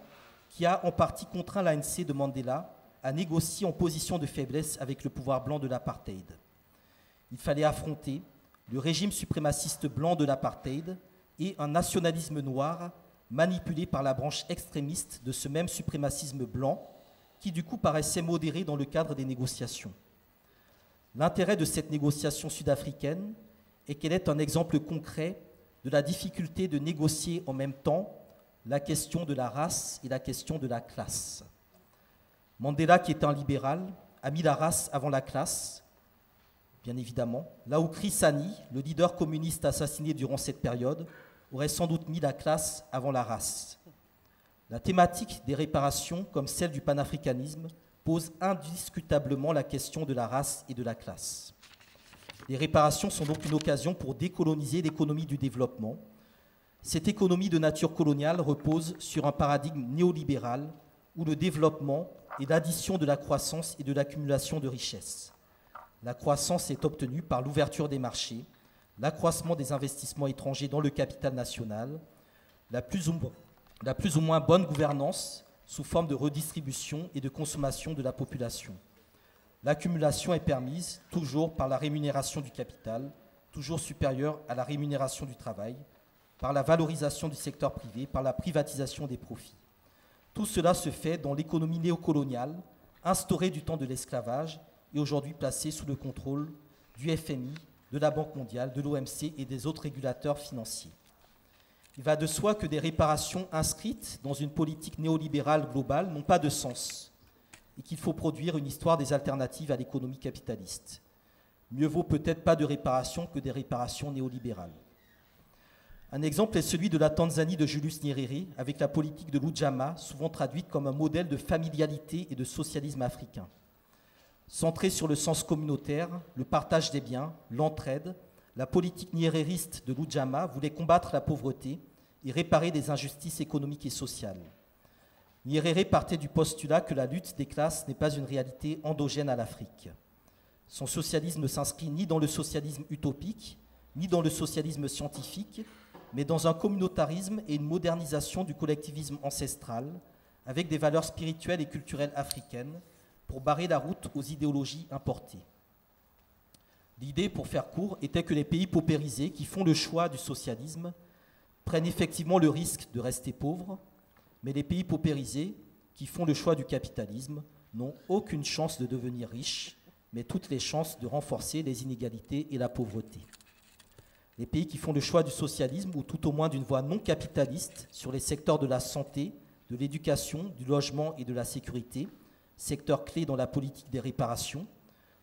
qui a en partie contraint l'ANC de Mandela à négocier en position de faiblesse avec le pouvoir blanc de l'apartheid. Il fallait affronter le régime suprémaciste blanc de l'apartheid et un nationalisme noir manipulé par la branche extrémiste de ce même suprémacisme blanc qui du coup paraissait modéré dans le cadre des négociations. L'intérêt de cette négociation sud-africaine et qu'elle est un exemple concret de la difficulté de négocier en même temps la question de la race et la question de la classe. Mandela, qui est un libéral, a mis la race avant la classe, bien évidemment, là où Chris Hani, le leader communiste assassiné durant cette période, aurait sans doute mis la classe avant la race. La thématique des réparations, comme celle du panafricanisme, pose indiscutablement la question de la race et de la classe. Les réparations sont donc une occasion pour décoloniser l'économie du développement. Cette économie de nature coloniale repose sur un paradigme néolibéral où le développement est l'addition de la croissance et de l'accumulation de richesses. La croissance est obtenue par l'ouverture des marchés, l'accroissement des investissements étrangers dans le capital national, la plus, ou, moins bonne gouvernance sous forme de redistribution et de consommation de la population. L'accumulation est permise toujours par la rémunération du capital, toujours supérieure à la rémunération du travail, par la valorisation du secteur privé, par la privatisation des profits. Tout cela se fait dans l'économie néocoloniale, instaurée du temps de l'esclavage et aujourd'hui placée sous le contrôle du FMI, de la Banque mondiale, de l'OMC et des autres régulateurs financiers. Il va de soi que des réparations inscrites dans une politique néolibérale globale n'ont pas de sens et qu'il faut produire une histoire des alternatives à l'économie capitaliste. Mieux vaut peut-être pas de réparation que des réparations néolibérales. Un exemple est celui de la Tanzanie de Julius Nyerere, avec la politique de l'Ujama, souvent traduite comme un modèle de familialité et de socialisme africain. Centrée sur le sens communautaire, le partage des biens, l'entraide, la politique nyerériste de l'Ujama voulait combattre la pauvreté et réparer des injustices économiques et sociales. Nyerere partait du postulat que la lutte des classes n'est pas une réalité endogène à l'Afrique. Son socialisme ne s'inscrit ni dans le socialisme utopique, ni dans le socialisme scientifique, mais dans un communautarisme et une modernisation du collectivisme ancestral, avec des valeurs spirituelles et culturelles africaines, pour barrer la route aux idéologies importées. L'idée, pour faire court, était que les pays paupérisés qui font le choix du socialisme prennent effectivement le risque de rester pauvres, mais les pays paupérisés, qui font le choix du capitalisme, n'ont aucune chance de devenir riches, mais toutes les chances de renforcer les inégalités et la pauvreté. Les pays qui font le choix du socialisme, ou tout au moins d'une voie non capitaliste, sur les secteurs de la santé, de l'éducation, du logement et de la sécurité, secteurs clés dans la politique des réparations,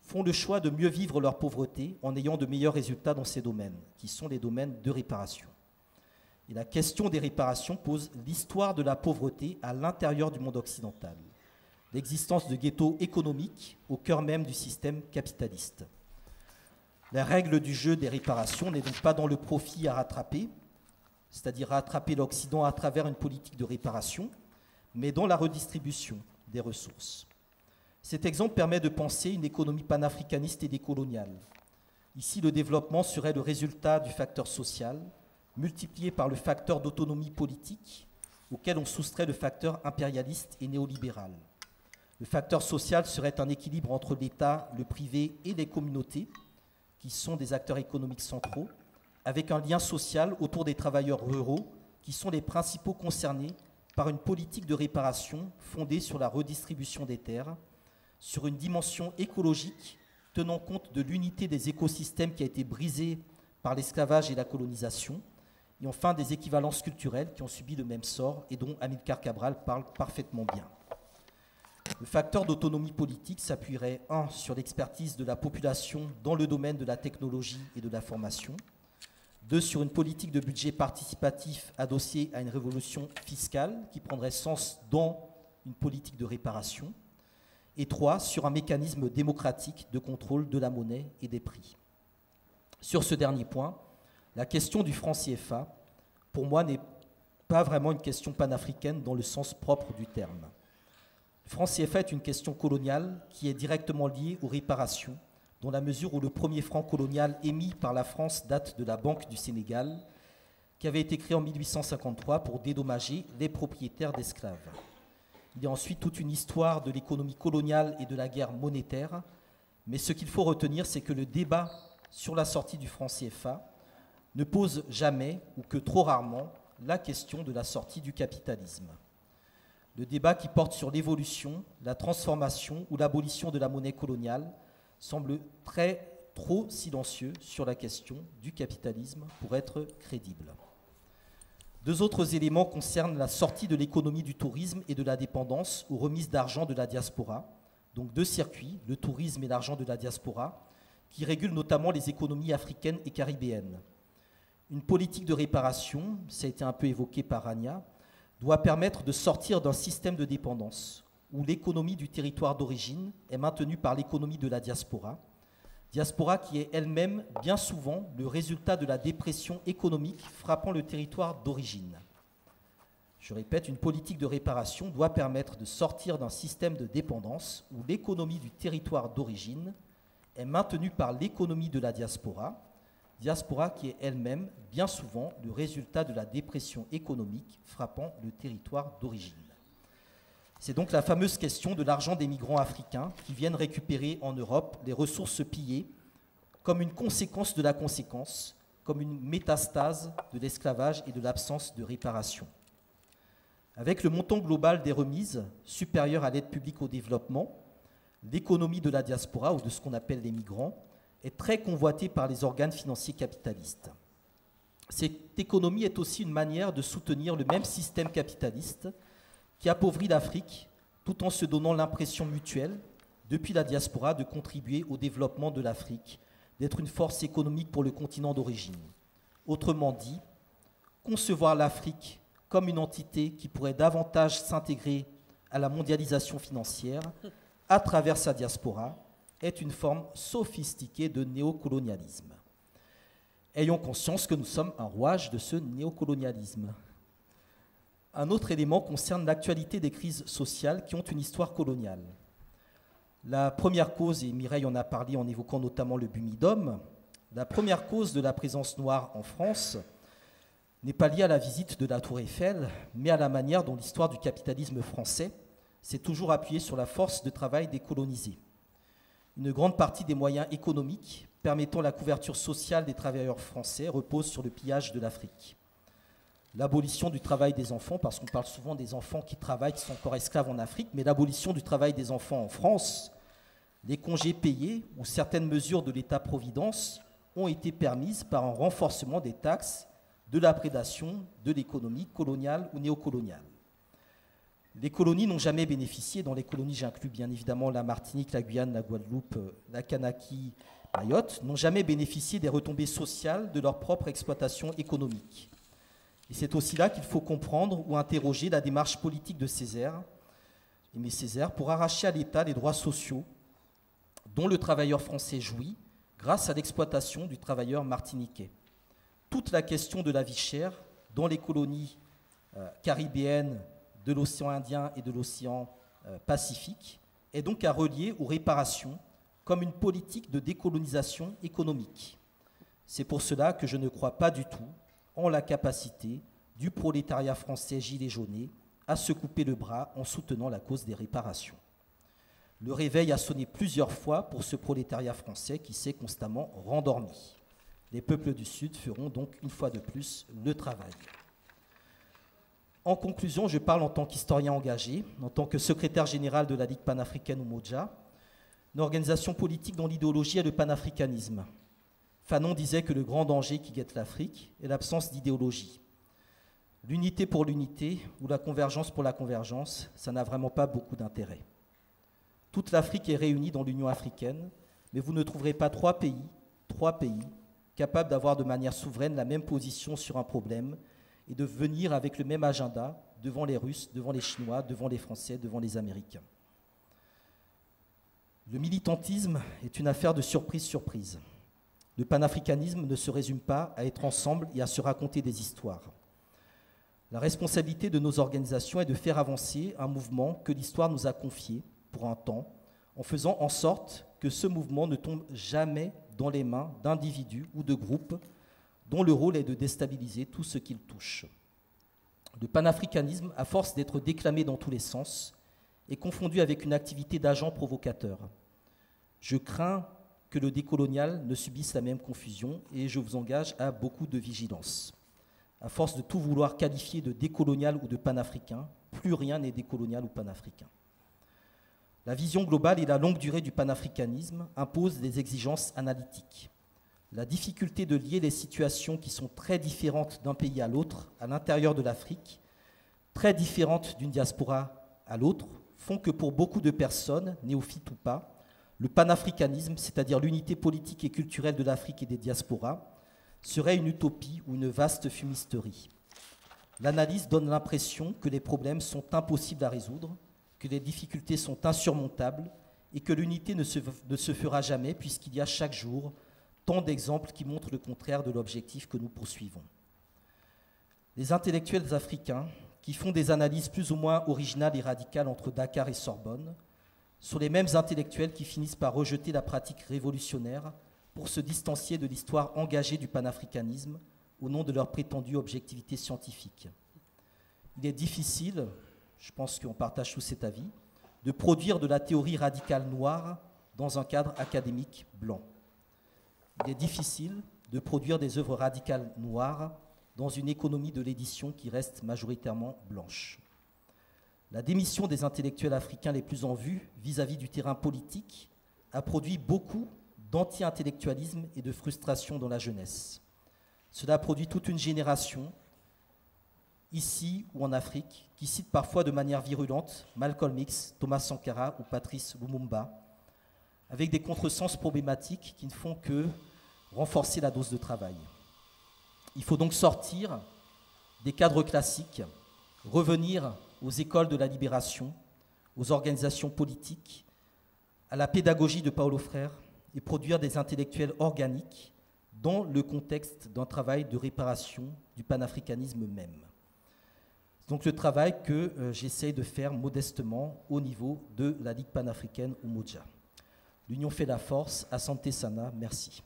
font le choix de mieux vivre leur pauvreté en ayant de meilleurs résultats dans ces domaines, qui sont les domaines de réparation. Et la question des réparations pose l'histoire de la pauvreté à l'intérieur du monde occidental, l'existence de ghettos économiques au cœur même du système capitaliste. La règle du jeu des réparations n'est donc pas dans le profit à rattraper, c'est-à-dire rattraper l'Occident à travers une politique de réparation, mais dans la redistribution des ressources. Cet exemple permet de penser une économie panafricaniste et décoloniale. Ici, le développement serait le résultat du facteur social, multiplié par le facteur d'autonomie politique, auquel on soustrait le facteur impérialiste et néolibéral. Le facteur social serait un équilibre entre l'État, le privé et les communautés, qui sont des acteurs économiques centraux, avec un lien social autour des travailleurs ruraux, qui sont les principaux concernés par une politique de réparation fondée sur la redistribution des terres, sur une dimension écologique tenant compte de l'unité des écosystèmes qui a été brisée par l'esclavage et la colonisation, et enfin des équivalences culturelles qui ont subi le même sort et dont Amilcar Cabral parle parfaitement bien. Le facteur d'autonomie politique s'appuierait, un, sur l'expertise de la population dans le domaine de la technologie et de la formation, deux, sur une politique de budget participatif adossée à une révolution fiscale qui prendrait sens dans une politique de réparation, et trois, sur un mécanisme démocratique de contrôle de la monnaie et des prix. Sur ce dernier point, la question du franc CFA, pour moi, n'est pas vraiment une question panafricaine dans le sens propre du terme. Le franc CFA est une question coloniale qui est directement liée aux réparations, dans la mesure où le premier franc colonial émis par la France date de la Banque du Sénégal, qui avait été créé en 1853 pour dédommager les propriétaires d'esclaves. Il y a ensuite toute une histoire de l'économie coloniale et de la guerre monétaire, mais ce qu'il faut retenir, c'est que le débat sur la sortie du franc CFA ne pose jamais, ou que trop rarement, la question de la sortie du capitalisme. Le débat qui porte sur l'évolution, la transformation ou l'abolition de la monnaie coloniale semble très trop silencieux sur la question du capitalisme pour être crédible. Deux autres éléments concernent la sortie de l'économie du tourisme et de la dépendance aux remises d'argent de la diaspora. Donc deux circuits, le tourisme et l'argent de la diaspora, qui régulent notamment les économies africaines et caribéennes. Une politique de réparation, ça a été un peu évoqué par Rania, doit permettre de sortir d'un système de dépendance où l'économie du territoire d'origine est maintenue par l'économie de la diaspora, diaspora qui est elle-même bien souvent le résultat de la dépression économique frappant le territoire d'origine. Je répète, une politique de réparation doit permettre de sortir d'un système de dépendance où l'économie du territoire d'origine est maintenue par l'économie de la diaspora, diaspora qui est elle-même bien souvent le résultat de la dépression économique frappant le territoire d'origine. C'est donc la fameuse question de l'argent des migrants africains qui viennent récupérer en Europe les ressources pillées comme une conséquence de la conséquence, comme une métastase de l'esclavage et de l'absence de réparation. Avec le montant global des remises supérieur à l'aide publique au développement, l'économie de la diaspora ou de ce qu'on appelle les migrants est très convoitée par les organes financiers capitalistes. Cette économie est aussi une manière de soutenir le même système capitaliste qui appauvrit l'Afrique tout en se donnant l'impression mutuelle, depuis la diaspora, de contribuer au développement de l'Afrique, d'être une force économique pour le continent d'origine. Autrement dit, concevoir l'Afrique comme une entité qui pourrait davantage s'intégrer à la mondialisation financière à travers sa diaspora est une forme sophistiquée de néocolonialisme. Ayons conscience que nous sommes un rouage de ce néocolonialisme. Un autre élément concerne l'actualité des crises sociales qui ont une histoire coloniale. La première cause, et Mireille en a parlé en évoquant notamment le bumidum, la première cause de la présence noire en France n'est pas liée à la visite de la Tour Eiffel, mais à la manière dont l'histoire du capitalisme français s'est toujours appuyée sur la force de travail des colonisés. Une grande partie des moyens économiques permettant la couverture sociale des travailleurs français repose sur le pillage de l'Afrique l'abolition du travail des enfants, parce qu'on parle souvent des enfants qui travaillent, qui sont encore esclaves en Afrique, mais l'abolition du travail des enfants en France, les congés payés ou certaines mesures de l'État-providence ont été permises par un renforcement des taxes de la prédation de l'économie coloniale ou néocoloniale. Les colonies n'ont jamais bénéficié, dans les colonies j'inclus bien évidemment la Martinique, la Guyane, la Guadeloupe, la Kanaki, Mayotte, n'ont jamais bénéficié des retombées sociales de leur propre exploitation économique. Et c'est aussi là qu'il faut comprendre ou interroger la démarche politique de Césaire, Aimé Césaire, pour arracher à l'État les droits sociaux dont le travailleur français jouit grâce à l'exploitation du travailleur martiniquais. Toute la question de la vie chère dans les colonies euh, caribéennes de l'océan Indien et de l'océan euh, Pacifique est donc à relier aux réparations comme une politique de décolonisation économique. C'est pour cela que je ne crois pas du tout ont la capacité du prolétariat français gilet jauné à se couper le bras en soutenant la cause des réparations. Le réveil a sonné plusieurs fois pour ce prolétariat français qui s'est constamment rendormi. Les peuples du Sud feront donc une fois de plus le travail. En conclusion, je parle en tant qu'historien engagé, en tant que secrétaire général de la Ligue panafricaine Umoja, une organisation politique dont l'idéologie est le panafricanisme, Fanon disait que le grand danger qui guette l'Afrique est l'absence d'idéologie. L'unité pour l'unité ou la convergence pour la convergence, ça n'a vraiment pas beaucoup d'intérêt. Toute l'Afrique est réunie dans l'Union africaine, mais vous ne trouverez pas trois pays, trois pays, capables d'avoir de manière souveraine la même position sur un problème et de venir avec le même agenda devant les Russes, devant les Chinois, devant les Français, devant les Américains. Le militantisme est une affaire de surprise-surprise. Le panafricanisme ne se résume pas à être ensemble et à se raconter des histoires. La responsabilité de nos organisations est de faire avancer un mouvement que l'histoire nous a confié pour un temps, en faisant en sorte que ce mouvement ne tombe jamais dans les mains d'individus ou de groupes dont le rôle est de déstabiliser tout ce qu'il touche. Le panafricanisme, à force d'être déclamé dans tous les sens, est confondu avec une activité d'agent provocateur. Je crains que le décolonial ne subisse la même confusion et je vous engage à beaucoup de vigilance. À force de tout vouloir qualifier de décolonial ou de panafricain, plus rien n'est décolonial ou panafricain. La vision globale et la longue durée du panafricanisme imposent des exigences analytiques. La difficulté de lier les situations qui sont très différentes d'un pays à l'autre à l'intérieur de l'Afrique, très différentes d'une diaspora à l'autre, font que pour beaucoup de personnes, néophytes ou pas, le panafricanisme, c'est-à-dire l'unité politique et culturelle de l'Afrique et des diasporas, serait une utopie ou une vaste fumisterie. L'analyse donne l'impression que les problèmes sont impossibles à résoudre, que les difficultés sont insurmontables et que l'unité ne se, ne se fera jamais puisqu'il y a chaque jour tant d'exemples qui montrent le contraire de l'objectif que nous poursuivons. Les intellectuels africains, qui font des analyses plus ou moins originales et radicales entre Dakar et Sorbonne, sont les mêmes intellectuels qui finissent par rejeter la pratique révolutionnaire pour se distancier de l'histoire engagée du panafricanisme au nom de leur prétendue objectivité scientifique. Il est difficile, je pense qu'on partage tous cet avis, de produire de la théorie radicale noire dans un cadre académique blanc. Il est difficile de produire des œuvres radicales noires dans une économie de l'édition qui reste majoritairement blanche. La démission des intellectuels africains les plus en vue vis-à-vis du terrain politique a produit beaucoup d'anti-intellectualisme et de frustration dans la jeunesse. Cela a produit toute une génération, ici ou en Afrique, qui cite parfois de manière virulente Malcolm X, Thomas Sankara ou Patrice Lumumba, avec des contresens problématiques qui ne font que renforcer la dose de travail. Il faut donc sortir des cadres classiques, revenir aux écoles de la libération, aux organisations politiques, à la pédagogie de Paulo Frère et produire des intellectuels organiques dans le contexte d'un travail de réparation du panafricanisme même. Donc le travail que euh, j'essaie de faire modestement au niveau de la Ligue panafricaine Umoja. L'union fait la force, à Santé Sana, merci.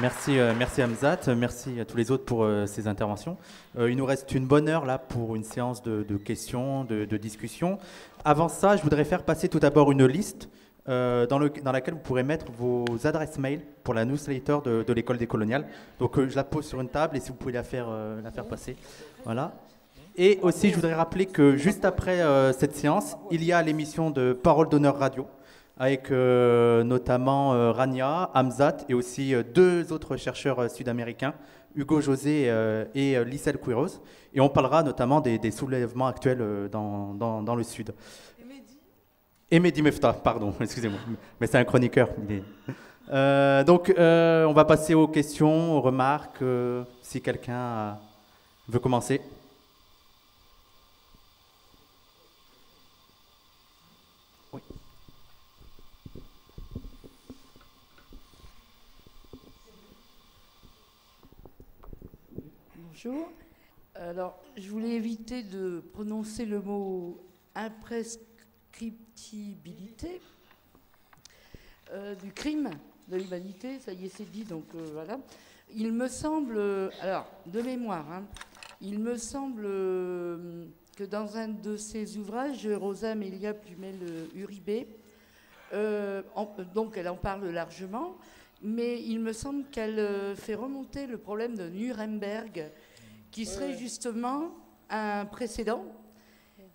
Merci, euh, merci Hamzat, merci à tous les autres pour euh, ces interventions. Euh, il nous reste une bonne heure là pour une séance de, questions, de, discussions. Avant ça, je voudrais faire passer tout d'abord une liste dans, le, dans laquelle vous pourrez mettre vos adresses mail pour la newsletter de, l'école des coloniales. Donc je la pose sur une table et si vous pouvez la faire, la faire passer. Voilà. Et aussi, je voudrais rappeler que juste après cette séance, il y a l'émission de Parole d'honneur radio avec euh, notamment euh, Rania, Hamzat et aussi euh, deux autres chercheurs sud-américains, Hugo José et Lissel Quiroz. Et on parlera notamment des, des soulèvements actuels dans, dans- dans le sud. Et Mehdi Mefta, pardon, <laughs> excusez-moi. Mais c'est un chroniqueur. Euh, donc, euh, on va passer aux questions, aux remarques, euh, si quelqu'un veut commencer. Oui. Bonjour. Alors, je voulais éviter de prononcer le mot imprescriptibilité euh, du crime de l'humanité. Ça y est, c'est dit, donc euh, voilà. Il me semble, euh, alors, de mémoire, hein, il me semble que dans un de ses ouvrages, Rosa Amelia Plumel-Uribe, donc elle en parle largement, mais il me semble qu'elle fait remonter le problème de Nuremberg, qui serait justement un précédent,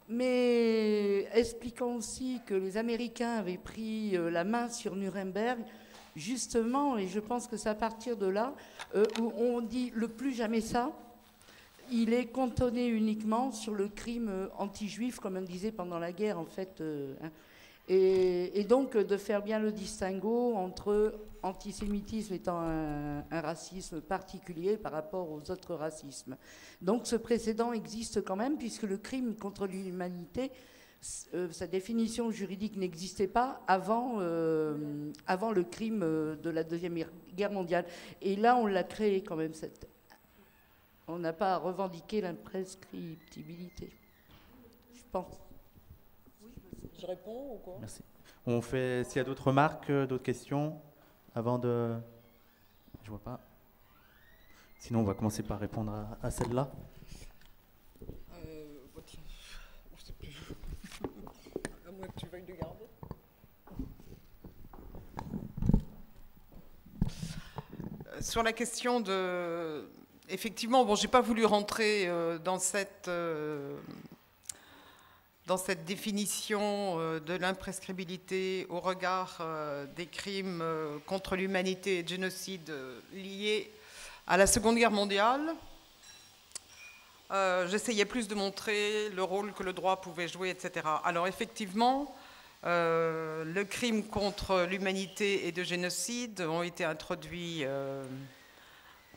mais expliquant aussi que les Américains avaient pris euh, la main sur Nuremberg, justement, et je pense que c'est à partir de là euh, où on dit le plus jamais ça. Il est cantonné uniquement sur le crime euh, anti-juif, comme on disait pendant la guerre, en fait. euh, hein. Et, donc euh, de faire bien le distinguo entre antisémitisme étant un, racisme particulier par rapport aux autres racismes. Donc ce précédent existe quand même, puisque le crime contre l'humanité, euh, sa définition juridique n'existait pas avant, euh, avant le crime de la Deuxième Guerre mondiale. Et là, on l'a créé quand même. On n'a pas à revendiquer l'imprescriptibilité. Je pense. Je réponds ou quoi? Merci. On fait, s'il y a d'autres remarques, euh, d'autres questions, avant de. Je vois pas. Sinon, on va commencer par répondre à, à celle-là. euh, sais plus. <laughs> à moins que tu veuilles le garder. sur la question de... Effectivement, bon, j'ai pas voulu rentrer euh, dans cette... dans cette définition euh, de l'imprescriptibilité au regard euh, des crimes euh, contre l'humanité et de génocide liés à la Seconde Guerre mondiale. J'essayais plus de montrer le rôle que le droit pouvait jouer, etc. Alors effectivement, le crime contre l'humanité et de génocide ont été introduits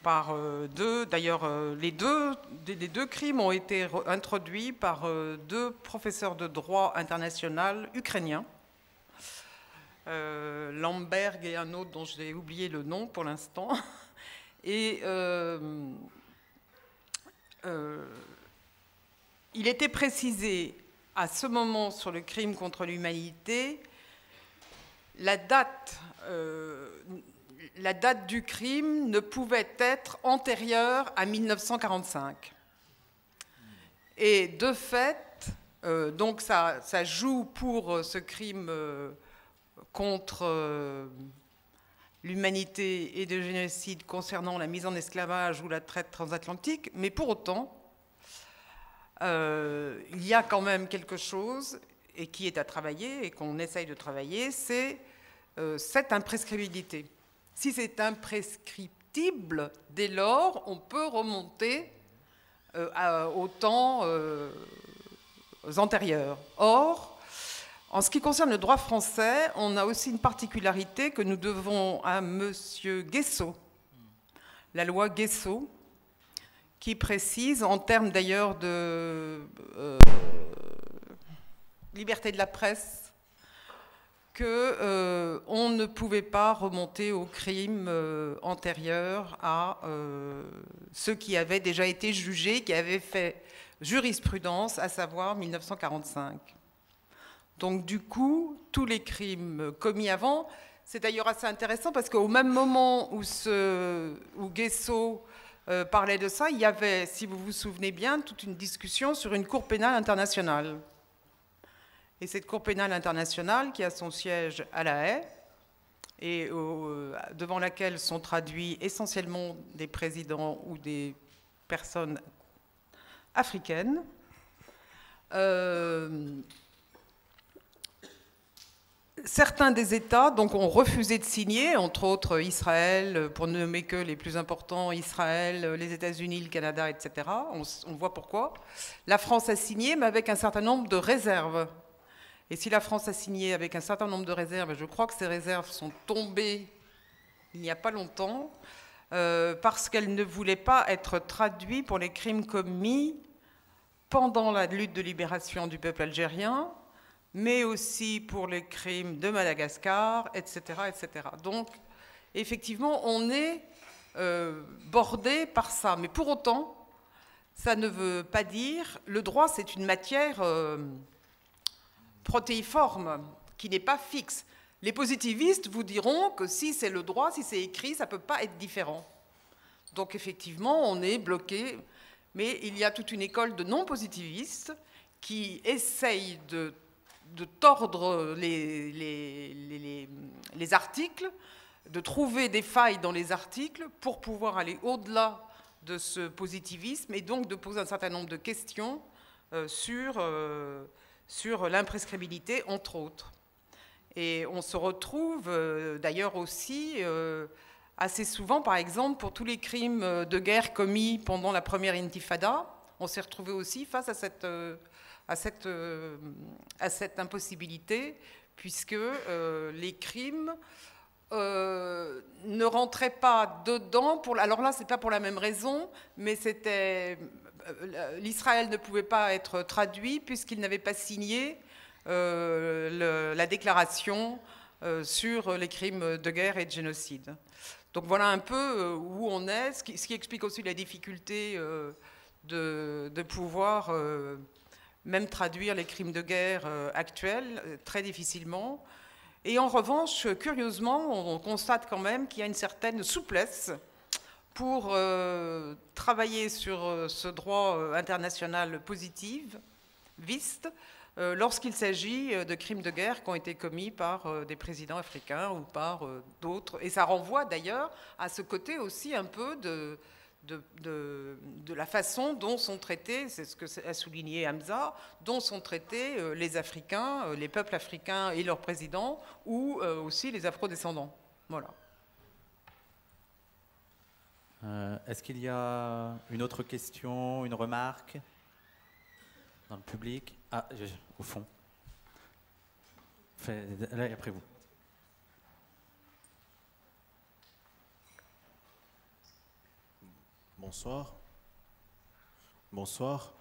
par euh, deux, d'ailleurs euh, les deux, les deux crimes ont été introduits par euh, deux professeurs de droit international ukrainiens, Lamberg et un autre dont j'ai oublié le nom pour l'instant. <laughs> Et il était précisé à ce moment sur le crime contre l'humanité la date, la date du crime ne pouvait être antérieure à 1945. Et de fait, euh, donc ça, joue pour euh, ce crime euh, contre l'humanité et de génocide concernant la mise en esclavage ou la traite transatlantique, mais pour autant, il y a quand même quelque chose et qui est à travailler et qu'on essaye de travailler, c'est cette imprescriptibilité. Si c'est imprescriptible, dès lors, on peut remonter euh, à- aux temps euh, antérieurs. Or, en ce qui concerne le droit français, on a aussi une particularité que nous devons à M. Guesso, la loi Guesso, qui précise, en termes d'ailleurs de euh, liberté de la presse, que euh, on ne pouvait pas remonter aux crimes euh, antérieurs à euh, ceux qui avaient déjà été jugés, qui avaient fait jurisprudence, à savoir 1945. Donc du coup, tous les crimes commis avant, c'est d'ailleurs assez intéressant parce qu'au même moment où, ce, Guesso parlait de ça, il y avait, si vous vous souvenez bien, toute une discussion sur une Cour pénale internationale. Et cette Cour pénale internationale, qui a son siège à La Haye, et au- devant laquelle sont traduits essentiellement des présidents ou des personnes africaines, euh, Certains des États donc, ont refusé de signer, entre autres Israël, pour ne nommer que les plus importants, Israël, les États-Unis, le Canada, etc. On, on voit pourquoi. La France a signé, mais avec un certain nombre de réserves. Et si la France a signé avec un certain nombre de réserves, et je crois que ces réserves sont tombées il n'y a pas longtemps, euh, parce qu'elles ne voulaient pas être traduites pour les crimes commis pendant la lutte de libération du peuple algérien, mais aussi pour les crimes de Madagascar, etc. etc. Donc, effectivement, on est euh, bordé par ça. Mais pour autant, ça ne veut pas dire... Le droit, c'est une matière euh, protéiforme, qui n'est pas fixe. Les positivistes vous diront que si c'est le droit, si c'est écrit, ça ne peut pas être différent. Donc effectivement, on est bloqué, mais il y a toute une école de non-positivistes qui essayent de, de tordre les, les- les- les- les articles, de trouver des failles dans les articles pour pouvoir aller au-delà de ce positivisme et donc de poser un certain nombre de questions euh, sur, euh, sur l'imprescriptibilité, entre autres. Et on se retrouve euh, d'ailleurs aussi euh, assez souvent, par exemple, pour tous les crimes euh, de guerre commis pendant la première intifada, on s'est retrouvé aussi face à cette, impossibilité, puisque les crimes ne rentraient pas dedans. Alors là, c'est pas pour la même raison, mais c'était l'Israël ne pouvait pas être traduit puisqu'il n'avait pas signé euh, la déclaration euh, sur les crimes de guerre et de génocide. Donc voilà un peu euh, où on est, ce qui, explique aussi la difficulté euh, de, pouvoir euh, même traduire les crimes de guerre euh, actuels euh, très difficilement. Et en revanche, curieusement, on constate quand même qu'il y a une certaine souplesse pour euh, travailler sur euh, ce droit euh, international positif, viste, lorsqu'il s'agit de crimes de guerre qui ont été commis par des présidents africains ou par d'autres. Et ça renvoie d'ailleurs à ce côté aussi un peu de, de, de, la façon dont sont traités, c'est ce que a souligné Hamza, dont sont traités les Africains, les peuples africains et leurs présidents, ou aussi les afro-descendants. Voilà. Est-ce qu'il y a une autre question, une remarque dans le public? Ah, au fond. là, après vous. Bonsoir. Bonsoir.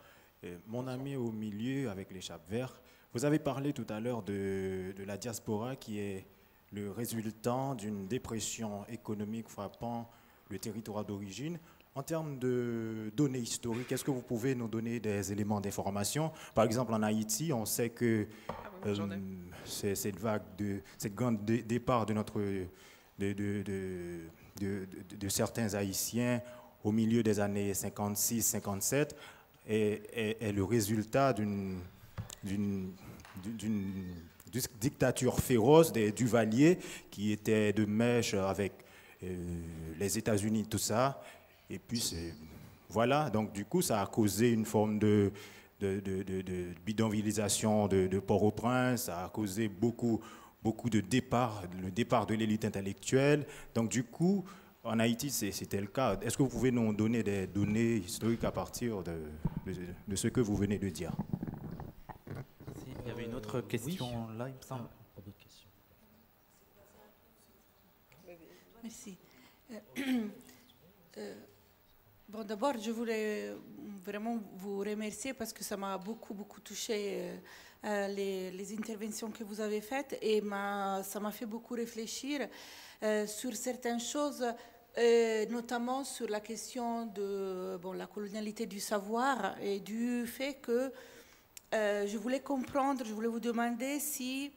mon ami au milieu avec l'échappe verte, vous avez parlé tout à l'heure de, de, la diaspora qui est le résultat d'une dépression économique frappant le territoire d'origine. En termes de données historiques, est-ce que vous pouvez nous donner des éléments d'information? Par exemple, en Haïti, on sait que ah euh, cette vague, de, cette grande départ de, notre, de, de, certains Haïtiens au milieu des années 56-57 est, est, le résultat d'une dictature féroce des Duvaliers qui était de mèche avec les États-Unis, tout ça. Et puis, voilà, donc du coup, ça a causé une forme de, de, de, bidonvillisation de, Port-au-Prince, ça a causé beaucoup, beaucoup de départ, le départ de l'élite intellectuelle. Donc du coup, en Haïti, c'était le cas. Est-ce que vous pouvez nous donner des données historiques à partir de, de, ce que vous venez de dire? Il y avait une autre question là, il me semble. Merci. Euh, euh, Bon, d'abord, je voulais vraiment vous remercier parce que ça m'a beaucoup, beaucoup touché euh, euh, les, interventions que vous avez faites et ça m'a fait beaucoup réfléchir euh, sur certaines choses, notamment sur la question de la colonialité du savoir et du fait que je voulais comprendre, je voulais vous demander si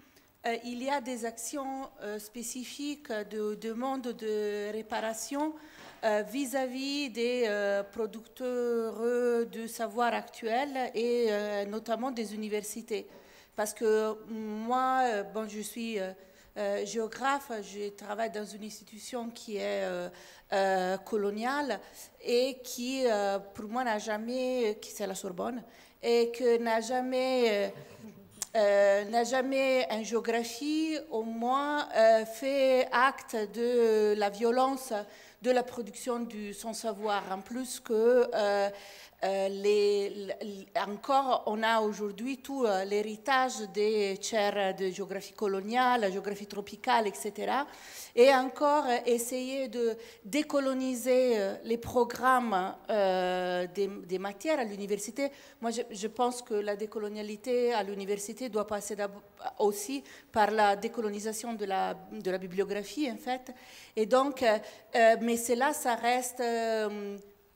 il y a des actions spécifiques de demande de réparation euh, vis-à-vis des euh, producteurs de savoir actuels et euh, notamment des universités. Parce que moi, bon, je suis géographe, je travaille dans une institution qui est coloniale et qui, pour moi, n'a jamais, qui c'est la Sorbonne, et que n'a jamais... n'a jamais en géographie au moins fait acte de la violence de la production du son savoir. En plus que euh, euh, encore, on a aujourd'hui tout euh, l'héritage des chaires de géographie coloniale, la géographie tropicale, etc. Et encore essayer de décoloniser les programmes des, matières à l'université. Moi, je, pense que la décolonialité à l'université doit passer aussi par la décolonisation de la, de la bibliographie, en fait. Et donc, mais cela, ça reste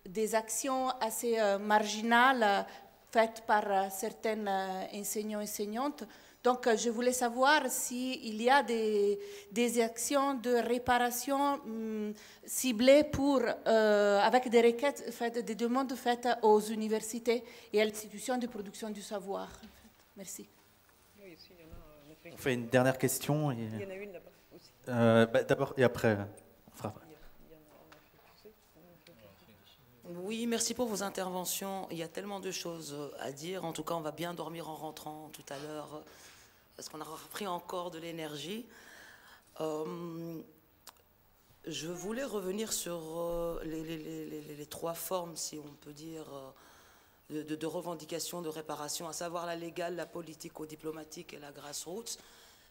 des actions assez euh, marginales euh, faites par euh, certaines enseignants et enseignantes. Donc, je voulais savoir s'il y a des, des, actions de réparation hum, ciblées pour, avec des requêtes, faites, des demandes faites aux universités et à l'institution de production du savoir. Merci. On fait une dernière question. Il y en a une là-bas aussi. Bah, d'abord et après, on fera. Oui, merci pour vos interventions. Il y a tellement de choses à dire. En tout cas, on va bien dormir en rentrant tout à l'heure, parce qu'on a repris encore de l'énergie. Euh, je voulais revenir sur euh, les, trois formes, si on peut dire, euh, de, de, revendication, de réparation, à savoir la légale, la politico-diplomatique et la grassroots.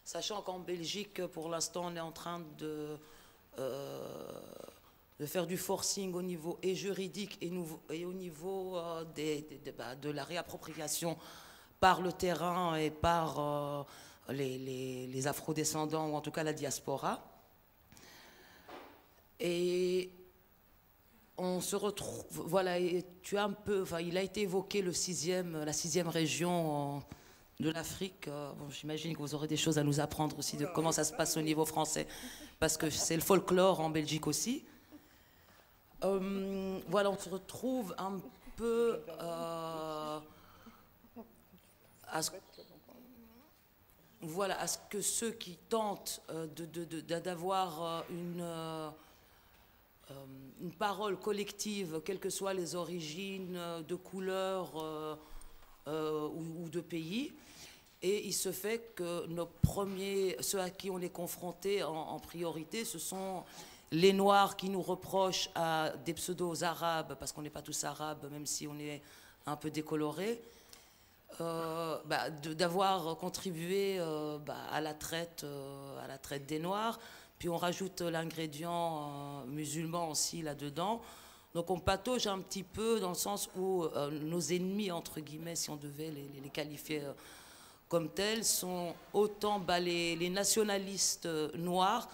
Sachant qu'en Belgique, pour l'instant, on est en train de de faire du forcing au niveau et juridique et, et au niveau euh, des, bah, de la réappropriation par le terrain et par euh, les, les, les afrodescendants ou en tout cas la diaspora. Et on se retrouve, voilà, et tu as un peu, enfin, il a été évoqué le sixième, la sixième région de l'Afrique. Euh, bon, J'imagine que vous aurez des choses à nous apprendre aussi de comment ça se passe au niveau français, parce que c'est le folklore en Belgique aussi. Euh, voilà, on se retrouve un peu euh, à ce que ceux qui tentent euh, d'avoir une, parole collective, quelles que soient les origines de couleurs ou, de pays, et il se fait que nos premiers, ceux à qui on est confronté en, priorité, ce sont les Noirs qui nous reprochent à des pseudos arabes, parce qu'on n'est pas tous arabes, même si on est un peu décoloré, euh, bah, d'avoir contribué euh, bah, à, la traite, euh, à la traite des Noirs. Puis on rajoute l'ingrédient musulman aussi là-dedans. Donc on patauge un petit peu dans le sens où nos ennemis, entre guillemets, si on devait les, qualifier comme tels, sont autant bah, les, nationalistes noirs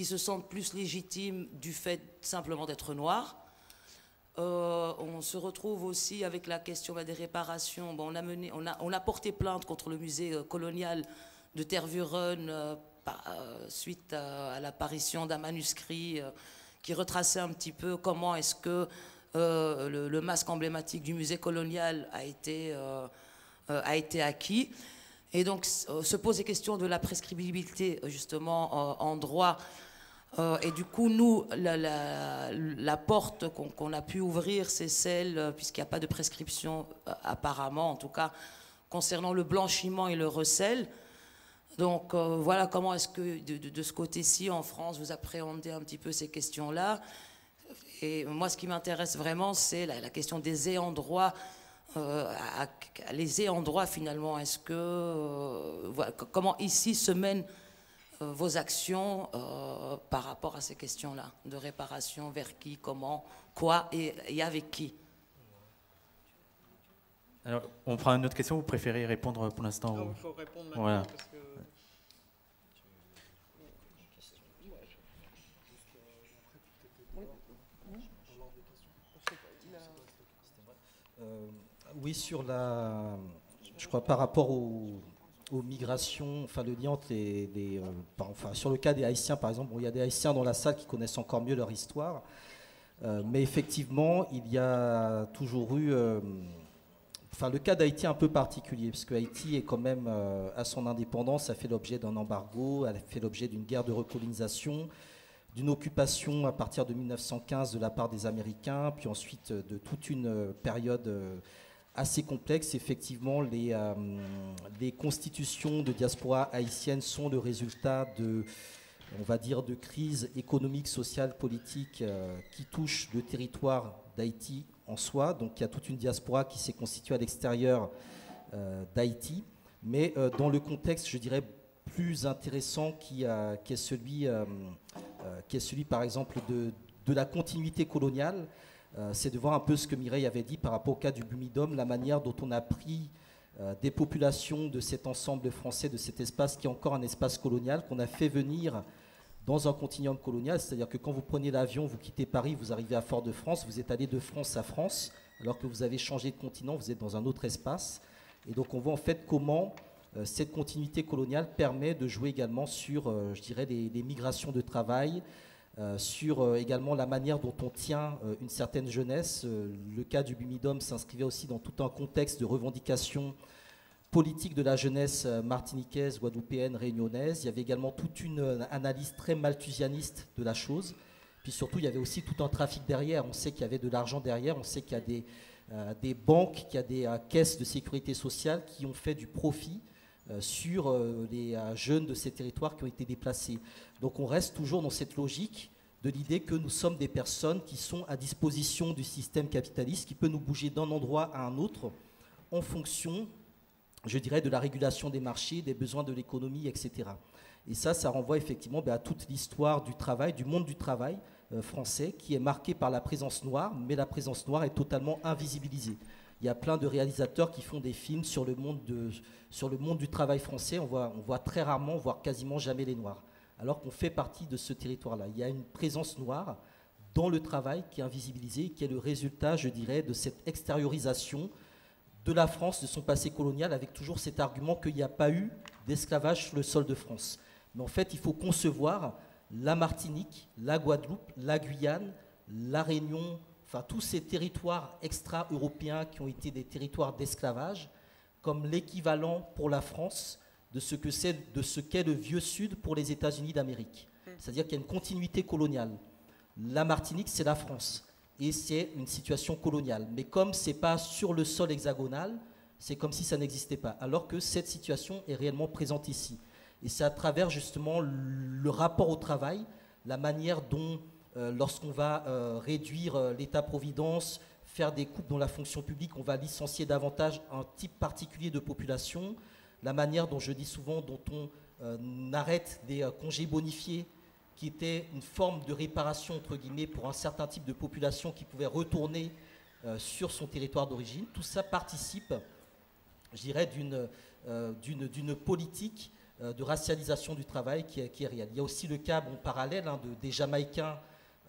qui se sentent plus légitimes du fait simplement d'être noirs euh, on se retrouve aussi avec la question bah, des réparations. Bon, on, a porté plainte contre le musée euh, colonial de Tervuren euh, suite à, l'apparition d'un manuscrit qui retraçait un petit peu comment est-ce que le, masque emblématique du musée colonial a été, acquis. Et donc se pose les questions de la prescriptibilité justement en droit euh, et du coup, nous, la, porte qu'on a pu ouvrir, c'est celle, euh, puisqu'il n'y a pas de prescription euh, apparemment, en tout cas, concernant le blanchiment et le recel. Donc voilà comment est-ce que de, ce côté-ci, en France, vous appréhendez un petit peu ces questions-là. Et moi, ce qui m'intéresse vraiment, c'est la, question des ayants droit. les ayants droit, finalement, est-ce que. comment ici se mène euh, vos actions euh, par rapport à ces questions-là, de réparation, vers qui, comment, quoi et, avec qui? Alors, on prend une autre question, vous préférez répondre pour l'instant Il faut répondre maintenant voilà. parce que... Euh, oui, sur la, je crois par rapport au, aux migrations, enfin le lien les, euh, sur le cas des Haïtiens par exemple, il y a des Haïtiens dans la salle qui connaissent encore mieux leur histoire, euh, mais effectivement il y a toujours eu, euh, enfin le cas d'Haïti est un peu particulier parce que Haïti est quand même à son indépendance, a fait l'objet d'un embargo, a fait l'objet d'une guerre de recolonisation, d'une occupation à partir de 1915 de la part des Américains, puis ensuite de toute une période assez complexe. Effectivement, les, euh, les, constitutions de diaspora haïtienne sont le résultat de, on va dire, de crises économiques, sociales, politiques euh, qui touchent le territoire d'Haïti en soi. Donc il y a toute une diaspora qui s'est constituée à l'extérieur euh, d'Haïti, mais dans le contexte, je dirais, plus intéressant qui, est, celui, par exemple, de la continuité coloniale. Euh, c'est de voir un peu ce que Mireille avait dit par rapport au cas du Bumidum, la manière dont on a pris euh, des populations de cet ensemble français, de cet espace qui est encore un espace colonial, qu'on a fait venir dans un continuum colonial, c'est-à-dire que quand vous prenez l'avion, vous quittez Paris, vous arrivez à Fort-de-France, vous êtes allé de France à France, alors que vous avez changé de continent, vous êtes dans un autre espace. Et donc on voit en fait comment euh, cette continuité coloniale permet de jouer également sur, je dirais, les, migrations de travail, euh, sur euh, également la manière dont on tient euh, une certaine jeunesse. le cas du Bumidum s'inscrivait aussi dans tout un contexte de revendication politique de la jeunesse martiniquaise, guadeloupéenne, réunionnaise. Il y avait également toute une analyse très malthusianiste de la chose. Puis surtout, il y avait aussi tout un trafic derrière. On sait qu'il y avait de l'argent derrière, on sait qu'il y a des, banques, qu'il y a des caisses de sécurité sociale qui ont fait du profit sur les jeunes de ces territoires qui ont été déplacés. Donc on reste toujours dans cette logique de l'idée que nous sommes des personnes qui sont à disposition du système capitaliste, qui peut nous bouger d'un endroit à un autre en fonction, je dirais, de la régulation des marchés, des besoins de l'économie, etc. Et ça, ça renvoie effectivement ben, à toute l'histoire du travail, du monde du travail français, qui est marqué par la présence noire, mais la présence noire est totalement invisibilisée. Il y a plein de réalisateurs qui font des films sur le monde, du travail français. On voit très rarement, voire quasiment jamais les Noirs. Alors qu'on fait partie de ce territoire-là. Il y a une présence noire dans le travail qui est invisibilisée, qui est le résultat, je dirais, de cette extériorisation de la France, de son passé colonial, avec toujours cet argument qu'il n'y a pas eu d'esclavage sur le sol de France. Mais en fait, il faut concevoir la Martinique, la Guadeloupe, la Guyane, la Réunion, enfin tous ces territoires extra-européens qui ont été des territoires d'esclavage, comme l'équivalent pour la France de ce que c'est, de ce qu'est le vieux Sud pour les États-Unis d'Amérique. C'est-à-dire qu'il y a une continuité coloniale. La Martinique, c'est la France et c'est une situation coloniale. Mais comme c'est pas sur le sol hexagonal, c'est comme si ça n'existait pas. Alors que cette situation est réellement présente ici. Et c'est à travers justement le rapport au travail, la manière dont, euh, lorsqu'on va euh, réduire euh, l'État-providence, faire des coupes dans la fonction publique, on va licencier davantage un type particulier de population, la manière dont je dis souvent, dont on arrête des congés bonifiés, qui était une forme de réparation, entre guillemets, pour un certain type de population qui pouvait retourner sur son territoire d'origine. Tout ça participe, je dirais, d'une politique euh, de racialisation du travail qui est, réel. Il y a aussi le cas bon, parallèle hein, des Jamaïcains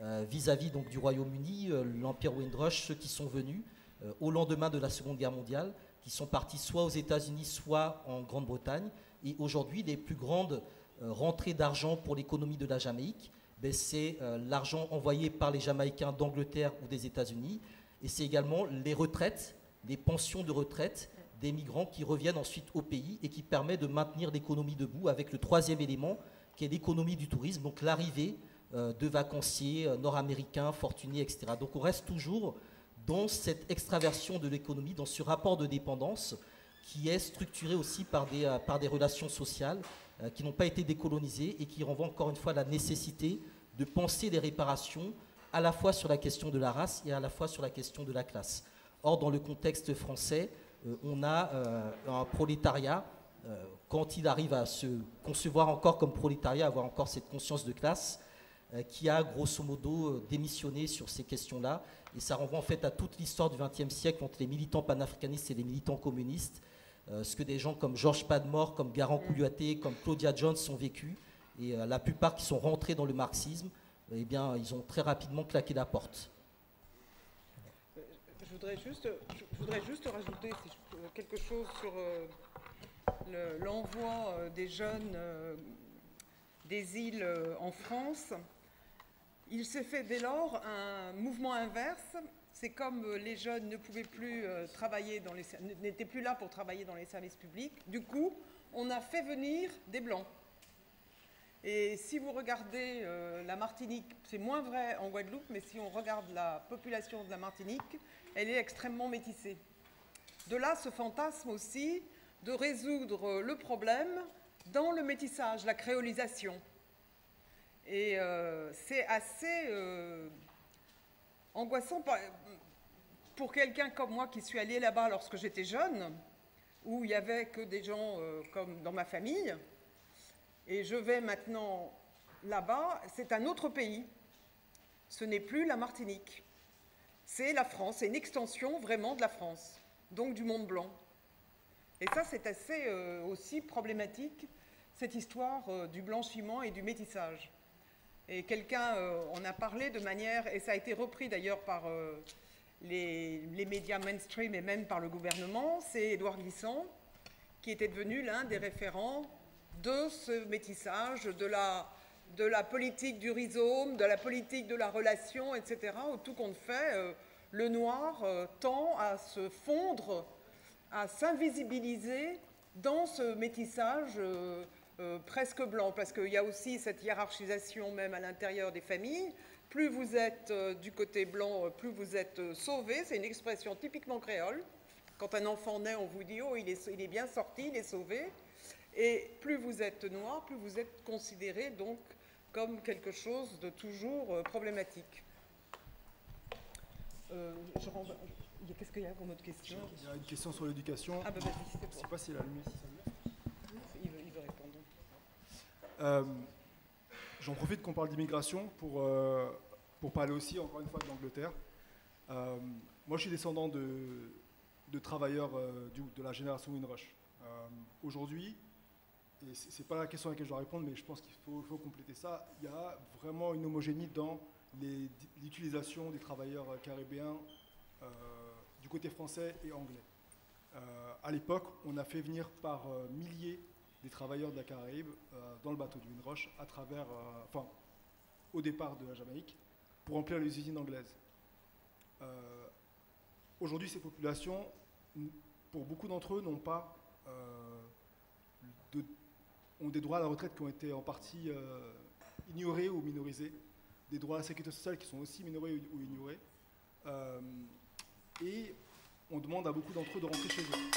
euh, vis-à-vis du Royaume-Uni, euh, l'Empire Windrush, ceux qui sont venus au lendemain de la Seconde Guerre mondiale, qui sont partis soit aux États-Unis, soit en Grande-Bretagne. Et aujourd'hui, les plus grandes rentrées d'argent pour l'économie de la Jamaïque, ben, c'est l'argent envoyé par les Jamaïcains d'Angleterre ou des États-Unis, et c'est également les retraites, les pensions de retraite des migrants qui reviennent ensuite au pays et qui permet de maintenir l'économie debout avec le troisième élément qui est l'économie du tourisme, donc l'arrivée euh, de vacanciers euh, nord-américains, fortunés, etc. Donc on reste toujours dans cette extraversion de l'économie, dans ce rapport de dépendance qui est structuré aussi par des, euh, des relations sociales qui n'ont pas été décolonisées et qui renvoient encore une fois la nécessité de penser les réparations à la fois sur la question de la race et à la fois sur la question de la classe. Or, dans le contexte français, euh, on a euh, un prolétariat, euh, quand il arrive à se concevoir encore comme prolétariat, avoir encore cette conscience de classe, qui a grosso modo démissionné sur ces questions-là. Et ça renvoie en fait à toute l'histoire du XXe siècle entre les militants panafricanistes et les militants communistes, ce que des gens comme Georges Padmore, comme Garant Kouliaté, comme Claudia Jones ont vécu. Et la plupart qui sont rentrés dans le marxisme, eh bien, ils ont très rapidement claqué la porte voudrais juste, je voudrais juste rajouter quelque chose sur euh, l'envoi euh, des jeunes euh, des îles en France. Il s'est fait dès lors un mouvement inverse. C'est comme les jeunes ne pouvaient plus travailler dans les n'étaient plus là pour travailler dans les services publics. Du coup, on a fait venir des blancs. Et si vous regardez la Martinique, c'est moins vrai en Guadeloupe, mais si on regarde la population de la Martinique, elle est extrêmement métissée. De là ce fantasme aussi de résoudre le problème dans le métissage, la créolisation. Et euh, c'est assez euh, angoissant pour quelqu'un comme moi qui suis allé là-bas lorsque j'étais jeune, où il n'y avait que des gens euh, comme dans ma famille, et je vais maintenant là-bas, c'est un autre pays. Ce n'est plus la Martinique c'est la France, c'est une extension vraiment de la France, donc du monde blanc. Et ça, c'est assez aussi problématique, cette histoire du blanchiment et du métissage. Et quelqu'un euh, en a parlé de manière, et ça a été repris d'ailleurs par les, les, médias mainstream et même par le gouvernement, c'est Édouard Glissant, qui était devenu l'un des référents de ce métissage, de la, de la politique du rhizome, de la politique de la relation, etc. Au tout compte fait, euh, le noir euh, tend à se fondre, à s'invisibiliser dans ce métissage euh, presque blanc, parce qu'il y a aussi cette hiérarchisation même à l'intérieur des familles. Plus vous êtes du côté blanc, plus vous êtes sauvé. C'est une expression typiquement créole. Quand un enfant naît, on vous dit, oh, il est, il est bien sorti, il est sauvé. Et plus vous êtes noir, plus vous êtes considéré donc comme quelque chose de toujours euh, problématique. Euh, qu'est-ce qu'il y a comme autre question? Il y a une question sur l'éducation. Ah bah Je ne sais pas si la lumière... Il veut, il veut répondre. Euh, j'en profite qu'on parle d'immigration pour, pour parler aussi, encore une fois, de l'Angleterre. moi, je suis descendant de, de travailleurs de la génération Windrush. Aujourd'hui, et ce n'est pas la question à laquelle je dois répondre, mais je pense qu'il faut, compléter ça, il y a vraiment une homogénie dans l'utilisation des travailleurs caribéens euh, du côté français et anglais. Euh, à l'époque, on a fait venir par euh, milliers des travailleurs de la Caraïbe dans le bateau de Windrush à travers, enfin, au départ de la Jamaïque, pour remplir les usines anglaises. Aujourd'hui, ces populations, pour beaucoup d'entre eux, n'ont pas ont des droits à la retraite qui ont été en partie ignorés ou minorisés, des droits à la sécurité sociale qui sont aussi minorés ou, ignorés. et on demande à beaucoup d'entre eux de rentrer chez eux.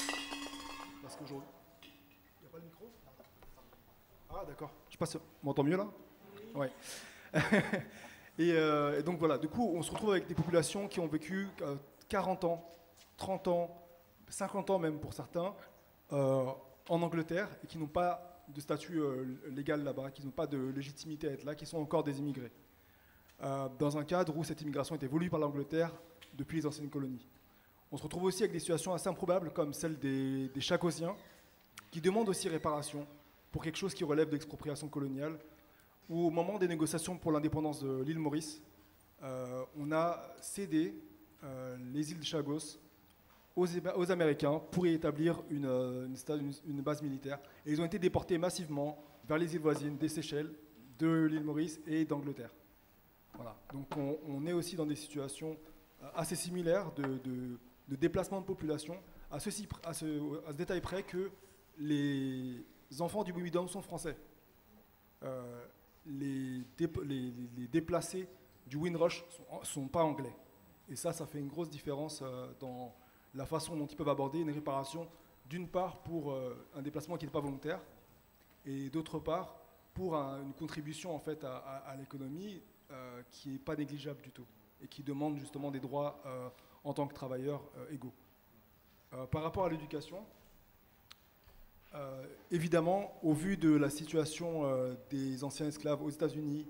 Parce qu'aujourd'hui. Ah, d'accord. Je passe. On m'entend mieux là? Oui. <laughs> et, donc voilà, du coup, on se retrouve avec des populations qui ont vécu 40 ans, 30 ans, 50 ans même pour certains, euh, en Angleterre et qui n'ont pas de statut euh, légal là-bas, qui n'ont pas de légitimité à être là, qui sont encore des immigrés. Euh, dans un cadre où cette immigration est voulue par l'Angleterre depuis les anciennes colonies. On se retrouve aussi avec des situations assez improbables comme celle des, des Chagosiens, qui demandent aussi réparation pour quelque chose qui relève d'expropriation coloniale, où au moment des négociations pour l'indépendance de l'île Maurice, on a cédé les îles de Chagos aux, Américains pour y établir euh, une, base militaire. Et ils ont été déportés massivement vers les îles voisines des Seychelles, de l'île Maurice et d'Angleterre. Voilà. Donc on, est aussi dans des situations euh, assez similaires de, déplacement de population, à, ce, détail près que les enfants du Bouillon sont français. Euh, les, déplacés du Windrush ne sont, pas anglais. Et ça, ça fait une grosse différence dans la façon dont ils peuvent aborder une réparation, d'une part pour euh, un déplacement qui n'est pas volontaire, et d'autre part pour une contribution en fait à, l'économie euh, qui n'est pas négligeable du tout, et qui demande justement des droits euh, en tant que travailleurs égaux. par rapport à l'éducation, évidemment, au vu de la situation des anciens esclaves aux États-Unis,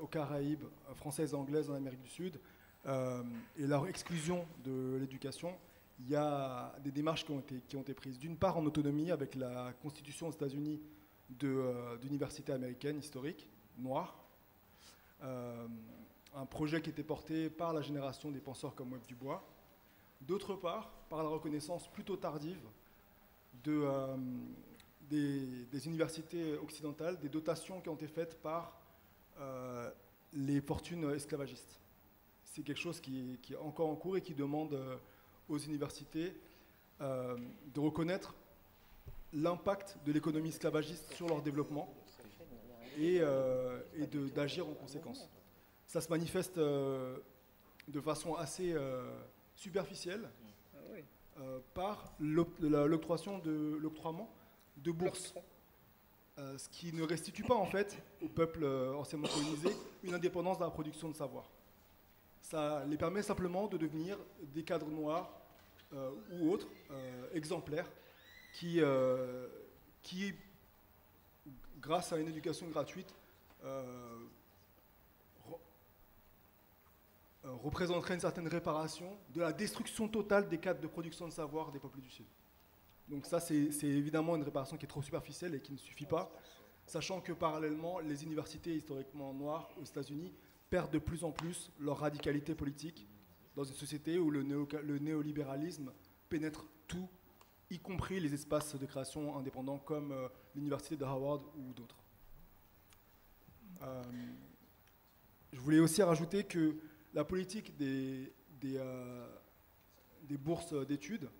aux Caraïbes, françaises et anglaises en Amérique du Sud, et leur exclusion de l'éducation, il y a des démarches qui ont été, qui ont été prises. D'une part, en autonomie avec la constitution aux États-Unis euh, d'universités américaines historiques, noires. Euh, un projet qui était porté par la génération des penseurs comme Webb Dubois. D'autre part, par la reconnaissance plutôt tardive euh, des, universités occidentales, des dotations qui ont été faites par les fortunes esclavagistes. C'est quelque chose qui, est encore en cours et qui demande aux universités euh, de reconnaître l'impact de l'économie esclavagiste sur leur développement et, euh, d'agir en conséquence. Ça se manifeste euh, de façon assez superficielle par l'octroiement de, bourses. ce qui ne restitue pas en fait au peuple anciennement colonisé une indépendance dans la production de savoir ça les permet simplement de devenir des cadres noirs euh, ou autres, euh, exemplaires, qui, euh, qui, grâce à une éducation gratuite, représenteraient une certaine réparation de la destruction totale des cadres de production de savoir des peuples du Sud. Donc ça, c'est évidemment une réparation qui est trop superficielle et qui ne suffit pas, sachant que parallèlement, les universités historiquement noires aux États-Unis perdent de plus en plus leur radicalité politique dans une société où le, néolibéralisme pénètre tout, y compris les espaces de création indépendants comme euh, l'université de Harvard ou d'autres. Euh, je voulais aussi rajouter que la politique des, euh, des bourses d'études,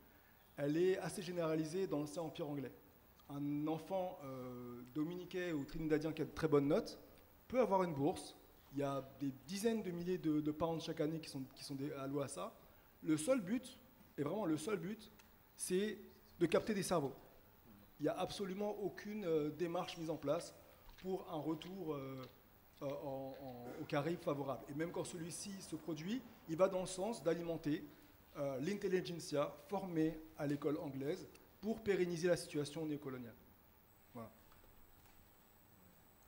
elle est assez généralisée dans l'ancien empire anglais. Un enfant dominicain ou trinidadien qui a de très bonnes notes peut avoir une bourse il y a des dizaines de milliers de, pounds chaque année qui sont, qui sont alloués à ça. Le seul but, et vraiment le seul but, c'est de capter des cerveaux. Il n'y a absolument aucune euh, démarche mise en place pour un retour euh, euh, au Caraïbes favorable. Et même quand celui-ci se produit, il va dans le sens d'alimenter l'intelligentsia formée à l'école anglaise pour pérenniser la situation néocoloniale.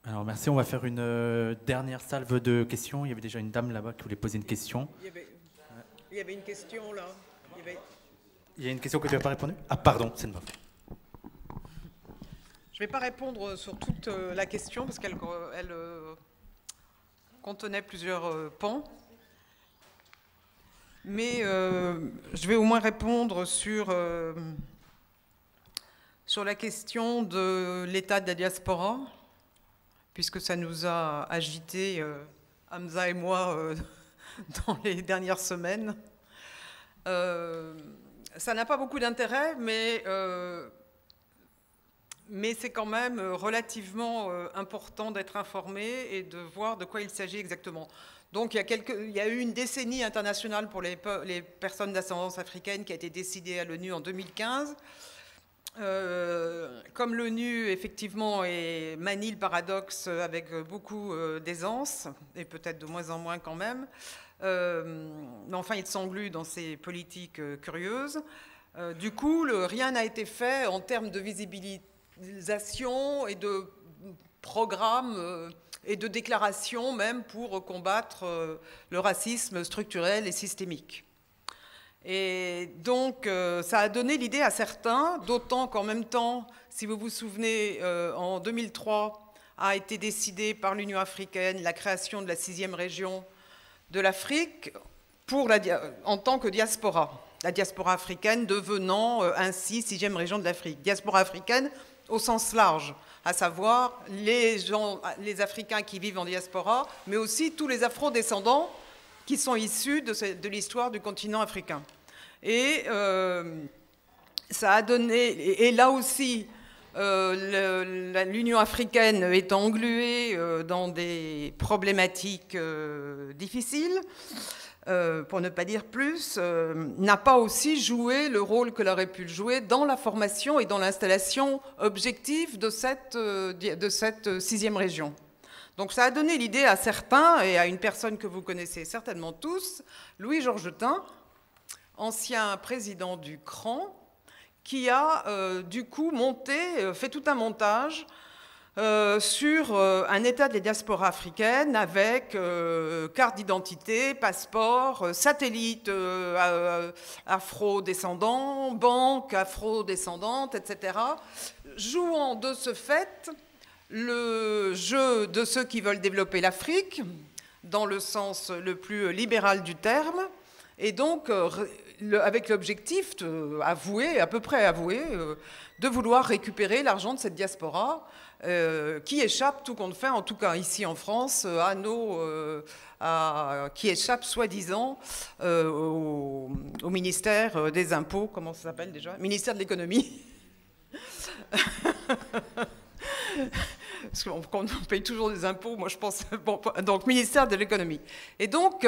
Alors merci, on va faire une euh, dernière salve de questions. Il y avait déjà une dame là-bas qui voulait poser une question. Il y avait, une question là. Il y, a une question que tu n'as pas répondu? Ah pardon, c'est une bonne. Je ne vais pas répondre sur toute euh, la question parce qu'elle elle, euh, contenait plusieurs pans. Mais je vais au moins répondre sur, sur la question de l'état de la diaspora puisque ça nous a agité, euh, Hamza et moi, euh, <laughs> dans les dernières semaines. Euh, ça n'a pas beaucoup d'intérêt, mais mais c'est quand même relativement important d'être informé et de voir de quoi il s'agit exactement. Donc il y, a eu une décennie internationale pour les, personnes d'ascendance africaine qui a été décidée à l'ONU en 2015. Euh, comme l'ONU, effectivement, est, manie le paradoxe avec beaucoup euh, d'aisance, et peut-être de moins en moins quand même, euh, mais enfin, il s'englue dans ses politiques curieuses. du coup, rien n'a été fait en termes de visibilisation et de programmes et de déclarations même pour combattre le racisme structurel et systémique. Et donc, euh, ça a donné l'idée à certains, d'autant qu'en même temps, si vous vous souvenez, euh, en 2003 a été décidé par l'Union africaine la création de la sixième région de l'Afrique en tant que diaspora. La diaspora africaine devenant euh, ainsi sixième région de l'Afrique. Diaspora africaine au sens large, à savoir les, Africains qui vivent en diaspora, mais aussi tous les afro-descendants qui sont issus de l'histoire du continent africain. Et euh, là aussi, euh, l'Union africaine est engluée euh, dans des problématiques difficiles, pour ne pas dire plus, n'a pas aussi joué le rôle que aurait pu jouer dans la formation et dans l'installation objective de cette, de cette sixième région. Donc ça a donné l'idée à certains et à une personne que vous connaissez certainement tous, Louis Georgetin, ancien président du CRAN, qui a euh, du coup monté, euh, fait tout un montage euh, sur un état des diasporas africaines avec carte d'identité, passeport, satellite afro-descendant, banque afro-descendante, etc., jouant de ce fait le jeu de ceux qui veulent développer l'Afrique, dans le sens le plus libéral du terme, et donc avec l'objectif avoué, à peu près avoué, euh, de vouloir récupérer l'argent de cette diaspora euh, qui échappe, tout compte fait, en tout cas ici en France, euh, à nos, qui échappe soi-disant au, ministère des Impôts, comment ça s'appelle déjà? Ministère de l'économie. <laughs> Parce qu'on paye toujours des impôts, moi je pense. <laughs> donc, ministère de l'économie. Et donc,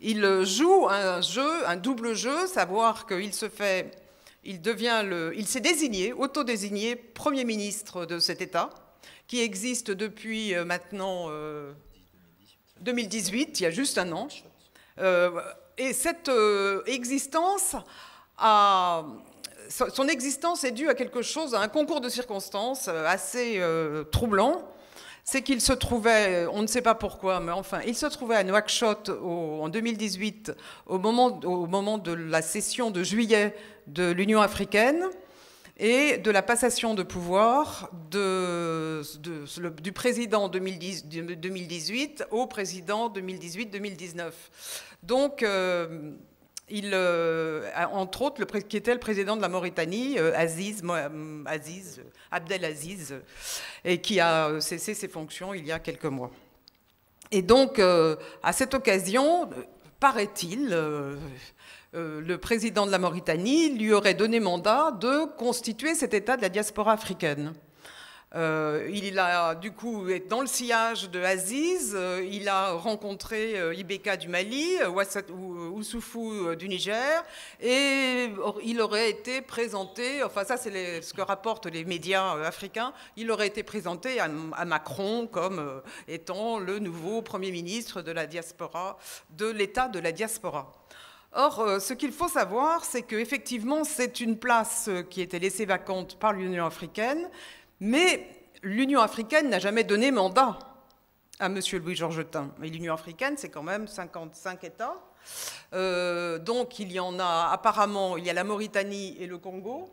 il joue un jeu, un double jeu, savoir qu'il se fait, il devient le, il s'est désigné, auto-désigné Premier ministre de cet État, qui existe depuis euh, maintenant 2018, euh, il y a juste un an. Euh, et cette existence son existence est due à quelque chose, à un concours de circonstances assez troublant c'est qu'il se trouvait, on ne sait pas pourquoi, mais enfin, il se trouvait à Nouakchott en 2018, au moment, au moment de la session de juillet de l'Union africaine et de la passation de pouvoir du président 2018 au président 2018-2019. Donc, euh, il, euh, entre autres, qui était le président de la Mauritanie, euh, Aziz, Aziz, Abdelaziz, et qui a cessé ses fonctions il y a quelques mois. Et donc, à cette occasion, paraît-il, le président de la Mauritanie lui aurait donné mandat de constituer cet État de la diaspora africaine. Euh, il a du coup dans le sillage de Aziz, euh, il a rencontré euh, Ibeka du Mali, Oussoufou du Niger, et il aurait été présenté, enfin ça c'est ce que rapportent les médias africains, il aurait été présenté à, Macron comme étant le nouveau Premier ministre de la diaspora, de l'État de la diaspora. Or, ce qu'il faut savoir, c'est qu'effectivement, c'est une place qui était laissée vacante par l'Union africaine, mais l'Union africaine n'a jamais donné mandat à M. Louis Georgetin. Mais l'Union africaine, c'est quand même 55 États. Euh, donc il y en a apparemment, il y a la Mauritanie et le Congo.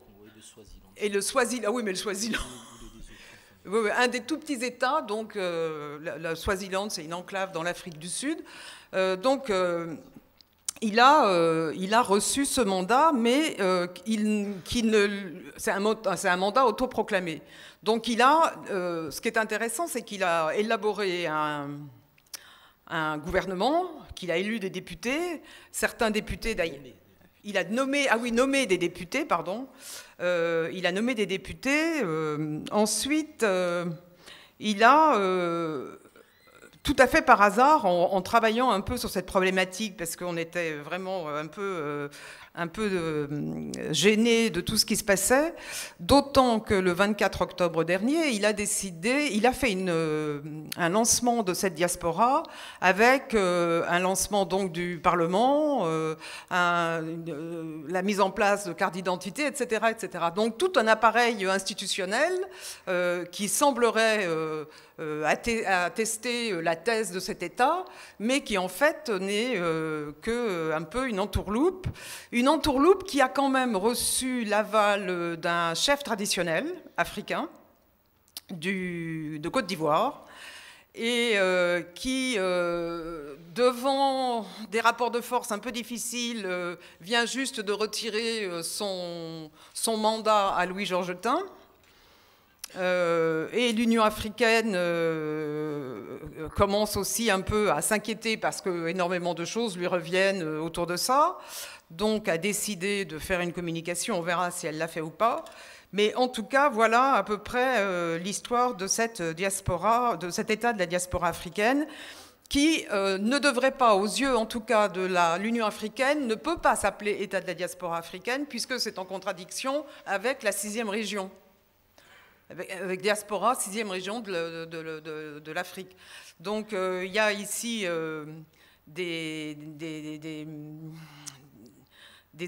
Et le Swaziland. Ah oui, mais le Swaziland. <laughs> un des tout petits États, donc euh, la, Swaziland, c'est une enclave dans l'Afrique du Sud. Euh, donc il a, il a reçu ce mandat, mais il, c'est un, un, mandat autoproclamé. Donc il a, euh, ce qui est intéressant, c'est qu'il a élaboré un, gouvernement, qu'il a élu des députés, certains députés d'ailleurs. il a nommé, ah oui, nommé des députés, pardon. Euh, il a nommé des députés. Euh, ensuite, euh, il a, tout à fait par hasard, en, travaillant un peu sur cette problématique, parce qu'on était vraiment un peu un peu euh, gêné de tout ce qui se passait, d'autant que le 24 octobre dernier, il a décidé, il a fait euh, un lancement de cette diaspora avec euh, un lancement donc du Parlement, la mise en place de cartes d'identité, etc., etc. Donc tout un appareil institutionnel qui semblerait euh, attester euh, la thèse de cet État, mais qui en fait n'est euh, que un peu une entourloupe. Une entourloupe qui a quand même reçu l'aval d'un chef traditionnel africain du, de Côte d'Ivoire, et qui, devant des rapports de force un peu difficiles, vient juste de retirer son, son mandat à Louis-Georges Tin. Euh, et l'Union africaine euh, commence aussi un peu à s'inquiéter parce que énormément de choses lui reviennent euh, autour de ça. Donc a décidé de faire une communication, on verra si elle l'a fait ou pas. Mais en tout cas, voilà à peu près l'histoire de cette diaspora, de cet état de la diaspora africaine qui ne devrait pas, aux yeux en tout cas de l'Union africaine, ne peut pas s'appeler État de la diaspora africaine, puisque c'est en contradiction avec la sixième région avec, diaspora, sixième région de, l'Afrique. Donc euh, il y a ici euh, des,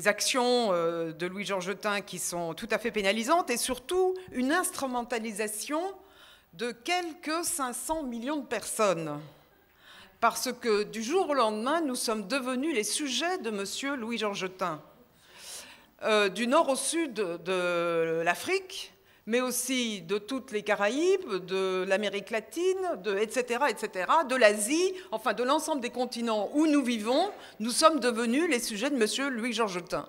actions euh, de Louis-Georges Tin qui sont tout à fait pénalisantes et surtout une instrumentalisation de quelques 500 millions de personnes. Parce que du jour au lendemain, nous sommes devenus les sujets de M. Louis-Georges Tin. du nord au sud de l'Afrique, mais aussi de toutes les Caraïbes, de l'Amérique latine, etc., etc., de l'Asie, enfin de l'ensemble des continents où nous vivons, nous sommes devenus les sujets de M. Louis-Georges Tin.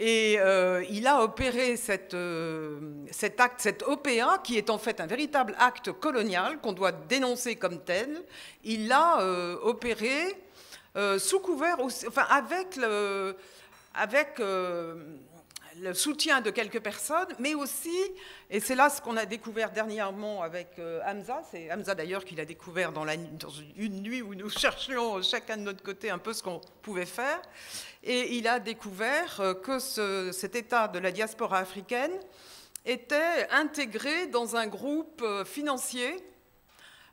Et euh, il a opéré euh, cet acte, cette OPA, qui est en fait un véritable acte colonial qu'on doit dénoncer comme tel. Il l'a euh, opéré sous couvert, enfin avec le, avec le soutien de quelques personnes, mais aussi, et c'est là ce qu'on a découvert dernièrement avec euh, Hamza, c'est Hamza d'ailleurs qui l'a découvert dans, une nuit où nous <laughs> cherchions chacun de notre côté un peu ce qu'on pouvait faire, et il a découvert euh, que cet état de la diaspora africaine était intégré dans un groupe euh, financier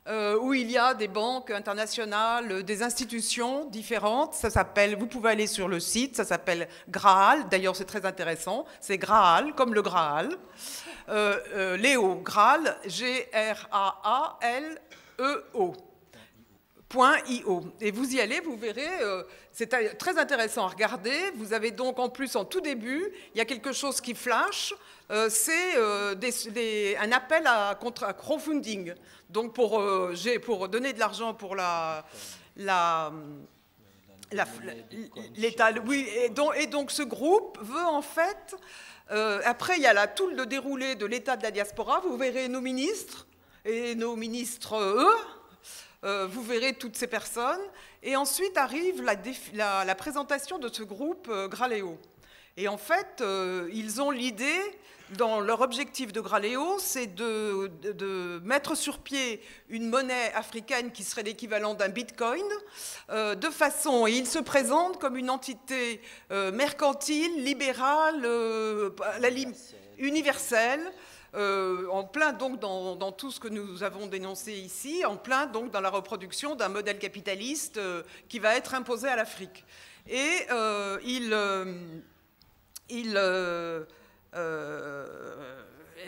euh, où il y a des banques internationales, des institutions différentes. Ça s'appelle, vous pouvez aller sur le site, ça s'appelle Graal. D'ailleurs, c'est très intéressant. C'est Graal, comme le Graal. Euh, euh, Léo, Graal, G-R-A-A-L-E-O. Et vous y allez, vous verrez, c'est très intéressant à regarder. Vous avez donc en plus en tout début, il y a quelque chose qui flash, c'est un appel à, crowdfunding. Donc pour, euh, donner de l'argent pour l'État, oui, et donc, ce groupe veut en fait, euh, après il y a la, tout le déroulé de l'État de la diaspora, vous verrez nos ministres et nos ministres eux, euh, vous verrez toutes ces personnes, et ensuite arrive la, présentation de ce groupe Graléo. Et en fait, ils ont l'idée dans leur objectif de Graléo, c'est de, mettre sur pied une monnaie africaine qui serait l'équivalent d'un bitcoin, euh, de façon, et ils se présentent comme une entité euh, mercantile, libérale, euh, universelle, en plein donc dans, tout ce que nous avons dénoncé ici, en plein donc dans la reproduction d'un modèle capitaliste qui va être imposé à l'Afrique. Et il, il euh,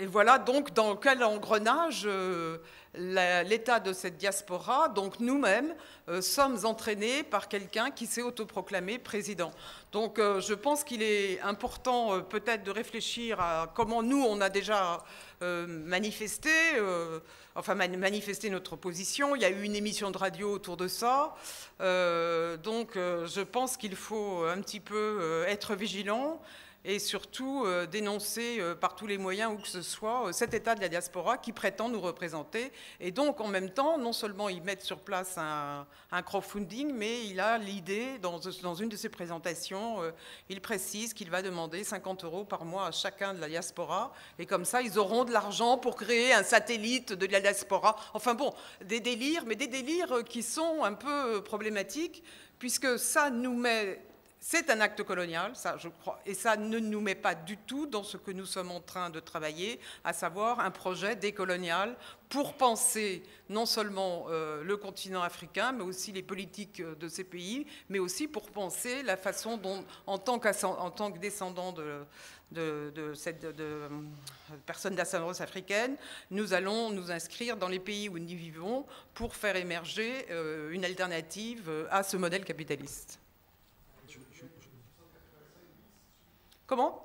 et voilà donc dans quel engrenage euh, l'état de cette diaspora, donc nous-mêmes, euh, sommes entraînés par quelqu'un qui s'est autoproclamé président. Donc je pense qu'il est important peut-être de réfléchir à comment nous, on a déjà manifesté, enfin manifesté notre position. Il y a eu une émission de radio autour de ça. donc je pense qu'il faut un petit peu être vigilant et surtout euh, dénoncer euh, par tous les moyens où que ce soit cet état de la diaspora qui prétend nous représenter. Et donc en même temps, non seulement ils mettent sur place un, crowdfunding, mais il a l'idée, dans, une de ses présentations, il précise qu'il va demander 50 euros par mois à chacun de la diaspora, et comme ça ils auront de l'argent pour créer un satellite de la diaspora. Enfin bon, des délires, mais des délires qui sont un peu problématiques, puisque ça nous met c'est un acte colonial, ça je crois, et ça ne nous met pas du tout dans ce que nous sommes en train de travailler, à savoir un projet décolonial pour penser non seulement euh, le continent africain, mais aussi les politiques de ces pays, mais aussi pour penser la façon dont, en tant, que descendant de, de, cette de, personnes d'ascendance africaine, nous allons nous inscrire dans les pays où nous vivons pour faire émerger euh, une alternative à ce modèle capitaliste. Comment?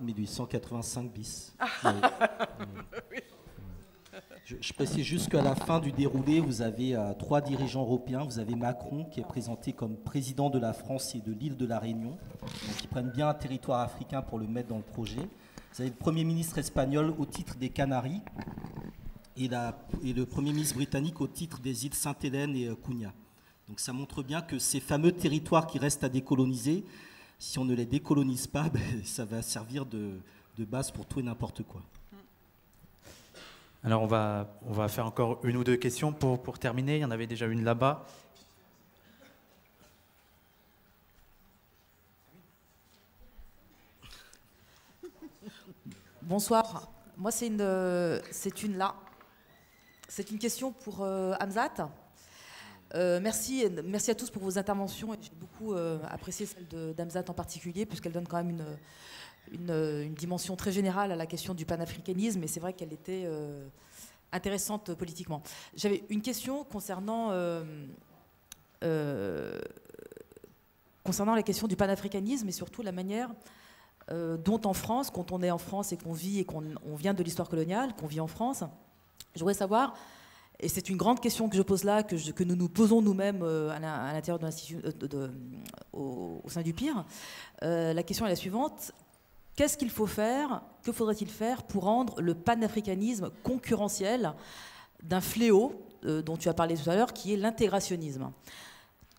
1885 bis. je, précise juste qu'à la fin du déroulé, vous avez euh, trois dirigeants européens. Vous avez Macron qui est présenté comme président de la France et de l'île de la Réunion, qui prennent bien un territoire africain pour le mettre dans le projet. Vous avez le Premier ministre espagnol au titre des Canaries et, et le Premier ministre britannique au titre des îles Sainte-Hélène et euh, Cunha. Donc ça montre bien que ces fameux territoires qui restent à décoloniser, si on ne les décolonise pas, <laughs> ben, ça va servir de, base pour tout et n'importe quoi. Alors on va, on va faire encore une ou deux questions pour, pour terminer. Il y en avait déjà une là-bas. Bonsoir. Moi, c'est une, c'est une là. C'est une question pour euh, Hamzat. Euh, merci, merci à tous pour vos interventions. J'ai beaucoup euh, apprécié celle d'Amzat en particulier, puisqu'elle donne quand même une, une, dimension très générale à la question du panafricanisme, et c'est vrai qu'elle était euh, intéressante politiquement. J'avais une question concernant, concernant la question du panafricanisme et surtout la manière dont en France, quand on est en France et qu'on vit et qu'on vient de l'histoire coloniale, qu'on vit en France, je voudrais savoir et c'est une grande question que je pose là, que, nous nous posons nous-mêmes euh, à l'intérieur de euh, au, sein du PIR. Euh, la question est la suivante. Qu'est-ce qu'il faut faire Que faudrait-il faire pour rendre le panafricanisme concurrentiel d'un fléau dont tu as parlé tout à l'heure, qui est l'intégrationnisme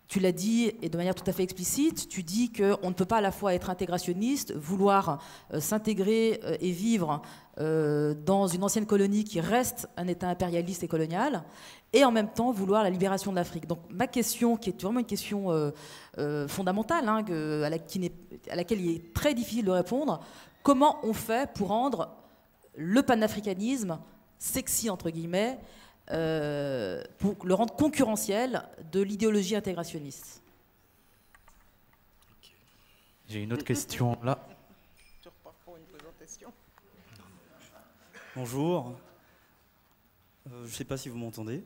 tu l'as dit, et de manière tout à fait explicite, tu dis qu'on ne peut pas à la fois être intégrationniste, vouloir s'intégrer et vivre dans une ancienne colonie qui reste un État impérialiste et colonial, et en même temps vouloir la libération de l'Afrique. Donc ma question, qui est vraiment une question fondamentale, hein, à, laquelle il est très difficile de répondre, comment on fait pour rendre le panafricanisme sexy, entre guillemets, euh, pour le rendre concurrentiel de l'idéologie intégrationniste? J'ai une autre question là. Bonjour. Euh, je ne sais pas si vous m'entendez.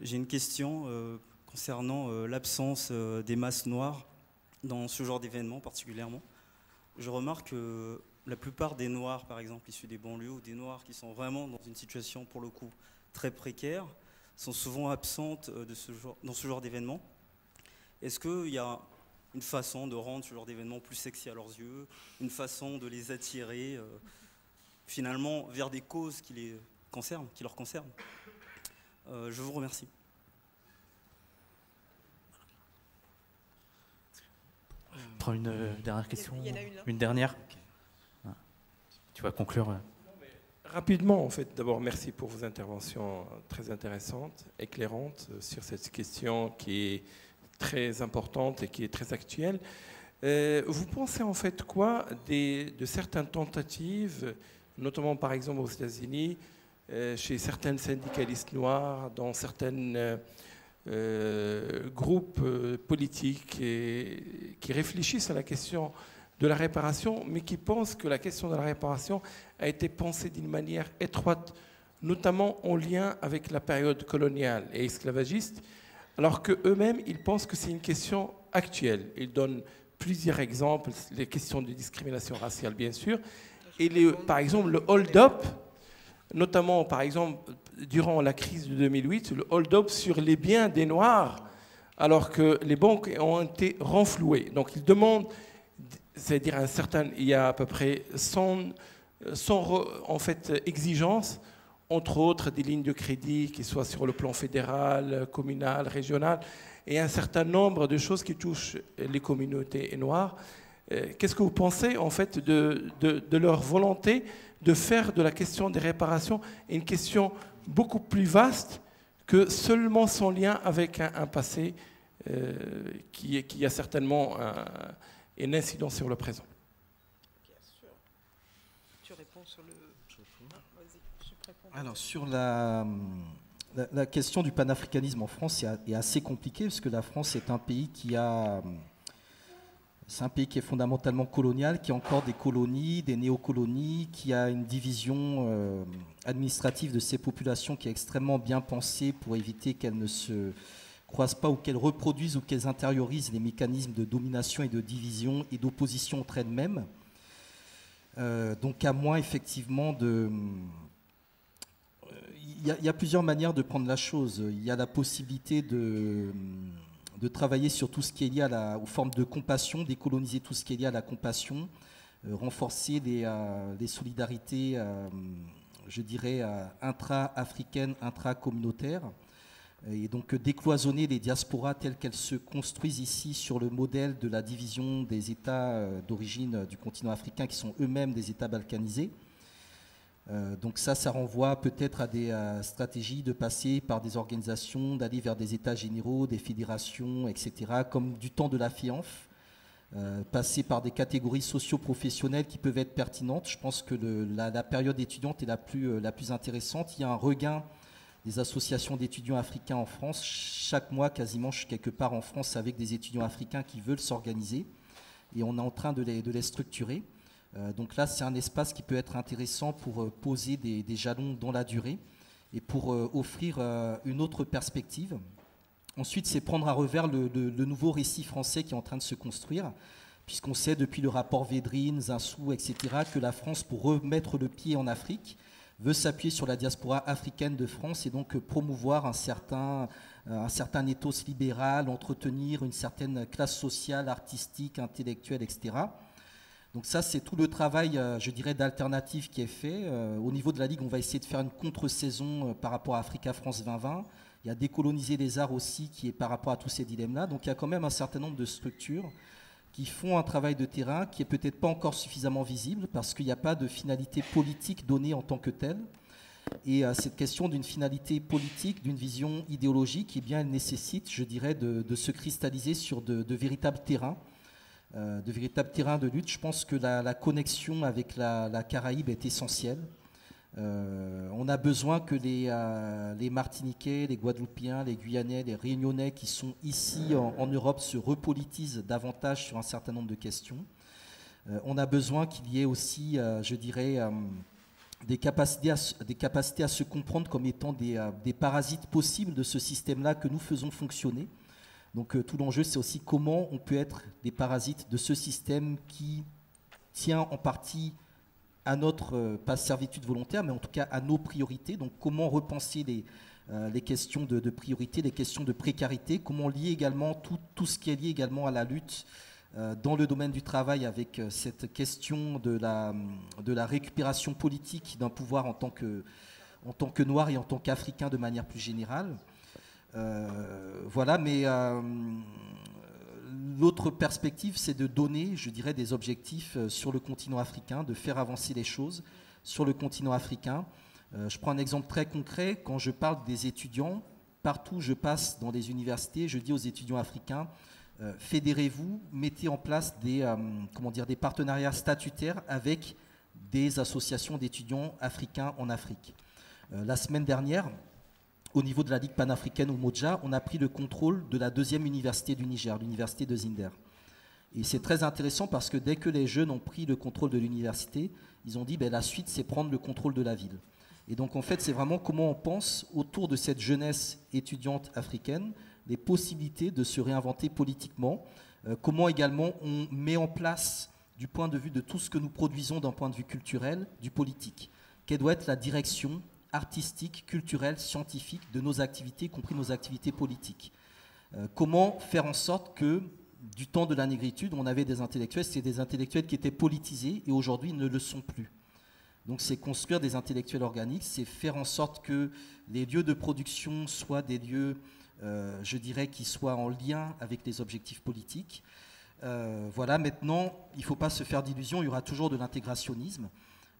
J'ai une question euh, concernant l'absence des masses noires dans ce genre d'événement particulièrement. Je remarque que la plupart des noirs, par exemple, issus des banlieues, ou des noirs qui sont vraiment dans une situation, pour le coup, très précaires, sont souvent absentes euh, dans ce genre d'événement. Est-ce qu'il y a une façon de rendre ce genre d'événement plus sexy à leurs yeux, une façon de les attirer euh, finalement vers des causes qui les concernent, qui leur concernent euh, Je vous remercie. prends une dernière question. une, dernière. Ah. Tu vas conclure. Rapidement, en fait, d'abord, merci pour vos interventions très intéressantes, éclairantes sur cette question qui est très importante et qui est très actuelle. Euh, vous pensez en fait quoi des, de certaines tentatives, notamment par exemple aux États-Unis, euh, chez certains syndicalistes noirs, dans certains euh, groupes politiques qui réfléchissent à la question de la réparation, mais qui pensent que la question de la réparation a été pensée d'une manière étroite, notamment en lien avec la période coloniale et esclavagiste, alors qu'eux-mêmes, ils pensent que c'est une question actuelle. Ils donnent plusieurs exemples, les questions de discrimination raciale, bien sûr, et par exemple le hold-up, notamment par exemple durant la crise de 2008, le hold-up sur les biens des Noirs, alors que les banques ont été renflouées. Donc ils demandent c'est-à-dire un certain, il y a à peu près 100, 100 en fait, exigences, entre autres des lignes de crédit qui soient sur le plan fédéral, communal, régional, et un certain nombre de choses qui touchent les communautés noires. Euh, qu'est-ce que vous pensez en fait de, de, leur volonté de faire de la question des réparations une question beaucoup plus vaste que seulement son lien avec un, passé euh, qui, qui, a certainement un, une incidence sur le présent? Tu réponds sur le... Alors sur la, la, question du panafricanisme en France est, assez compliquée parce que la France est un pays qui a c'est un pays qui est fondamentalement colonial, qui a encore des colonies, des néocolonies, qui a une division euh, administrative de ces populations qui est extrêmement bien pensée pour éviter qu'elles ne se croisent pas ou qu'elles reproduisent ou qu'elles intériorisent les mécanismes de domination et de division et d'opposition entre elles-mêmes. Euh, donc à moins effectivement de... Il y, a plusieurs manières de prendre la chose. Il y a la possibilité de de travailler sur tout ce qui est lié à la, aux formes de compassion, décoloniser tout ce qui est lié à la compassion, euh, renforcer les, euh, solidarités, euh, je dirais, intra-africaines, intra-communautaires, et donc décloisonner les diasporas telles qu'elles se construisent ici sur le modèle de la division des États d'origine du continent africain qui sont eux-mêmes des États balkanisés. Euh, donc ça, ça renvoie peut-être à des euh, stratégies de passer par des organisations, d'aller vers des états généraux, des fédérations, etc., comme du temps de la FIANF, euh, passer par des catégories socio-professionnelles qui peuvent être pertinentes. Je pense que la, période étudiante est la plus, intéressante. Il y a un regain des associations d'étudiants africains en France. Chaque mois, quasiment, je suis quelque part en France avec des étudiants africains qui veulent s'organiser et on est en train de les structurer. Euh, donc là, c'est un espace qui peut être intéressant pour euh, poser des, jalons dans la durée et pour euh, offrir une autre perspective. Ensuite, c'est prendre à revers le, nouveau récit français qui est en train de se construire, puisqu'on sait depuis le rapport Védrine, Zinsou, etc., que la France, pour remettre le pied en Afrique, veut s'appuyer sur la diaspora africaine de France et donc promouvoir un certain, un certain ethos libéral, entretenir une certaine classe sociale, artistique, intellectuelle, etc. Donc ça, c'est tout le travail, euh, je dirais, d'alternative qui est fait. Euh, au niveau de la Ligue, on va essayer de faire une contre-saison euh, par rapport à Africa France 2020. Il y a décoloniser les arts aussi qui est par rapport à tous ces dilemmes-là. Donc il y a quand même un certain nombre de structures qui font un travail de terrain qui est peut-être pas encore suffisamment visible parce qu'il n'y a pas de finalité politique donnée en tant que telle. Et cette question d'une finalité politique, d'une vision idéologique, eh bien, elle nécessite, je dirais, de, se cristalliser sur de, de véritables terrains euh, de véritables terrains de lutte. Je pense que la, connexion avec la, Caraïbe est essentielle. Euh, on a besoin que les, euh, les, Martiniquais, les Guadeloupéens, les Guyanais, les Réunionnais qui sont ici en, Europe se repolitisent davantage sur un certain nombre de questions. on a besoin qu'il y ait aussi, je dirais, des, capacités à, se comprendre comme étant des, des parasites possibles de ce système-là que nous faisons fonctionner. Donc euh, tout l'enjeu, c'est aussi comment on peut être des parasites de ce système qui tient en partie à notre, euh, pas servitude volontaire, mais en tout cas à nos priorités. Donc comment repenser les, euh, questions de, priorité, les questions de précarité, comment lier également tout, ce qui est lié également à la lutte dans le domaine du travail avec cette question de la, de la récupération politique d'un pouvoir en tant que noir et en tant qu'africain de manière plus générale. Euh, voilà, mais euh, l'autre perspective, c'est de donner, je dirais, des objectifs euh, sur le continent africain, de faire avancer les choses sur le continent africain. je prends un exemple très concret. Quand je parle des étudiants, partout où je passe dans les universités, je dis aux étudiants africains, fédérez-vous, mettez en place des, comment dire, des partenariats statutaires avec des associations d'étudiants africains en Afrique. la semaine dernière, au niveau de la Ligue panafricaine au Moja, on a pris le contrôle de la deuxième université du Niger, l'université de Zinder. Et c'est très intéressant parce que dès que les jeunes ont pris le contrôle de l'université, ils ont dit ben, la suite, c'est prendre le contrôle de la ville. Et donc en fait, c'est vraiment comment on pense autour de cette jeunesse étudiante africaine les possibilités de se réinventer politiquement, euh, comment également on met en place du point de vue de tout ce que nous produisons d'un point de vue culturel, du politique. Quelle doit être la direction artistique, culturelle, scientifique de nos activités, y compris nos activités politiques. Euh, comment faire en sorte que du temps de la négritude, on avait des intellectuels, c'est des intellectuels qui étaient politisés et aujourd'hui ne le sont plus. Donc c'est construire des intellectuels organiques, c'est faire en sorte que les lieux de production soient des lieux, euh, je dirais, qui soient en lien avec les objectifs politiques. Euh, voilà, maintenant, il ne faut pas se faire d'illusions, il y aura toujours de l'intégrationnisme.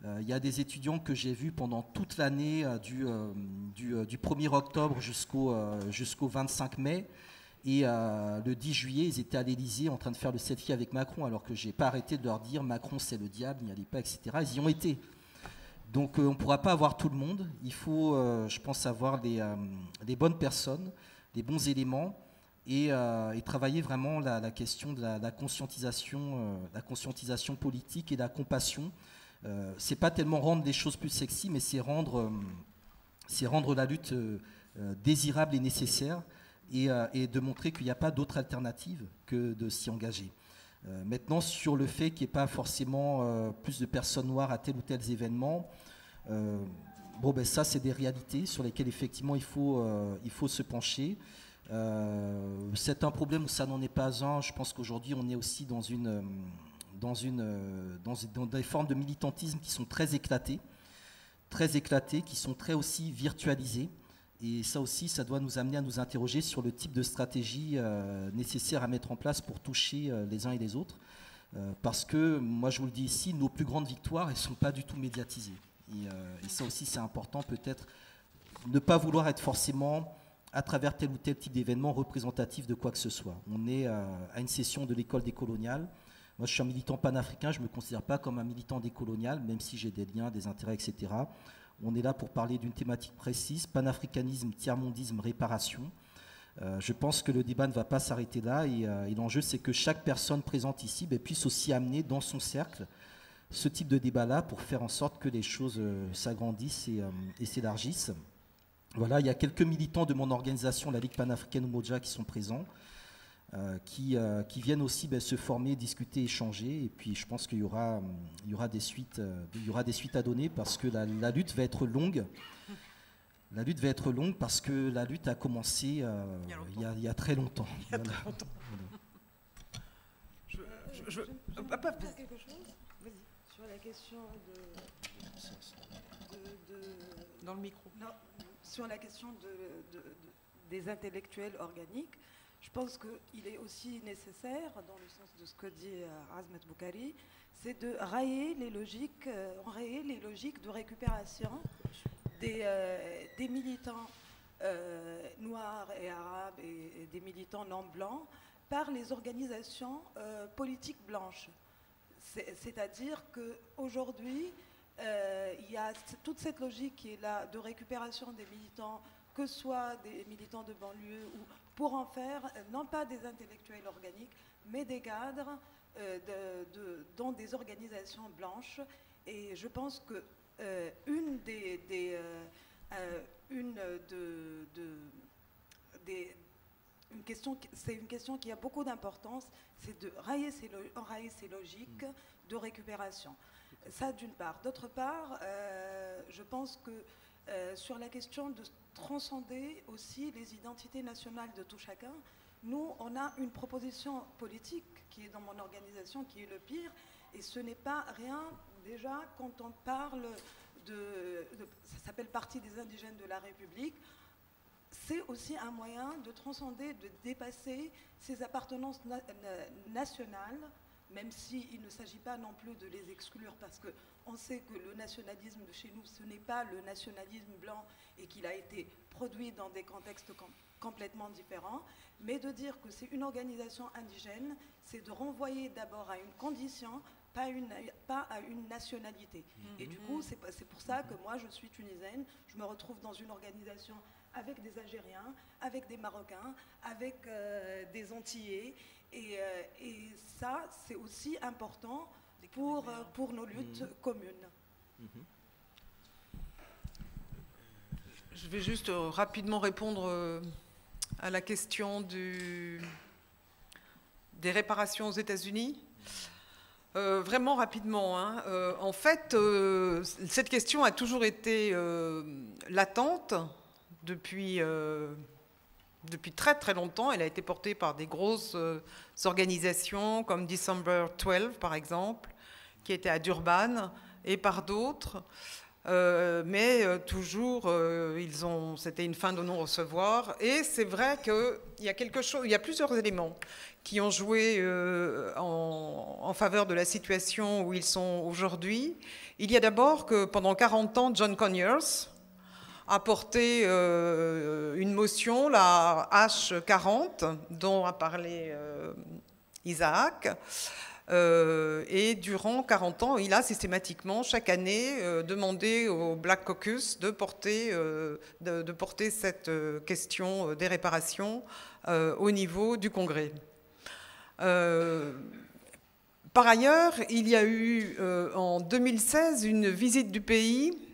Euh, il y a des étudiants que j'ai vus pendant toute l'année du, du, 1er octobre jusqu'au jusqu'au 25 mai. Et le 10 juillet, ils étaient à l'Élysée en train de faire le selfie avec Macron, alors que je n'ai pas arrêté de leur dire Macron c'est le diable, n'y allez pas, etc. Ils y ont été. Donc euh, on ne pourra pas avoir tout le monde. Il faut, euh, je pense, avoir des, euh, bonnes personnes, des bons éléments et, travailler vraiment la, question de la, conscientisation, la conscientisation politique et la compassion. C'est pas tellement rendre les choses plus sexy, mais c'est rendre, c'est rendre la lutte désirable et nécessaire et, de montrer qu'il n'y a pas d'autre alternative que de s'y engager. Euh, maintenant, sur le fait qu'il n'y ait pas forcément euh, plus de personnes noires à tel ou tel événement, euh, bon, ben, ça, c'est des réalités sur lesquelles effectivement il faut, il faut se pencher. c'est un problème où ça n'en est pas un. Je pense qu'aujourd'hui, on est aussi dans, une, dans, une, dans, des formes de militantisme qui sont très éclatées, très éclatées, qui sont très aussi virtualisées. Et ça aussi, ça doit nous amener à nous interroger sur le type de stratégie euh, nécessaire à mettre en place pour toucher euh, les uns et les autres. Euh, parce que, moi je vous le dis ici, nos plus grandes victoires, elles ne sont pas du tout médiatisées. Et, et ça aussi, c'est important peut-être, ne pas vouloir être forcément, à travers tel ou tel type d'événement, représentatif de quoi que ce soit. On est à une session de l'école des coloniales. Moi, je suis un militant panafricain, je ne me considère pas comme un militant décolonial, même si j'ai des liens, des intérêts, etc. On est là pour parler d'une thématique précise, panafricanisme, tiers-mondisme, réparation. Euh, je pense que le débat ne va pas s'arrêter là euh, et, l'enjeu c'est que chaque personne présente ici ben, puisse aussi amener dans son cercle ce type de débat-là pour faire en sorte que les choses euh, s'agrandissent et, s'élargissent. Voilà, il y a quelques militants de mon organisation, la Ligue panafricaine Moja, qui sont présents. Euh, qui, euh, qui, viennent aussi ben, se former, discuter, échanger. Et puis je pense qu'il y aura, il y aura, des, suites, euh, il y aura des suites à donner parce que la, lutte va être longue. La lutte va être longue parce que la lutte a commencé il, y a, il, y a, très longtemps. Il y a très longtemps. Je, je, je, pas dire quelque chose? Sur la question de, de, Dans le micro. Non, sur la question de, des intellectuels organiques. Je pense qu'il est aussi nécessaire, dans le sens de ce que dit euh, Azmet Boukari, c'est de rayer les logiques, euh, les logiques de récupération des, euh, des militants noirs et arabes et, des militants non blancs par les organisations politiques blanches. C'est-à-dire qu'aujourd'hui, il y a toute cette logique qui est là de récupération des militants, que soit des militants de banlieue ou pour en faire euh, non pas des intellectuels organiques, mais des cadres euh, de, dans des organisations blanches. Et je pense que euh, une des, une de, des une question, c'est une question qui a beaucoup d'importance, c'est de rayer ces, enrayer ces logiques de récupération. Ça d'une part. D'autre part, je pense que sur la question de transcender aussi les identités nationales de tout chacun. Nous, on a une proposition politique qui est dans mon organisation, qui est le pire, et ce n'est pas rien déjà quand on parle de, ça s'appelle Parti des indigènes de la République, c'est aussi un moyen de transcender, de dépasser ces appartenances nationales, même s'il ne s'agit pas non plus de les exclure, parce que on sait que le nationalisme de chez nous, ce n'est pas le nationalisme blanc et qu'il a été produit dans des contextes complètement différents, mais de dire que c'est une organisation indigène, c'est de renvoyer d'abord à une condition, pas, à une nationalité. Et du coup, c'est pour ça que moi, je suis tunisienne, je me retrouve dans une organisation avec des Algériens, avec des Marocains, avec euh, des Antillais, euh, et ça, c'est aussi important pour, euh, pour nos luttes mhm. communes. Mhm. Je vais juste euh, rapidement répondre euh, à la question du, des réparations aux États-Unis. vraiment rapidement. Hein. en fait, cette question a toujours été latente depuis depuis très très longtemps. Elle a été portée par des grosses euh, organisations comme December 12 par exemple, qui était à Durban, et par d'autres. Euh, mais euh, toujours, ils ont, c'était une fin de non-recevoir. Et c'est vrai qu'il y a quelque chose, il y a plusieurs éléments qui ont joué en, en, faveur de la situation où ils sont aujourd'hui. Il y a d'abord que pendant 40 ans, John Conyers, a porté euh, une motion, la H40, dont a parlé euh, Isaac. Euh, et durant 40 ans, il a systématiquement, chaque année, demandé au Black Caucus de porter, de, porter cette question des réparations au niveau du Congrès. par ailleurs, il y a eu en 2016 une visite du pays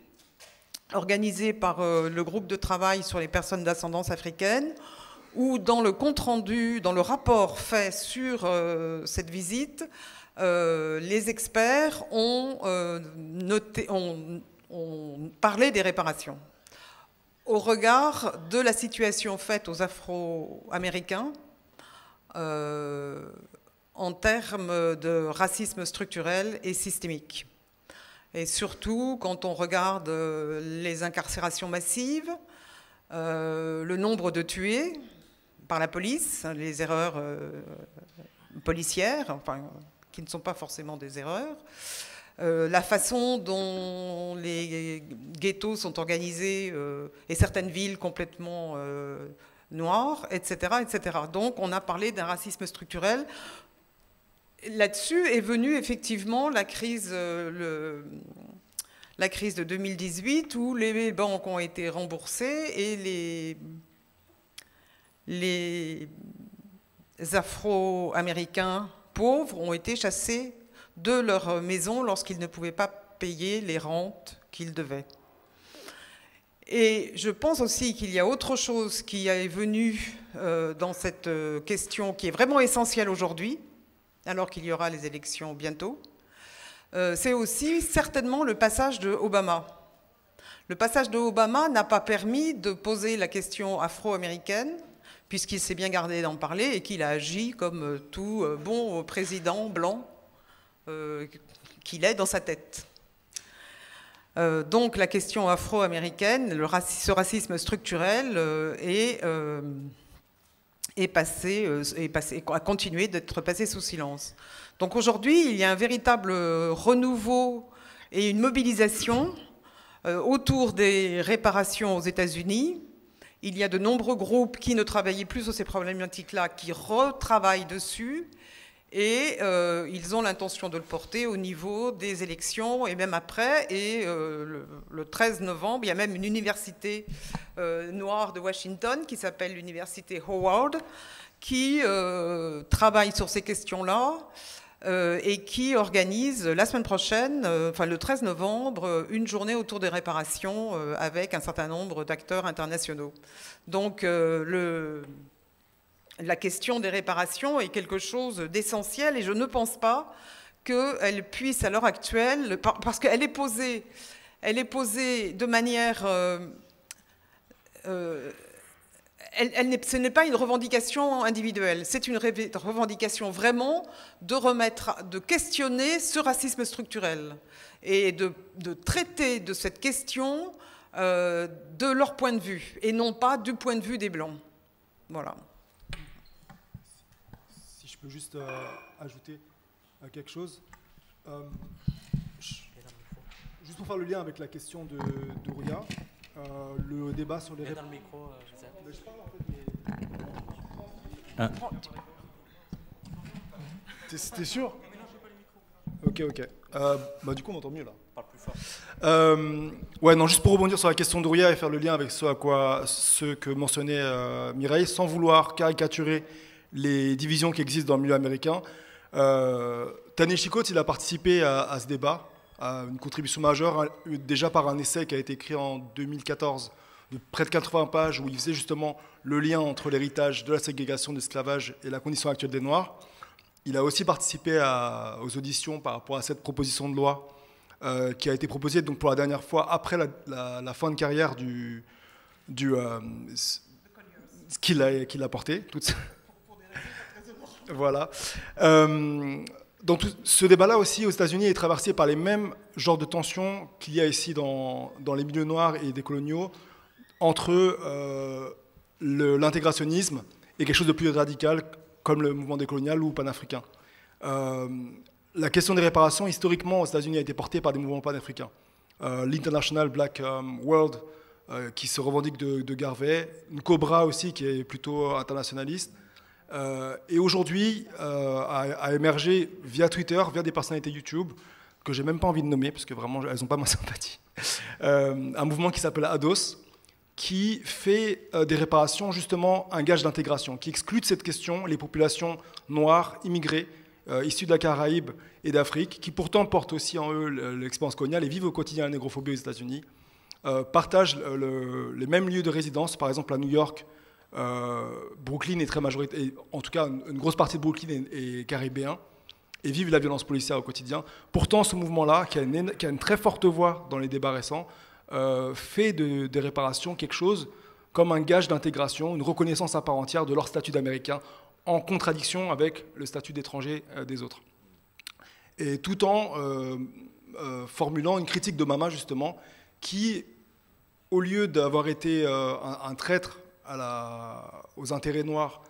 organisé par euh, le groupe de travail sur les personnes d'ascendance africaine, où dans le compte-rendu, dans le rapport fait sur euh, cette visite, euh, les experts ont, parlé des réparations. Au regard de la situation faite aux Afro-Américains, en termes de racisme structurel et systémique. Et surtout, quand on regarde euh, les incarcérations massives, euh, le nombre de tués par la police, les erreurs euh, policières, enfin, qui ne sont pas forcément des erreurs, la façon dont les ghettos sont organisés et certaines villes complètement noires, etc., etc. Donc on a parlé d'un racisme structurel là-dessus est venue effectivement la crise, euh, de 2018 où les banques ont été remboursées et les, les Afro-Américains pauvres ont été chassés de leur maison lorsqu'ils ne pouvaient pas payer les rentes qu'ils devaient. Et je pense aussi qu'il y a autre chose qui est venu euh, dans cette euh, question qui est vraiment essentielle aujourd'hui, alors qu'il y aura les élections bientôt, euh, c'est aussi certainement le passage de Obama. Le passage de Obama n'a pas permis de poser la question afro-américaine, puisqu'il s'est bien gardé d'en parler et qu'il a agi comme euh, tout euh, bon président blanc qu'il est dans sa tête. donc la question afro-américaine, ce racisme structurel est est passé, euh, est passé, a continué d'être passé sous silence. Donc aujourd'hui, il y a un véritable renouveau et une mobilisation euh, autour des réparations aux États-Unis. Il y a de nombreux groupes qui ne travaillaient plus sur ces problématiques-là, qui retravaillent dessus et euh, ils ont l'intention de le porter au niveau des élections et même après. Et euh, le, 13 novembre, il y a même une université euh, noire de Washington qui s'appelle l'université Howard, qui travaille sur ces questions-là. et qui organise la semaine prochaine, enfin le 13 novembre, une journée autour des réparations avec un certain nombre d'acteurs internationaux. Donc le, la question des réparations est quelque chose d'essentiel et je ne pense pas qu'elle puisse à l'heure actuelle, parce qu'elle est posée, elle est posée de manière, euh, euh, ce n'est pas une revendication individuelle, c'est une revendication vraiment de remettre, de questionner ce racisme structurel et de, traiter de cette question euh, de leur point de vue et non pas du point de vue des blancs. Voilà juste euh, ajouter euh, quelque chose. Euh, juste pour faire le lien avec la question de d'Ouria, le débat sur les... Dans le micro, je parle en fait, mais... T'es sûr? Ok, ok. bah, du coup, on entend mieux là. Parle plus fort. Euh, ouais, non, juste pour rebondir sur la question d'Ouria et faire le lien avec ce, à quoi, ce que mentionnait Mireille, sans vouloir caricaturer les divisions qui existent dans le milieu américain. Euh, Chikot, il a participé à, ce débat, à une contribution majeure, déjà par un essai qui a été écrit en 2014 de près de 80 pages où il faisait justement le lien entre l'héritage de la ségrégation, de l'esclavage et la condition actuelle des Noirs. Il a aussi participé aux auditions par rapport à cette proposition de loi euh, qui a été proposée donc pour la dernière fois après la, fin de carrière du, du, euh, qui l'a porté. Toute... voilà. Euh, ce débat-là aussi aux États-Unis est traversé par les mêmes genres de tensions qu'il y a ici dans, dans, les milieux noirs et des coloniaux entre euh, l'intégrationnisme et quelque chose de plus radical comme le mouvement décolonial ou panafricain. Euh, la question des réparations, historiquement, aux États-Unis, a été portée par des mouvements panafricains. L'International Black um, World, qui se revendique de, de, Garvey, une Cobra aussi, qui est plutôt internationaliste, euh, et aujourd'hui a, émergé via Twitter, via des personnalités YouTube, que j'ai même pas envie de nommer, parce que vraiment, elles n'ont pas ma sympathie. <laughs> un mouvement qui s'appelle ADOS, qui fait des réparations justement un gage d'intégration, qui exclut de cette question les populations noires, immigrées, euh, issus de la Caraïbe et d'Afrique, qui pourtant portent aussi en eux l'expérience coloniale et vivent au quotidien la négrophobie aux États-Unis, euh, partagent les mêmes lieux de résidence, par exemple à New York. Euh, Brooklyn est très majoritaire, en tout cas une grosse partie de Brooklyn est, caribéen, et vivent la violence policière au quotidien. Pourtant, ce mouvement-là, qui, a une très forte voix dans les débats récents, fait de, des réparations quelque chose comme un gage d'intégration, une reconnaissance à part entière de leur statut d'Américain en contradiction avec le statut d'étranger euh, des autres. Et tout en euh, euh, formulant une critique de Mama, justement, qui, au lieu d'avoir été un, traître aux intérêts noirs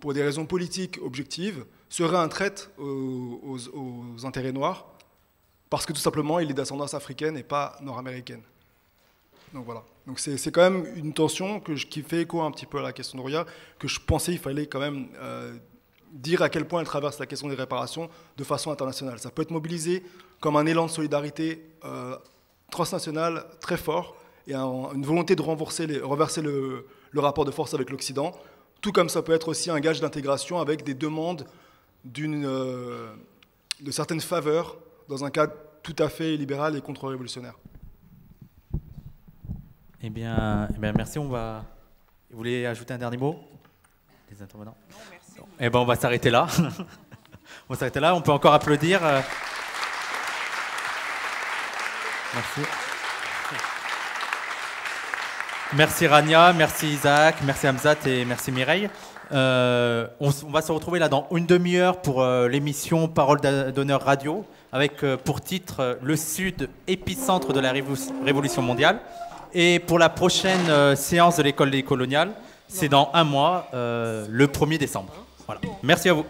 pour des raisons politiques objectives, serait un traître aux, intérêts noirs parce que tout simplement il est d'ascendance africaine et pas nord-américaine. Donc voilà. Donc c'est quand même une tension qui fait écho un petit peu à la question de que je pensais qu'il fallait quand même euh, dire à quel point elle traverse la question des réparations de façon internationale. Ça peut être mobilisé comme un élan de solidarité euh, transnational très fort et une volonté de renverser, renverser le, rapport de force avec l'Occident, tout comme ça peut être aussi un gage d'intégration avec des demandes d'une, euh, de certaines faveurs dans un cadre tout à fait libéral et contre-révolutionnaire. Eh bien, eh bien, merci. On va. Vous voulez ajouter un dernier mot? Les intervenants? Non, merci. Eh bien, on va s'arrêter là. <laughs> on va s'arrêter là. On peut encore applaudir. Euh. Merci. Merci Rania, merci Isaac, merci Hamzat et merci Mireille. Euh, on, va se retrouver là dans une demi-heure pour euh, l'émission Parole d'honneur radio, avec pour titre Le Sud, épicentre de la révolution mondiale. Et pour la prochaine euh, séance de l'école des coloniales, c'est dans un mois, euh, le 1er décembre. Voilà. Merci à vous.